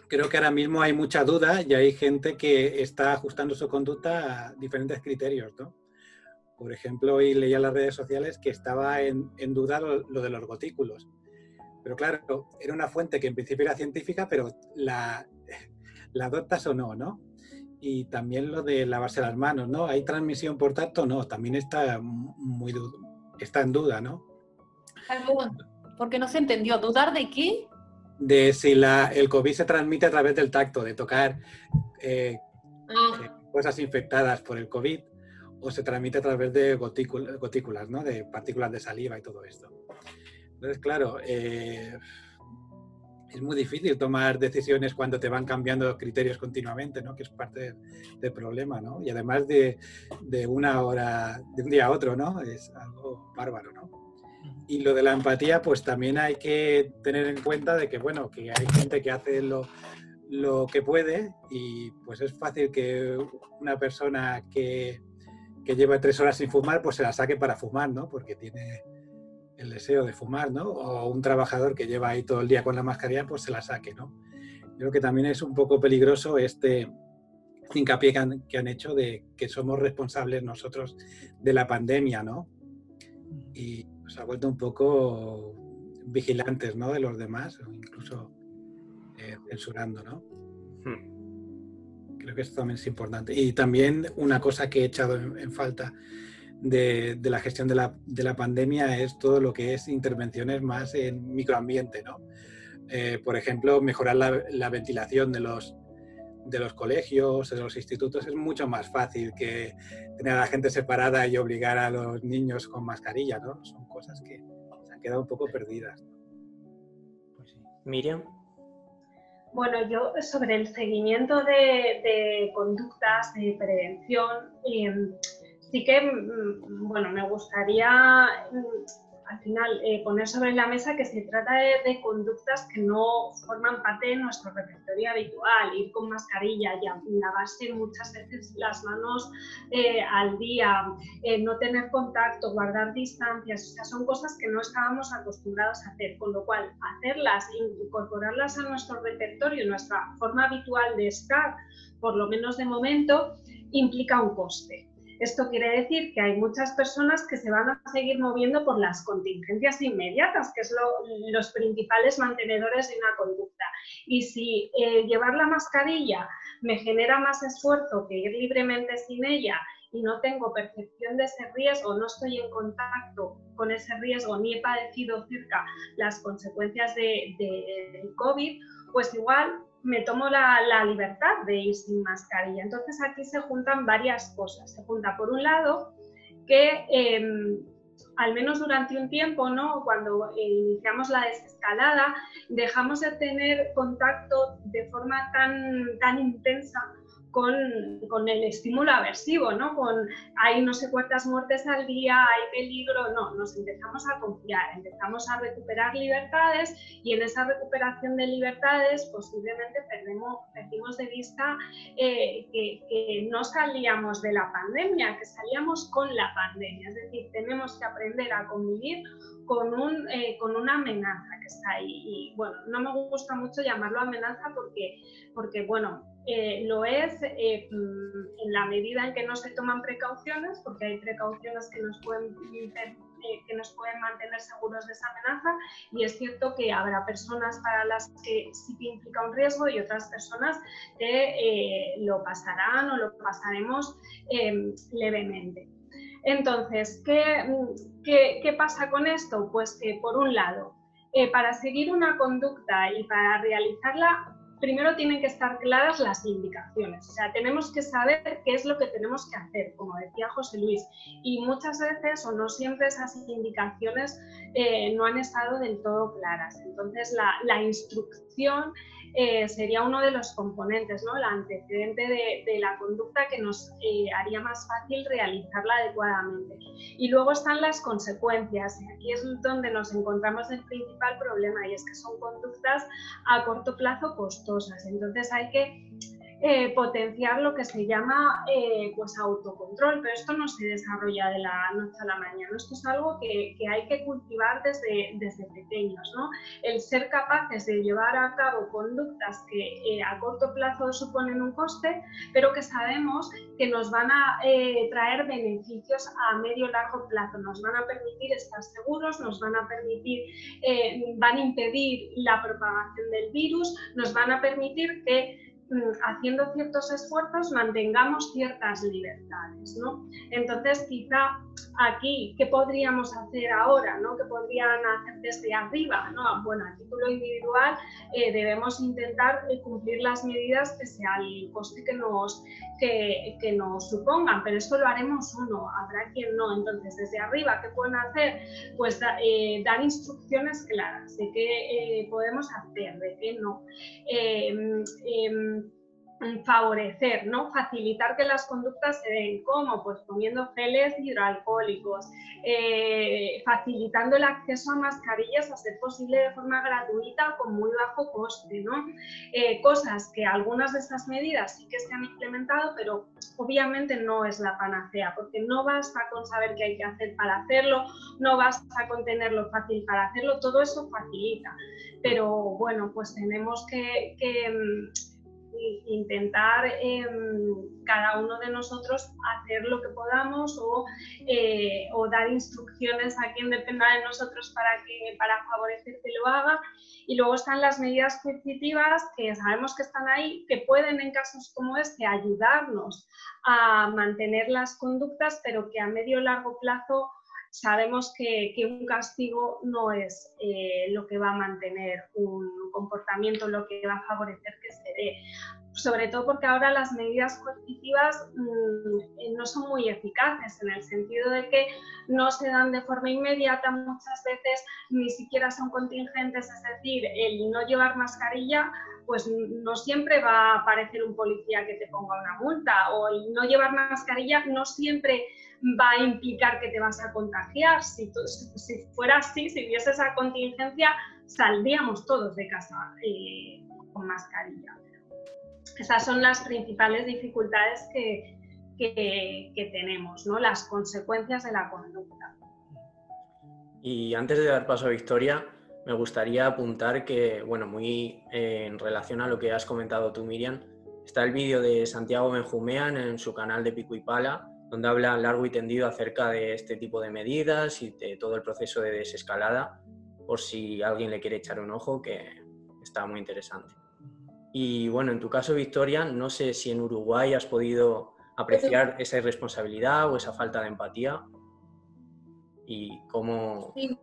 creo que ahora mismo hay mucha duda y hay gente que está ajustando su conducta a diferentes criterios, ¿no? Por ejemplo, hoy leía en las redes sociales que estaba en, duda lo, de los gotículos. Pero claro, era una fuente que en principio era científica, pero la, la adoptas o no, ¿no? Y también lo de lavarse las manos, ¿no? ¿Hay transmisión por tacto? No, también está, muy, está en duda, ¿no? Porque no se entendió. ¿Dudar de qué? De si la, el COVID se transmite a través del tacto, de tocar eh, ah. eh, cosas infectadas por el COVID o se transmite a través de gotículas, ¿no? de partículas de saliva y todo esto. Entonces, claro, eh, es muy difícil tomar decisiones cuando te van cambiando los criterios continuamente, ¿no? que es parte del, problema. ¿no? Y además de, de, una hora, de un día a otro, ¿no? es algo bárbaro. ¿no? Y lo de la empatía, pues también hay que tener en cuenta de que, bueno, que hay gente que hace lo, lo que puede y pues es fácil que una persona que que lleva tres horas sin fumar, pues se la saque para fumar, ¿no? Porque tiene el deseo de fumar, ¿no? O un trabajador que lleva ahí todo el día con la mascarilla, pues se la saque, ¿no? Creo que también es un poco peligroso este hincapié que han, que han hecho de que somos responsables nosotros de la pandemia, ¿no? Y nos ha vuelto un poco vigilantes, ¿no? De los demás, incluso eh, censurando, ¿no? Hmm. Creo que esto también es importante. Y también una cosa que he echado en, falta de, la gestión de la, pandemia es todo lo que es intervenciones más en microambiente, ¿no? Eh, por ejemplo, mejorar la, ventilación de los, de los colegios, de los institutos, es mucho más fácil que tener a la gente separada y obligar a los niños con mascarilla, ¿no? Son cosas que se han quedado un poco perdidas. Pues Miriam. Bueno, yo sobre el seguimiento de, conductas de prevención, em, sí que, mm, bueno, me gustaría mm, al final eh, poner sobre la mesa que se trata de, conductas que no forman parte de nuestro repertorio habitual, ir con mascarilla, y lavarse muchas veces las manos eh, al día, eh, no tener contacto, guardar distancias, o sea, son cosas que no estábamos acostumbrados a hacer, con lo cual hacerlas, incorporarlas a nuestro repertorio, nuestra forma habitual de estar, por lo menos de momento, implica un coste. Esto quiere decir que hay muchas personas que se van a seguir moviendo por las contingencias inmediatas, que son los principales mantenedores de una conducta. Y si eh, llevar la mascarilla me genera más esfuerzo que ir libremente sin ella y no tengo percepción de ese riesgo, no estoy en contacto con ese riesgo ni he padecido cerca las consecuencias del de, COVID, pues igual me tomo la, libertad de ir sin mascarilla. Entonces aquí se juntan varias cosas. Se junta por un lado que em, al menos durante un tiempo, ¿no? cuando iniciamos la desescalada, dejamos de tener contacto de forma tan, tan intensa con, con, el estímulo aversivo, ¿no? Con hay no sé cuántas muertes al día, hay peligro, no, nos empezamos a confiar, empezamos a recuperar libertades y en esa recuperación de libertades posiblemente perdemos, perdimos de vista eh, que, no salíamos de la pandemia, que salíamos con la pandemia, es decir, tenemos que aprender a convivir con, un, eh, con una amenaza que está ahí. Y bueno, no me gusta mucho llamarlo amenaza porque, porque bueno, eh, lo es eh, mm, en la medida en que no se toman precauciones, porque hay precauciones que nos pueden que nos pueden mantener seguros de esa amenaza y es cierto que habrá personas para las que sí que implica un riesgo y otras personas que lo pasarán o lo pasaremos levemente. Entonces, ¿qué, pasa con esto? Pues que, por un lado, eh, para seguir una conducta y para realizarla, primero tienen que estar claras las indicaciones. O sea, tenemos que saber qué es lo que tenemos que hacer, como decía José Luis. Y muchas veces, o no siempre, esas indicaciones eh, no han estado del todo claras. Entonces, la, la instrucción eh, sería uno de los componentes, ¿no? la antecedente de, la conducta que nos eh, haría más fácil realizarla adecuadamente. Y luego están las consecuencias. Aquí es donde nos encontramos el principal problema y es que son conductas a corto plazo costosas. Entonces hay que eh, potenciar lo que se llama eh, pues autocontrol, pero esto no se desarrolla de la noche a la mañana, esto es algo que, hay que cultivar desde, desde pequeños, ¿no? el ser capaces de llevar a cabo conductas que eh, a corto plazo suponen un coste, pero que sabemos que nos van a traer beneficios a medio y largo plazo, nos van a permitir estar seguros, nos van a permitir, van a impedir la propagación del virus, nos van a permitir que haciendo ciertos esfuerzos mantengamos ciertas libertades. ¿no? Entonces, quizá aquí, ¿qué podríamos hacer ahora? ¿no? ¿Qué podrían hacer desde arriba? ¿no? Bueno, a título individual eh, debemos intentar eh, cumplir las medidas que sea el coste que nos, que, que, nos supongan, pero esto lo haremos uno, habrá quien no. Entonces, desde arriba, ¿qué pueden hacer? Pues eh, dar instrucciones claras de qué podemos hacer, de qué no. Em, favorecer, ¿no? facilitar que las conductas se den. ¿Cómo? Pues poniendo geles hidroalcohólicos, eh, facilitando el acceso a mascarillas a ser posible de forma gratuita con muy bajo coste. ¿no? Eh, cosas que algunas de estas medidas sí que se han implementado, pero obviamente no es la panacea, porque no basta con saber qué hay que hacer para hacerlo, no basta con tenerlo fácil para hacerlo, todo eso facilita. Pero bueno, pues tenemos que, que intentar em, cada uno de nosotros hacer lo que podamos eh, o, dar instrucciones a quien dependa de nosotros para, que, para favorecer que lo haga. Y luego están las medidas coercitivas que sabemos que están ahí, que pueden en casos como este ayudarnos a mantener las conductas, pero que a medio o largo plazo sabemos que, un castigo no es eh, lo que va a mantener un comportamiento, lo que va a favorecer que se dé. Sobre todo porque ahora las medidas coercitivas mm, no son muy eficaces en el sentido de que no se dan de forma inmediata muchas veces, ni siquiera son contingentes, es decir, el no llevar mascarilla pues no siempre va a aparecer un policía que te ponga una multa o el no llevar mascarilla no siempre va a implicar que te vas a contagiar. Si, fuera así, si hubiese esa contingencia, saldríamos todos de casa eh, con mascarilla. Esas son las principales dificultades que, que, tenemos, ¿no? las consecuencias de la conducta. Y antes de dar paso a Victoria, me gustaría apuntar que, bueno, muy eh, en relación a lo que has comentado tú, Miriam, está el vídeo de Santiago Benjumean en su canal de Pico y Pala, donde habla largo y tendido acerca de este tipo de medidas y de todo el proceso de desescalada, por si alguien le quiere echar un ojo, que está muy interesante. Y bueno, en tu caso, Victoria, no sé si en Uruguay has podido apreciar esa irresponsabilidad o esa falta de empatía y cómo... Sí.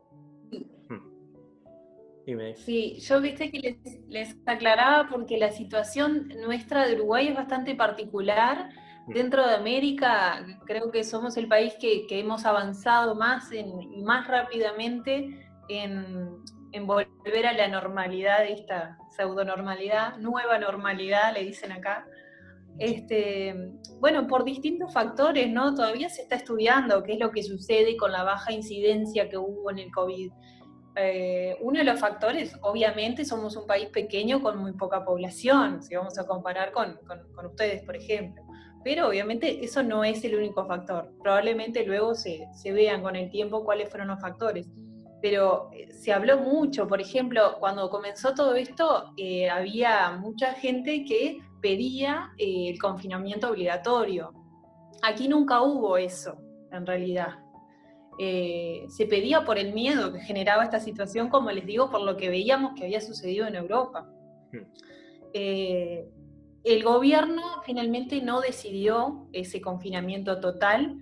Hmm. Sí, yo viste que les, les, aclaraba porque la situación nuestra de Uruguay es bastante particular Dentro de América, creo que somos el país que, hemos avanzado más y más rápidamente en, volver a la normalidad, esta pseudonormalidad, nueva normalidad, le dicen acá. Este, bueno, por distintos factores, ¿no? Todavía se está estudiando qué es lo que sucede con la baja incidencia que hubo en el COVID. Eh, uno de los factores, obviamente, somos un país pequeño con muy poca población, si vamos a comparar con ustedes, por ejemplo. Pero obviamente eso no es el único factor. Probablemente luego se, vean con el tiempo cuáles fueron los factores. Pero eh, se habló mucho, por ejemplo, cuando comenzó todo esto, eh, había mucha gente que pedía eh, el confinamiento obligatorio. Aquí nunca hubo eso, en realidad. se pedía por el miedo que generaba esta situación, como les digo, por lo que veíamos que había sucedido en Europa. El gobierno finalmente no decidió ese confinamiento total,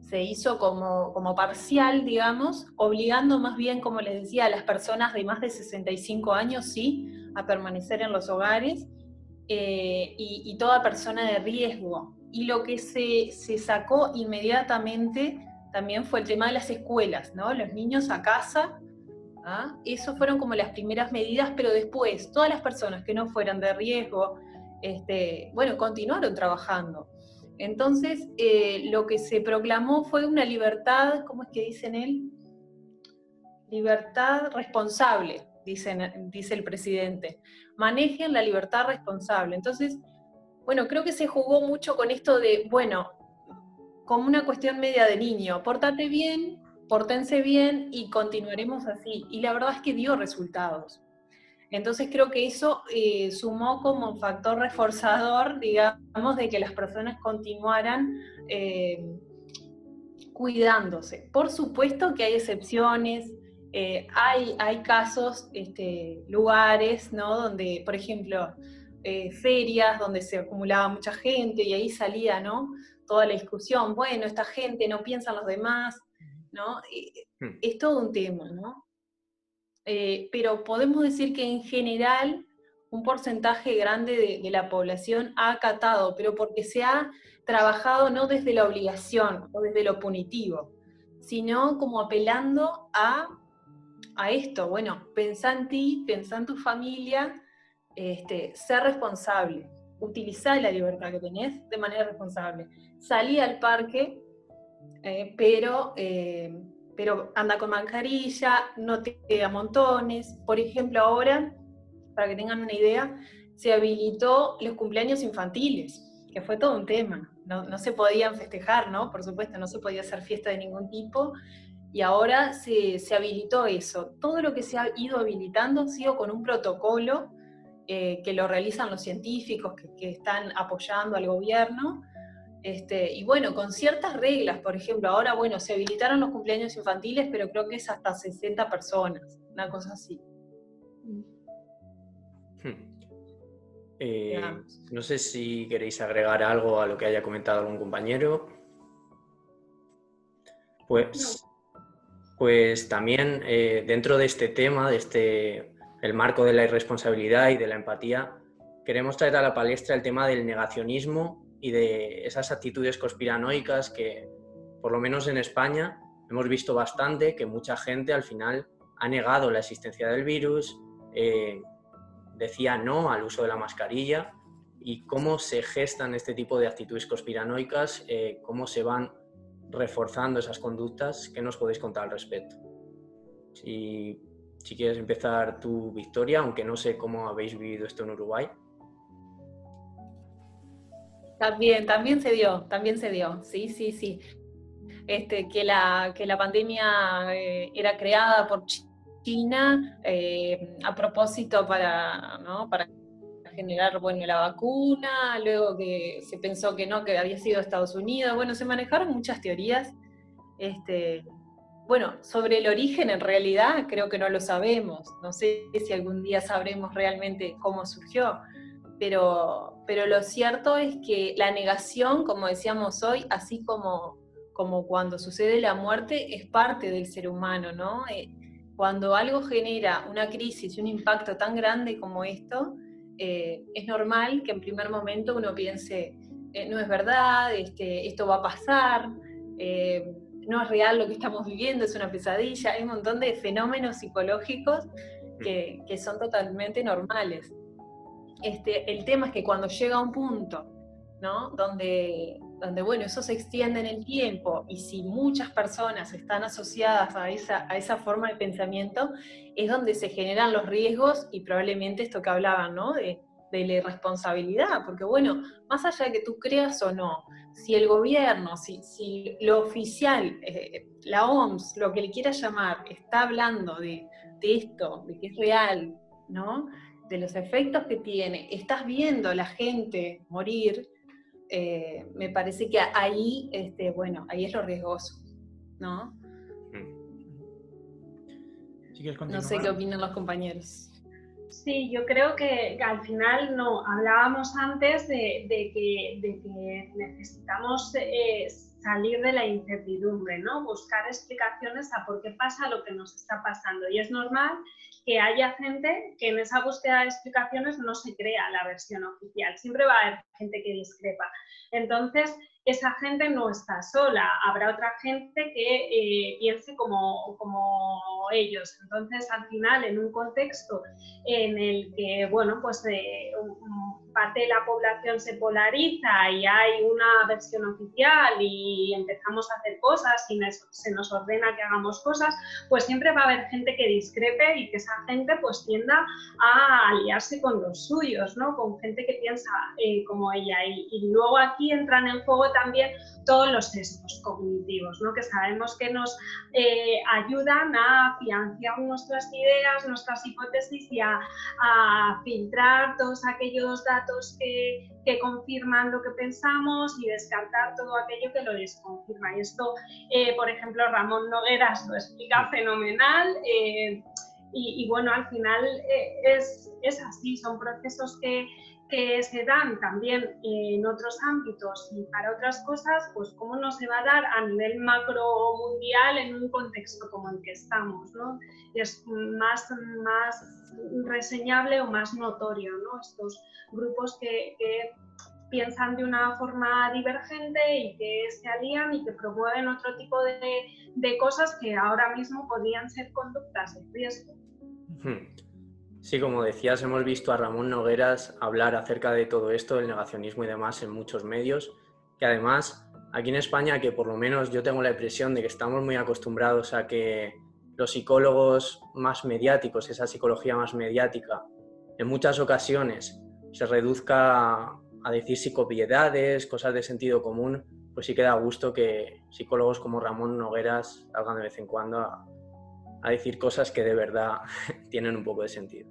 se hizo como, como, parcial, digamos, obligando más bien, como les decía, a las personas de más de 65 años, sí, a permanecer en los hogares eh, y, toda persona de riesgo. Y lo que se, sacó inmediatamente también fue el tema de las escuelas, ¿no? Los niños a casa, ¿ah? eso fueron como las primeras medidas, pero después todas las personas que no fueran de riesgo, este, bueno, continuaron trabajando. Entonces, eh, lo que se proclamó fue una libertad, ¿cómo es que dicen él? Libertad responsable, dicen, dice el presidente. Manejen la libertad responsable. Entonces, bueno, creo que se jugó mucho con esto de, bueno, como una cuestión media de niño, pórtate bien, pórtense bien y continuaremos así. Y la verdad es que dio resultados. Entonces creo que eso eh, sumó como factor reforzador, digamos, de que las personas continuaran eh, cuidándose. Por supuesto que hay excepciones, eh, hay, hay casos, este, lugares, ¿no? Donde, por ejemplo, ferias donde se acumulaba mucha gente y ahí salía, ¿no? Toda la discusión, bueno, esta gente no piensa en los demás, ¿no? Hmm. Es todo un tema, ¿no? Eh, pero podemos decir que en general un porcentaje grande de, la población ha acatado, pero porque se ha trabajado no desde la obligación o desde lo punitivo, sino como apelando a, esto, bueno, pensá en ti, pensá en tu familia, este, ser responsable, utilizar la libertad que tenés de manera responsable. Salí al parque, eh, pero eh, pero anda con mascarilla, no te a montones. Por ejemplo, ahora, para que tengan una idea, se habilitó los cumpleaños infantiles, que fue todo un tema. No, se podían festejar, ¿no? Por supuesto, no se podía hacer fiesta de ningún tipo. Y ahora se, habilitó eso. Todo lo que se ha ido habilitando ha sido con un protocolo eh, que lo realizan los científicos que, que están apoyando al gobierno este, y bueno, con ciertas reglas, por ejemplo, ahora, bueno, se habilitaron los cumpleaños infantiles, pero creo que es hasta 60 personas, una cosa así. Hmm. Eh, no sé si queréis agregar algo a lo que haya comentado algún compañero. Pues, pues también eh, dentro de este tema, de este, el marco de la irresponsabilidad y de la empatía, queremos traer a la palestra el tema del negacionismo y de esas actitudes conspiranoicas que, por lo menos en España, hemos visto bastante que mucha gente al final ha negado la existencia del virus, eh, decía no al uso de la mascarilla y cómo se gestan este tipo de actitudes conspiranoicas, eh, cómo se van reforzando esas conductas, ¿qué nos podéis contar al respecto? Si, si quieres empezar tu Victoria, aunque no sé cómo habéis vivido esto en Uruguay. También, también se dio, también se dio, sí, sí, sí. Este, que, la, que la pandemia eh, era creada por China eh, a propósito para, ¿no? para generar, bueno, la vacuna, luego que se pensó que no, que había sido Estados Unidos, bueno, se manejaron muchas teorías. Este, bueno, sobre el origen en realidad creo que no lo sabemos, no sé si algún día sabremos realmente cómo surgió, pero, pero lo cierto es que la negación, como decíamos hoy, así como, como cuando sucede la muerte, es parte del ser humano, ¿no? Eh, cuando algo genera una crisis y un impacto tan grande como esto, eh, es normal que en primer momento uno piense, eh, no es verdad, este, esto va a pasar, no es real lo que estamos viviendo, es una pesadilla, hay un montón de fenómenos psicológicos que, son totalmente normales. Este, el tema es que cuando llega un punto, ¿no? Donde, donde, bueno, eso se extiende en el tiempo y si muchas personas están asociadas a esa, a esa forma de pensamiento, es donde se generan los riesgos y probablemente esto que hablaban, ¿no? De, la irresponsabilidad, porque bueno, más allá de que tú creas o no, si el gobierno, si, si lo oficial, eh, la OMS, lo que le quieras llamar, está hablando de, de, esto, de que es real, ¿no? De los efectos que tiene, estás viendo a la gente morir, eh, me parece que ahí, este, bueno, ahí es lo riesgoso, ¿no? no sé qué opinan los compañeros. Sí, yo creo que, al final no, hablábamos antes de, que, necesitamos eh, salir de la incertidumbre, ¿no? Buscar explicaciones a por qué pasa lo que nos está pasando. Y es normal que haya gente que en esa búsqueda de explicaciones no se crea la versión oficial. Siempre va a haber gente que discrepa. Entonces, esa gente no está sola, habrá otra gente que eh, piense como, como, ellos. Entonces, al final, en un contexto en el que, bueno, pues eh, parte de la población se polariza y hay una versión oficial y empezamos a hacer cosas y se nos ordena que hagamos cosas, pues siempre va a haber gente que discrepe y que esa gente pues tienda a aliarse con los suyos, ¿no? Con gente que piensa eh, como ella. Y, y luego aquí entran en juego también todos los sesgos cognitivos, ¿no? que sabemos que nos eh, ayudan a financiar nuestras ideas, nuestras hipótesis y a, filtrar todos aquellos datos que, confirman lo que pensamos y descartar todo aquello que lo desconfirma. Y esto, eh, por ejemplo, Ramón Nogueras lo explica fenomenal. Eh, y, bueno, al final es, es así, son procesos que, que se dan también en otros ámbitos y para otras cosas, pues cómo no se va a dar a nivel macro mundial en un contexto como el que estamos, ¿no? Es más, más reseñable o más notorio, ¿no? Estos grupos que, piensan de una forma divergente y que se alían y que promueven otro tipo de, de cosas que ahora mismo podrían ser conductas de riesgo. Sí, como decías, hemos visto a Ramón Nogueras hablar acerca de todo esto, del negacionismo y demás en muchos medios, que además aquí en España, que por lo menos yo tengo la impresión de que estamos muy acostumbrados a que los psicólogos más mediáticos, esa psicología más mediática, en muchas ocasiones se reduzca a decir psicopiedades, cosas de sentido común, pues sí queda a gusto que psicólogos como Ramón Nogueras salgan de vez en cuando a, a decir cosas que de verdad tienen un poco de sentido.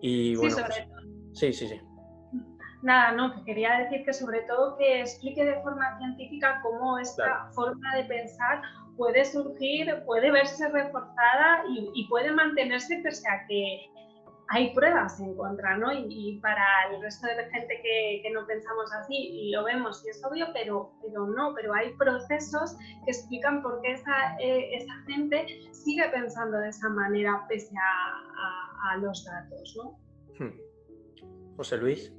Y bueno, sí, sí, sí, Nada, no, quería decir que sobre todo que explique de forma científica cómo esta forma de pensar puede surgir, puede verse reforzada y, y puede mantenerse pese a que hay pruebas en contra, ¿no? Y, para el resto de gente que, no pensamos así, y lo vemos y es obvio, pero, pero no, pero hay procesos que explican por qué esa, eh, esa gente sigue pensando de esa manera pese a, los datos, ¿no? Hmm. José Luis.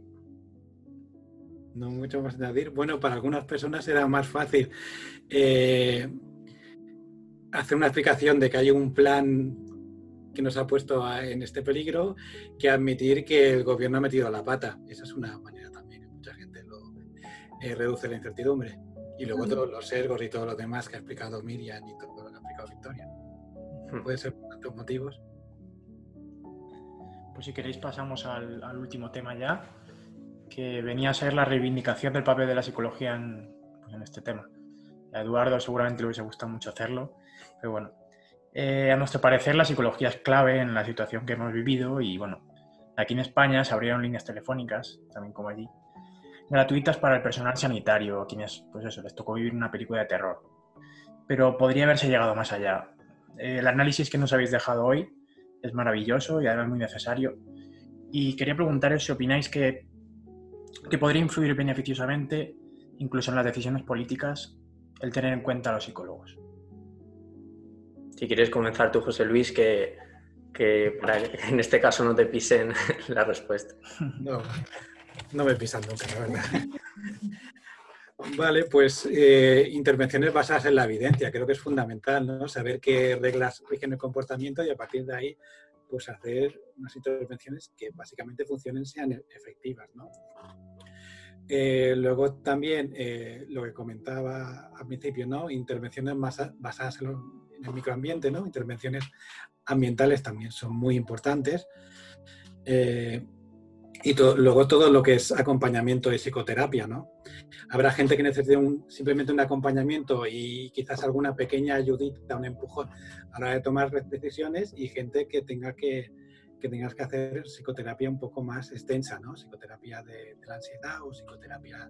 No mucho más decir. Bueno, para algunas personas era más fácil eh, hacer una explicación de que hay un plan que nos ha puesto en este peligro que admitir que el gobierno ha metido la pata. Esa es una manera también que mucha gente lo eh, reduce la incertidumbre. Y luego todos los sesgos y todo lo demás que ha explicado Miriam y todo lo que ha explicado Victoria. Hmm. Puede ser por tantos motivos. Pues si queréis pasamos al, último tema ya, que venía a ser la reivindicación del papel de la psicología en, pues en este tema. A Eduardo seguramente le hubiese gustado mucho hacerlo, pero bueno, eh, a nuestro parecer, la psicología es clave en la situación que hemos vivido y, bueno, Aquí en España se abrieron líneas telefónicas, también como allí, gratuitas para el personal sanitario, a quienes, pues eso, les tocó vivir una película de terror. Pero podría haberse llegado más allá. El análisis que nos habéis dejado hoy es maravilloso y además muy necesario. Y quería preguntaros si opináis que, que podría influir beneficiosamente, incluso en las decisiones políticas, el tener en cuenta a los psicólogos. Si quieres comenzar tú, José Luis, que, que en este caso no te pisen la respuesta. No, no me pisan nunca, la verdad. Vale, pues eh, intervenciones basadas en la evidencia, creo que es fundamental, ¿no? Saber qué reglas rigen el comportamiento y a partir de ahí, pues hacer unas intervenciones que básicamente funcionen, sean efectivas, ¿no? Eh, luego también eh, lo que comentaba al principio, ¿no? Intervenciones basadas en, el microambiente, ¿no? Intervenciones ambientales también son muy importantes. Eh, y luego todo lo que es acompañamiento de psicoterapia, ¿no? Habrá gente que necesite simplemente un acompañamiento y quizás alguna pequeña ayudita, un empujón a la hora de tomar decisiones y gente que tenga que, que tengas que hacer psicoterapia un poco más extensa, ¿no? Psicoterapia de, la ansiedad o psicoterapia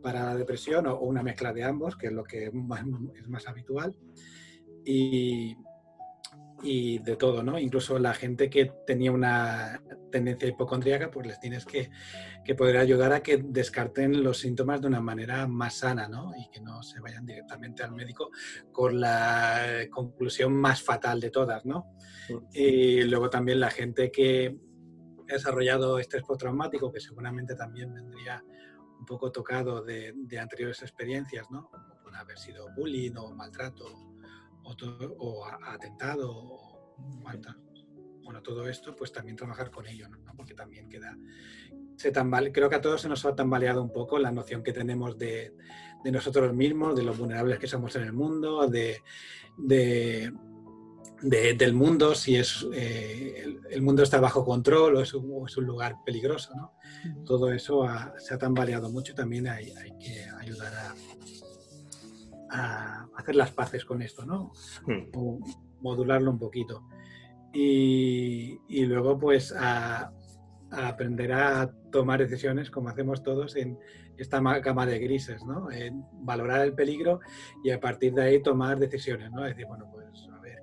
para la depresión o, una mezcla de ambos, que es lo que es más habitual. Y, y de todo, ¿no? Incluso la gente que tenía una tendencia hipocondríaca, pues les tienes que, que, poder ayudar a que descarten los síntomas de una manera más sana, ¿no? Y que no se vayan directamente al médico con la conclusión más fatal de todas, ¿no? Y luego también la gente que ha desarrollado estrés postraumático, que seguramente también vendría un poco tocado de, de anteriores experiencias, ¿no? Como puede haber sido bullying o maltrato o, atentado o Bueno, todo esto, pues también trabajar con ello, ¿no? Porque también queda... Se creo que a todos se nos ha tambaleado un poco la noción que tenemos de, de nosotros mismos, de los vulnerables que somos en el mundo, de, de, del mundo, si es eh, el, mundo está bajo control o es un, es un lugar peligroso, ¿no? Todo eso se ha tambaleado mucho y también hay, hay que ayudar a, a hacer las paces con esto, ¿no? Hmm. O modularlo un poquito. Y, luego, pues, a, aprender a tomar decisiones como hacemos todos en esta gama de grises, ¿no? En valorar el peligro y a partir de ahí tomar decisiones, ¿no? Decir, bueno, pues, a ver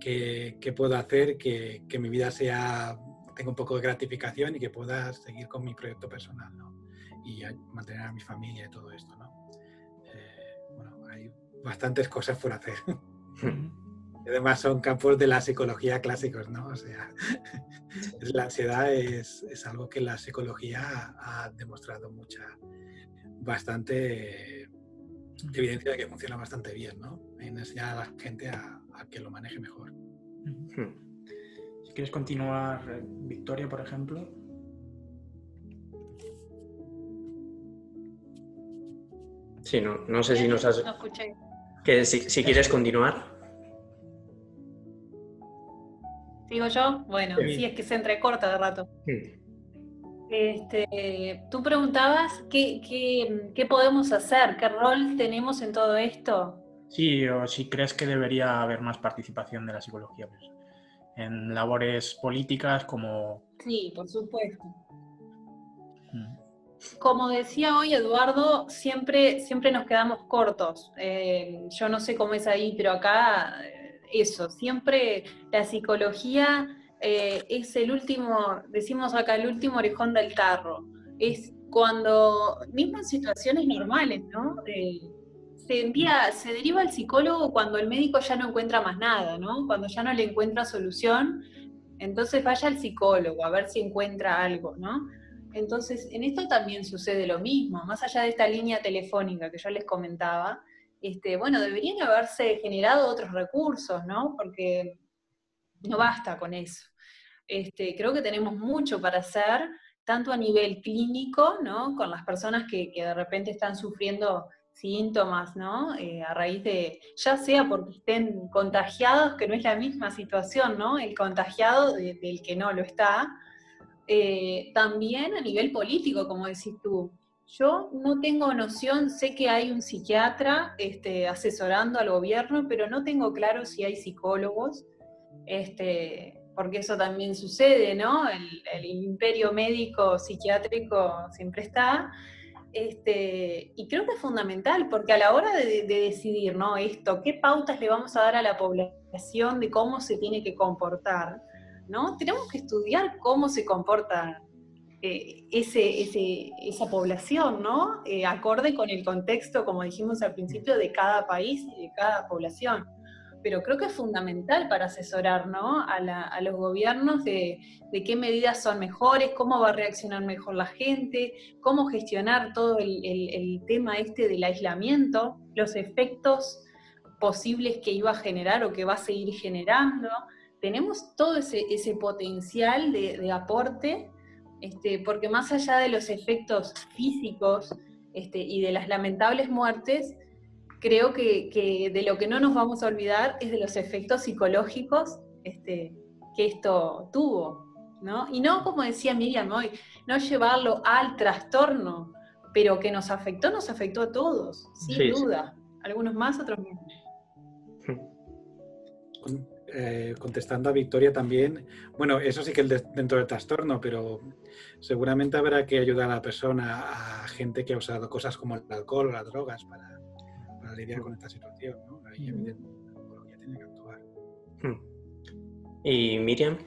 qué, qué, puedo hacer, que, que, mi vida sea, tenga un poco de gratificación y que pueda seguir con mi proyecto personal, ¿no? Y mantener a mi familia y todo esto, ¿no? Bastantes cosas por hacer. además son campos de la psicología clásicos, ¿no? O sea, la ansiedad es, algo que la psicología ha demostrado mucha, bastante evidencia de que funciona bastante bien, ¿no? En enseñar a la gente a, que lo maneje mejor. Si quieres continuar, eh, Victoria, por ejemplo. Sí, no, no sé si nos has... No que si, quieres continuar. ¿Sigo yo? Bueno, sí. es que se entrecorta de rato. Este, tú preguntabas qué, podemos hacer, qué rol tenemos en todo esto. Sí, o si crees que debería haber más participación de la psicología pues, en labores políticas como... Sí, por supuesto. Mm como decía hoy Eduardo, siempre, siempre nos quedamos cortos. Eh, yo no sé cómo es ahí, pero acá eh, eso, siempre la psicología eh, es el último, decimos acá, el último orejón del tarro. Es cuando, mismo en situaciones normales, ¿no? se envía, se deriva al psicólogo cuando el médico ya no encuentra más nada, ¿no? Cuando ya no le encuentra solución, entonces vaya al psicólogo a ver si encuentra algo, ¿no? Entonces, en esto también sucede lo mismo, más allá de esta línea telefónica que yo les comentaba, este, bueno, deberían haberse generado otros recursos, ¿no? Porque no basta con eso. Este, creo que tenemos mucho para hacer, tanto a nivel clínico, ¿no? Con las personas que, de repente están sufriendo síntomas, ¿no? Eh, a raíz de, ya sea porque estén contagiados, que no es la misma situación, ¿no? El contagiado del que no lo está, eh, también a nivel político, como decís tú. Yo no tengo noción, sé que hay un psiquiatra este, asesorando al gobierno, pero no tengo claro si hay psicólogos. Este, porque eso también sucede, ¿no? El, imperio médico psiquiátrico siempre está. Este, y creo que es fundamental, porque a la hora de, decidir, ¿no? Esto, ¿qué pautas le vamos a dar a la población de cómo se tiene que comportar? ¿No? Tenemos que estudiar cómo se comporta eh, esa población, ¿no? Eh, acorde con el contexto, como dijimos al principio, de cada país y de cada población pero creo que es fundamental para asesorar a, los gobiernos de, qué medidas son mejores, cómo va a reaccionar mejor la gente, cómo gestionar todo el, tema este del aislamiento, los efectos posibles que iba a generar o que va a seguir generando. Tenemos todo ese, potencial de, aporte, este, porque más allá de los efectos físicos este, y de las lamentables muertes, creo que, de lo que no nos vamos a olvidar es de los efectos psicológicos este, que esto tuvo, ¿no? Y no, como decía Miriam hoy, no llevarlo al trastorno, pero que nos afectó, nos afectó a todos, sin duda. Algunos más, otros menos. Eh, contestando a Victoria también, bueno, eso sí que es dentro del trastorno, pero seguramente habrá que ayudar a la persona, a gente que ha usado cosas como el alcohol o las drogas para lidiar con esta situación, ¿no? Ahí evidentemente la tiene que actuar. Hmm. ¿Y Miriam?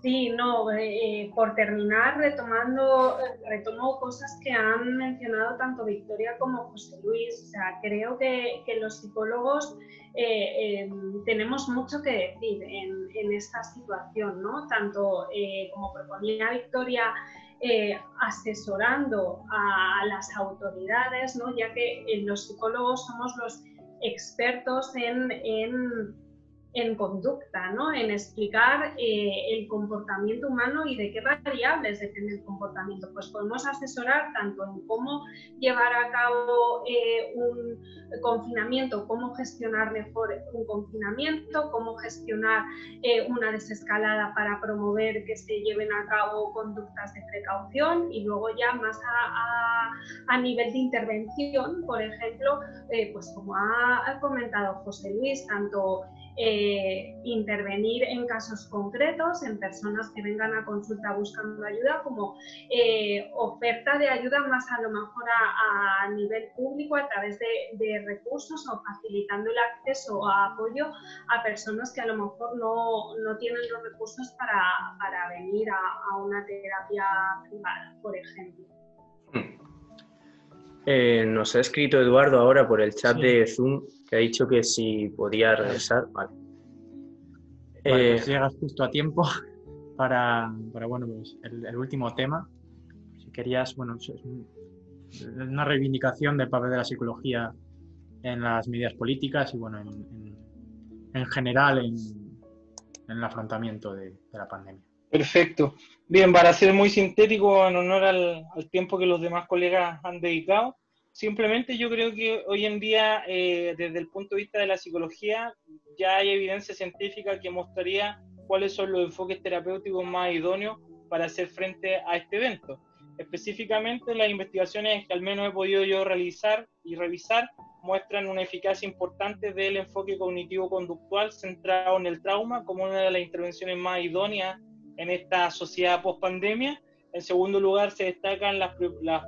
Sí, no, eh, por terminar, retomando, retomo cosas que han mencionado tanto Victoria como José Luis. O sea, creo que, que los psicólogos eh, em, tenemos mucho que decir en, en esta situación, ¿no? Tanto eh, como proponía Victoria, eh, asesorando a las autoridades, ¿no? ya que los psicólogos somos los expertos en, en en conducta, ¿no? en explicar eh, el comportamiento humano y de qué variables depende el comportamiento. Pues podemos asesorar tanto en cómo llevar a cabo eh, un confinamiento, cómo gestionar mejor un confinamiento, cómo gestionar eh, una desescalada para promover que se lleven a cabo conductas de precaución y luego ya más a, a, nivel de intervención, por ejemplo, pues como ha comentado José Luis, tanto eh, intervenir en casos concretos, en personas que vengan a consulta buscando ayuda, como eh, oferta de ayuda más a lo mejor a, nivel público a través de, recursos o facilitando el acceso a apoyo a personas que a lo mejor no, tienen los recursos para, venir a, una terapia privada, por ejemplo. Eh, nos ha escrito Eduardo ahora por el chat de Zoom que ha dicho que si podía regresar. Vale. pues llegas justo a tiempo para, bueno, pues el, último tema. Si querías, bueno, es una reivindicación del papel de la psicología en las medidas políticas y, bueno, en, general en, el afrontamiento de, la pandemia. Perfecto. Bien, para ser muy sintético, en honor al, al tiempo que los demás colegas han dedicado, Simplemente yo creo que hoy en día, eh, desde el punto de vista de la psicología, ya hay evidencia científica que mostraría cuáles son los enfoques terapéuticos más idóneos para hacer frente a este evento. Específicamente, las investigaciones que al menos he podido yo realizar y revisar muestran una eficacia importante del enfoque cognitivo-conductual centrado en el trauma como una de las intervenciones más idóneas en esta sociedad post-pandemia en segundo lugar, se destacan las,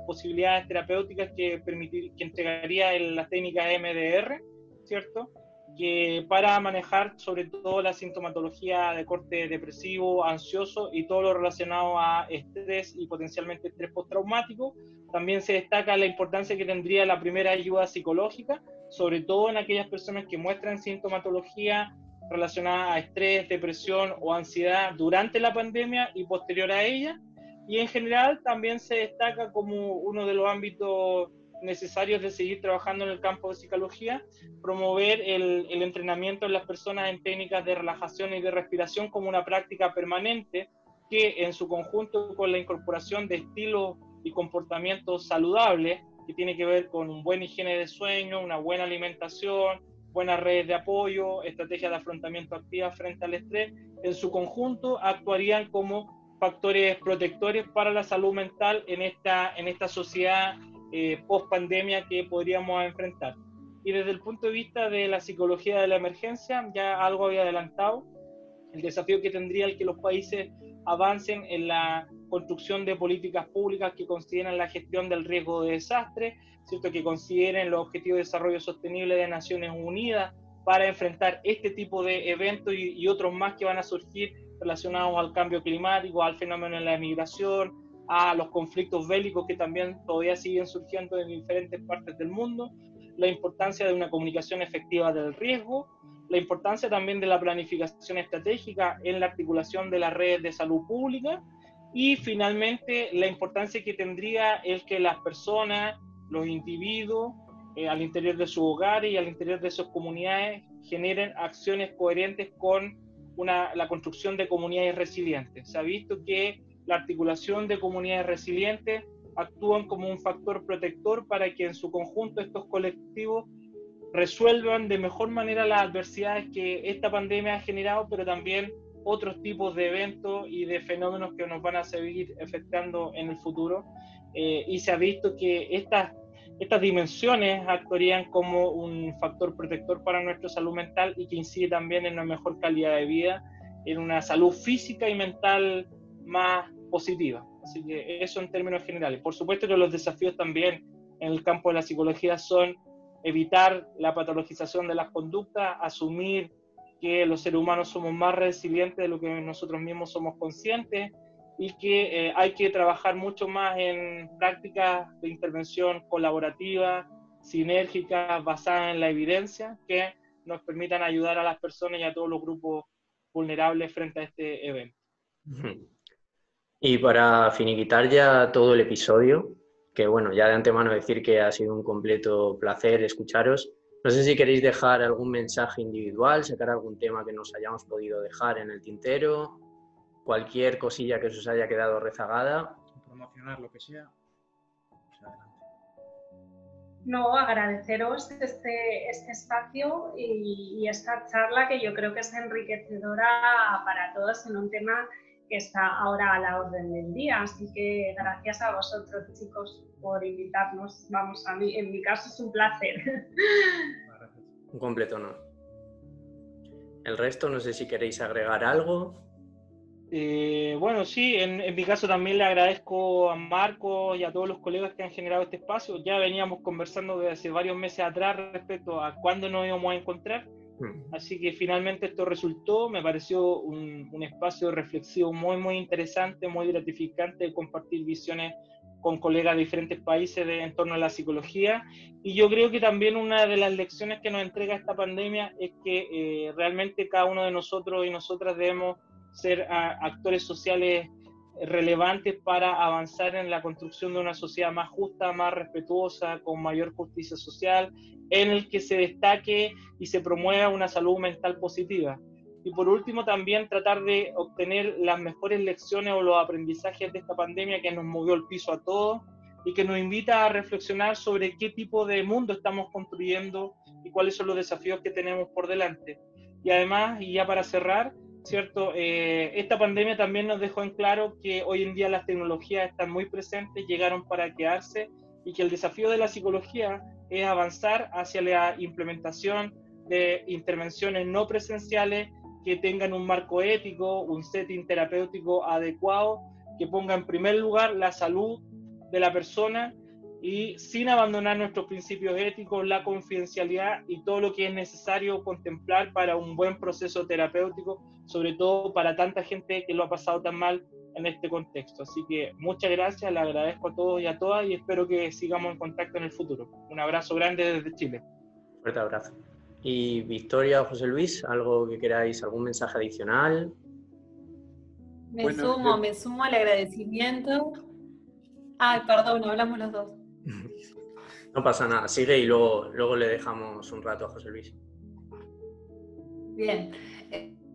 posibilidades terapéuticas que, permitir, que entregaría las técnicas MDR, ¿cierto? Que para manejar sobre todo la sintomatología de corte depresivo, ansioso y todo lo relacionado a estrés y potencialmente estrés postraumático. También se destaca la importancia que tendría la primera ayuda psicológica, sobre todo en aquellas personas que muestran sintomatología relacionada a estrés, depresión o ansiedad durante la pandemia y posterior a ella y en general también se destaca como uno de los ámbitos necesarios de seguir trabajando en el campo de psicología, promover el, entrenamiento en las personas en técnicas de relajación y de respiración como una práctica permanente que en su conjunto con la incorporación de estilos y comportamientos saludables, que tiene que ver con un buen higiene de sueño, una buena alimentación, buenas redes de apoyo, estrategias de afrontamiento activa frente al estrés, en su conjunto actuarían como factores protectores para la salud mental en esta, en esta sociedad eh, post pandemia que podríamos enfrentar. Y desde el punto de vista de la psicología de la emergencia, ya algo había adelantado, el desafío que tendría el que los países avancen en la construcción de políticas públicas que consideren la gestión del riesgo de desastre, ¿cierto? que consideren los objetivos de desarrollo sostenible de Naciones Unidas para enfrentar este tipo de eventos y, y otros más que van a surgir relacionados al cambio climático, al fenómeno de la migración, a los conflictos bélicos que también todavía siguen surgiendo en diferentes partes del mundo, la importancia de una comunicación efectiva del riesgo, la importancia también de la planificación estratégica en la articulación de las redes de salud pública y finalmente la importancia que tendría el que las personas, los individuos, eh, al interior de sus hogares y al interior de sus comunidades generen acciones coherentes con una, la construcción de comunidades resilientes. Se ha visto que la articulación de comunidades resilientes actúan como un factor protector para que en su conjunto estos colectivos resuelvan de mejor manera las adversidades que esta pandemia ha generado, pero también otros tipos de eventos y de fenómenos que nos van a seguir afectando en el futuro. Eh, y se ha visto que estas, estas dimensiones actuarían como un factor protector para nuestra salud mental y que incide también en una mejor calidad de vida, en una salud física y mental más positiva. Así que eso en términos generales. Por supuesto que los desafíos también en el campo de la psicología son evitar la patologización de las conductas, asumir que los seres humanos somos más resilientes de lo que nosotros mismos somos conscientes y que eh, hay que trabajar mucho más en prácticas de intervención colaborativa, sinérgica, basada en la evidencia, que nos permitan ayudar a las personas y a todos los grupos vulnerables frente a este evento. Y para finiquitar ya todo el episodio, que bueno, ya de antemano decir que ha sido un completo placer escucharos. No sé si queréis dejar algún mensaje individual, sacar algún tema que nos hayamos podido dejar en el tintero, cualquier cosilla que os haya quedado rezagada. Promocionar lo que sea. No, agradeceros este, este espacio y, y, esta charla que yo creo que es enriquecedora para todos en un tema que está ahora a la orden del día. Así que gracias a vosotros, chicos, por invitarnos. Vamos, a mí, en mi caso es un placer. Un completo honor. El resto, no sé si queréis agregar algo. Eh, bueno, sí, en, en, mi caso también le agradezco a Marco y a todos los colegas que han generado este espacio. Ya veníamos conversando desde hace varios meses atrás respecto a cuándo nos íbamos a encontrar Mm. Así que finalmente esto resultó, me pareció un, un, espacio reflexivo muy, muy interesante, muy gratificante de compartir visiones con colegas de diferentes países de, en torno a la psicología. Y yo creo que también una de las lecciones que nos entrega esta pandemia es que eh, realmente cada uno de nosotros y nosotras debemos ser a, actores sociales relevantes para avanzar en la construcción de una sociedad más justa, más respetuosa, con mayor justicia social, en el que se destaque y se promueva una salud mental positiva. Y por último, también tratar de obtener las mejores lecciones o los aprendizajes de esta pandemia que nos movió el piso a todos y que nos invita a reflexionar sobre qué tipo de mundo estamos construyendo y cuáles son los desafíos que tenemos por delante. Y además, y ya para cerrar, ¿cierto? Eh, esta pandemia también nos dejó en claro que hoy en día las tecnologías están muy presentes, llegaron para quedarse y que el desafío de la psicología es avanzar hacia la implementación de intervenciones no presenciales que tengan un marco ético, un setting terapéutico adecuado, que ponga en primer lugar la salud de la persona y sin abandonar nuestros principios éticos, la confidencialidad y todo lo que es necesario contemplar para un buen proceso terapéutico, sobre todo para tanta gente que lo ha pasado tan mal en este contexto. Así que muchas gracias, le agradezco a todos y a todas y espero que sigamos en contacto en el futuro. Un abrazo grande desde Chile. Fuerte abrazo. Y Victoria, José Luis, ¿algo que queráis, algún mensaje adicional? Me sumo, me sumo al agradecimiento. Ay, perdón, hablamos los dos. No pasa nada, sigue y luego, luego le dejamos un rato a José Luis. Bien.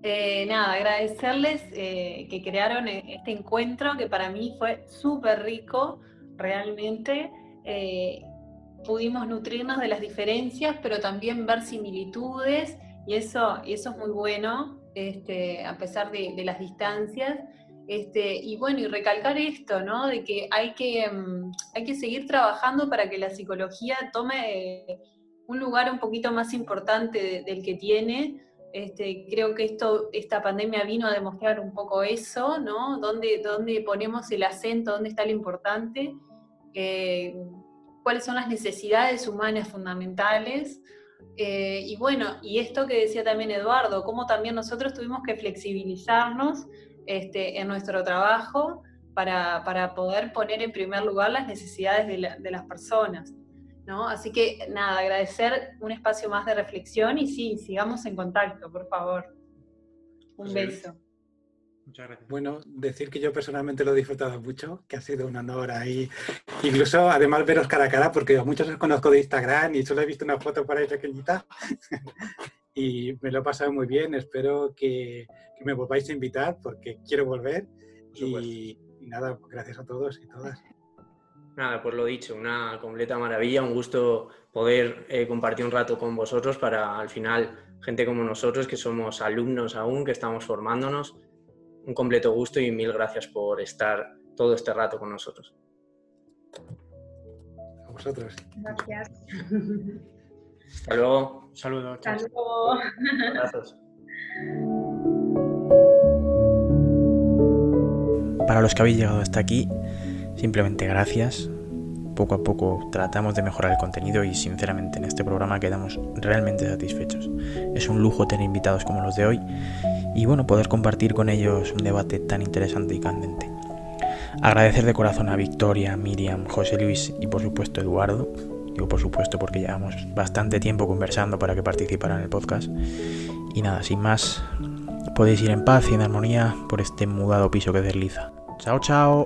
Eh, nada, agradecerles eh, que crearon este encuentro que para mí fue súper rico, realmente. Eh, pudimos nutrirnos de las diferencias, pero también ver similitudes, y eso, eso es muy bueno, este, a pesar de las distancias. Este, y bueno, y recalcar esto, ¿no? De que hay que, mm, hay que seguir trabajando para que la psicología tome un lugar un poquito más importante del que tiene, Este, creo que esto, esta pandemia vino a demostrar un poco eso, ¿no? ¿Dónde, dónde ponemos el acento, dónde está lo importante, eh, cuáles son las necesidades humanas fundamentales. Eh, y bueno, y esto que decía también Eduardo, cómo también nosotros tuvimos que flexibilizarnos este, en nuestro trabajo para, para, poder poner en primer lugar las necesidades de, de las personas. ¿no? Así que nada, agradecer un espacio más de reflexión y sí, sigamos en contacto, por favor. Un beso. Muchas gracias. Bueno, decir que yo personalmente lo he disfrutado mucho, que ha sido un honor ahí. Incluso, además, veros cara a cara, porque a muchos os conozco de Instagram y solo he visto una foto por ahí pequeñita. y me lo he pasado muy bien. Espero que, que me volváis a invitar, porque quiero volver. Y, y nada, gracias a todos y todas. Nada, pues lo dicho, una completa maravilla, un gusto poder eh, compartir un rato con vosotros para al final gente como nosotros que somos alumnos aún, que estamos formándonos, un completo gusto y mil gracias por estar todo este rato con nosotros. A vosotros. Gracias. Hasta luego. Saludos. Hasta luego. Abrazos. Para los que habéis llegado hasta aquí, Simplemente gracias. Poco a poco tratamos de mejorar el contenido y sinceramente en este programa quedamos realmente satisfechos. Es un lujo tener invitados como los de hoy y bueno, poder compartir con ellos un debate tan interesante y candente. Agradecer de corazón a Victoria, Miriam, José Luis y por supuesto Eduardo. Digo por supuesto porque llevamos bastante tiempo conversando para que participaran en el podcast. Y nada, sin más, podéis ir en paz y en armonía por este mudado piso que desliza. Chao, chao.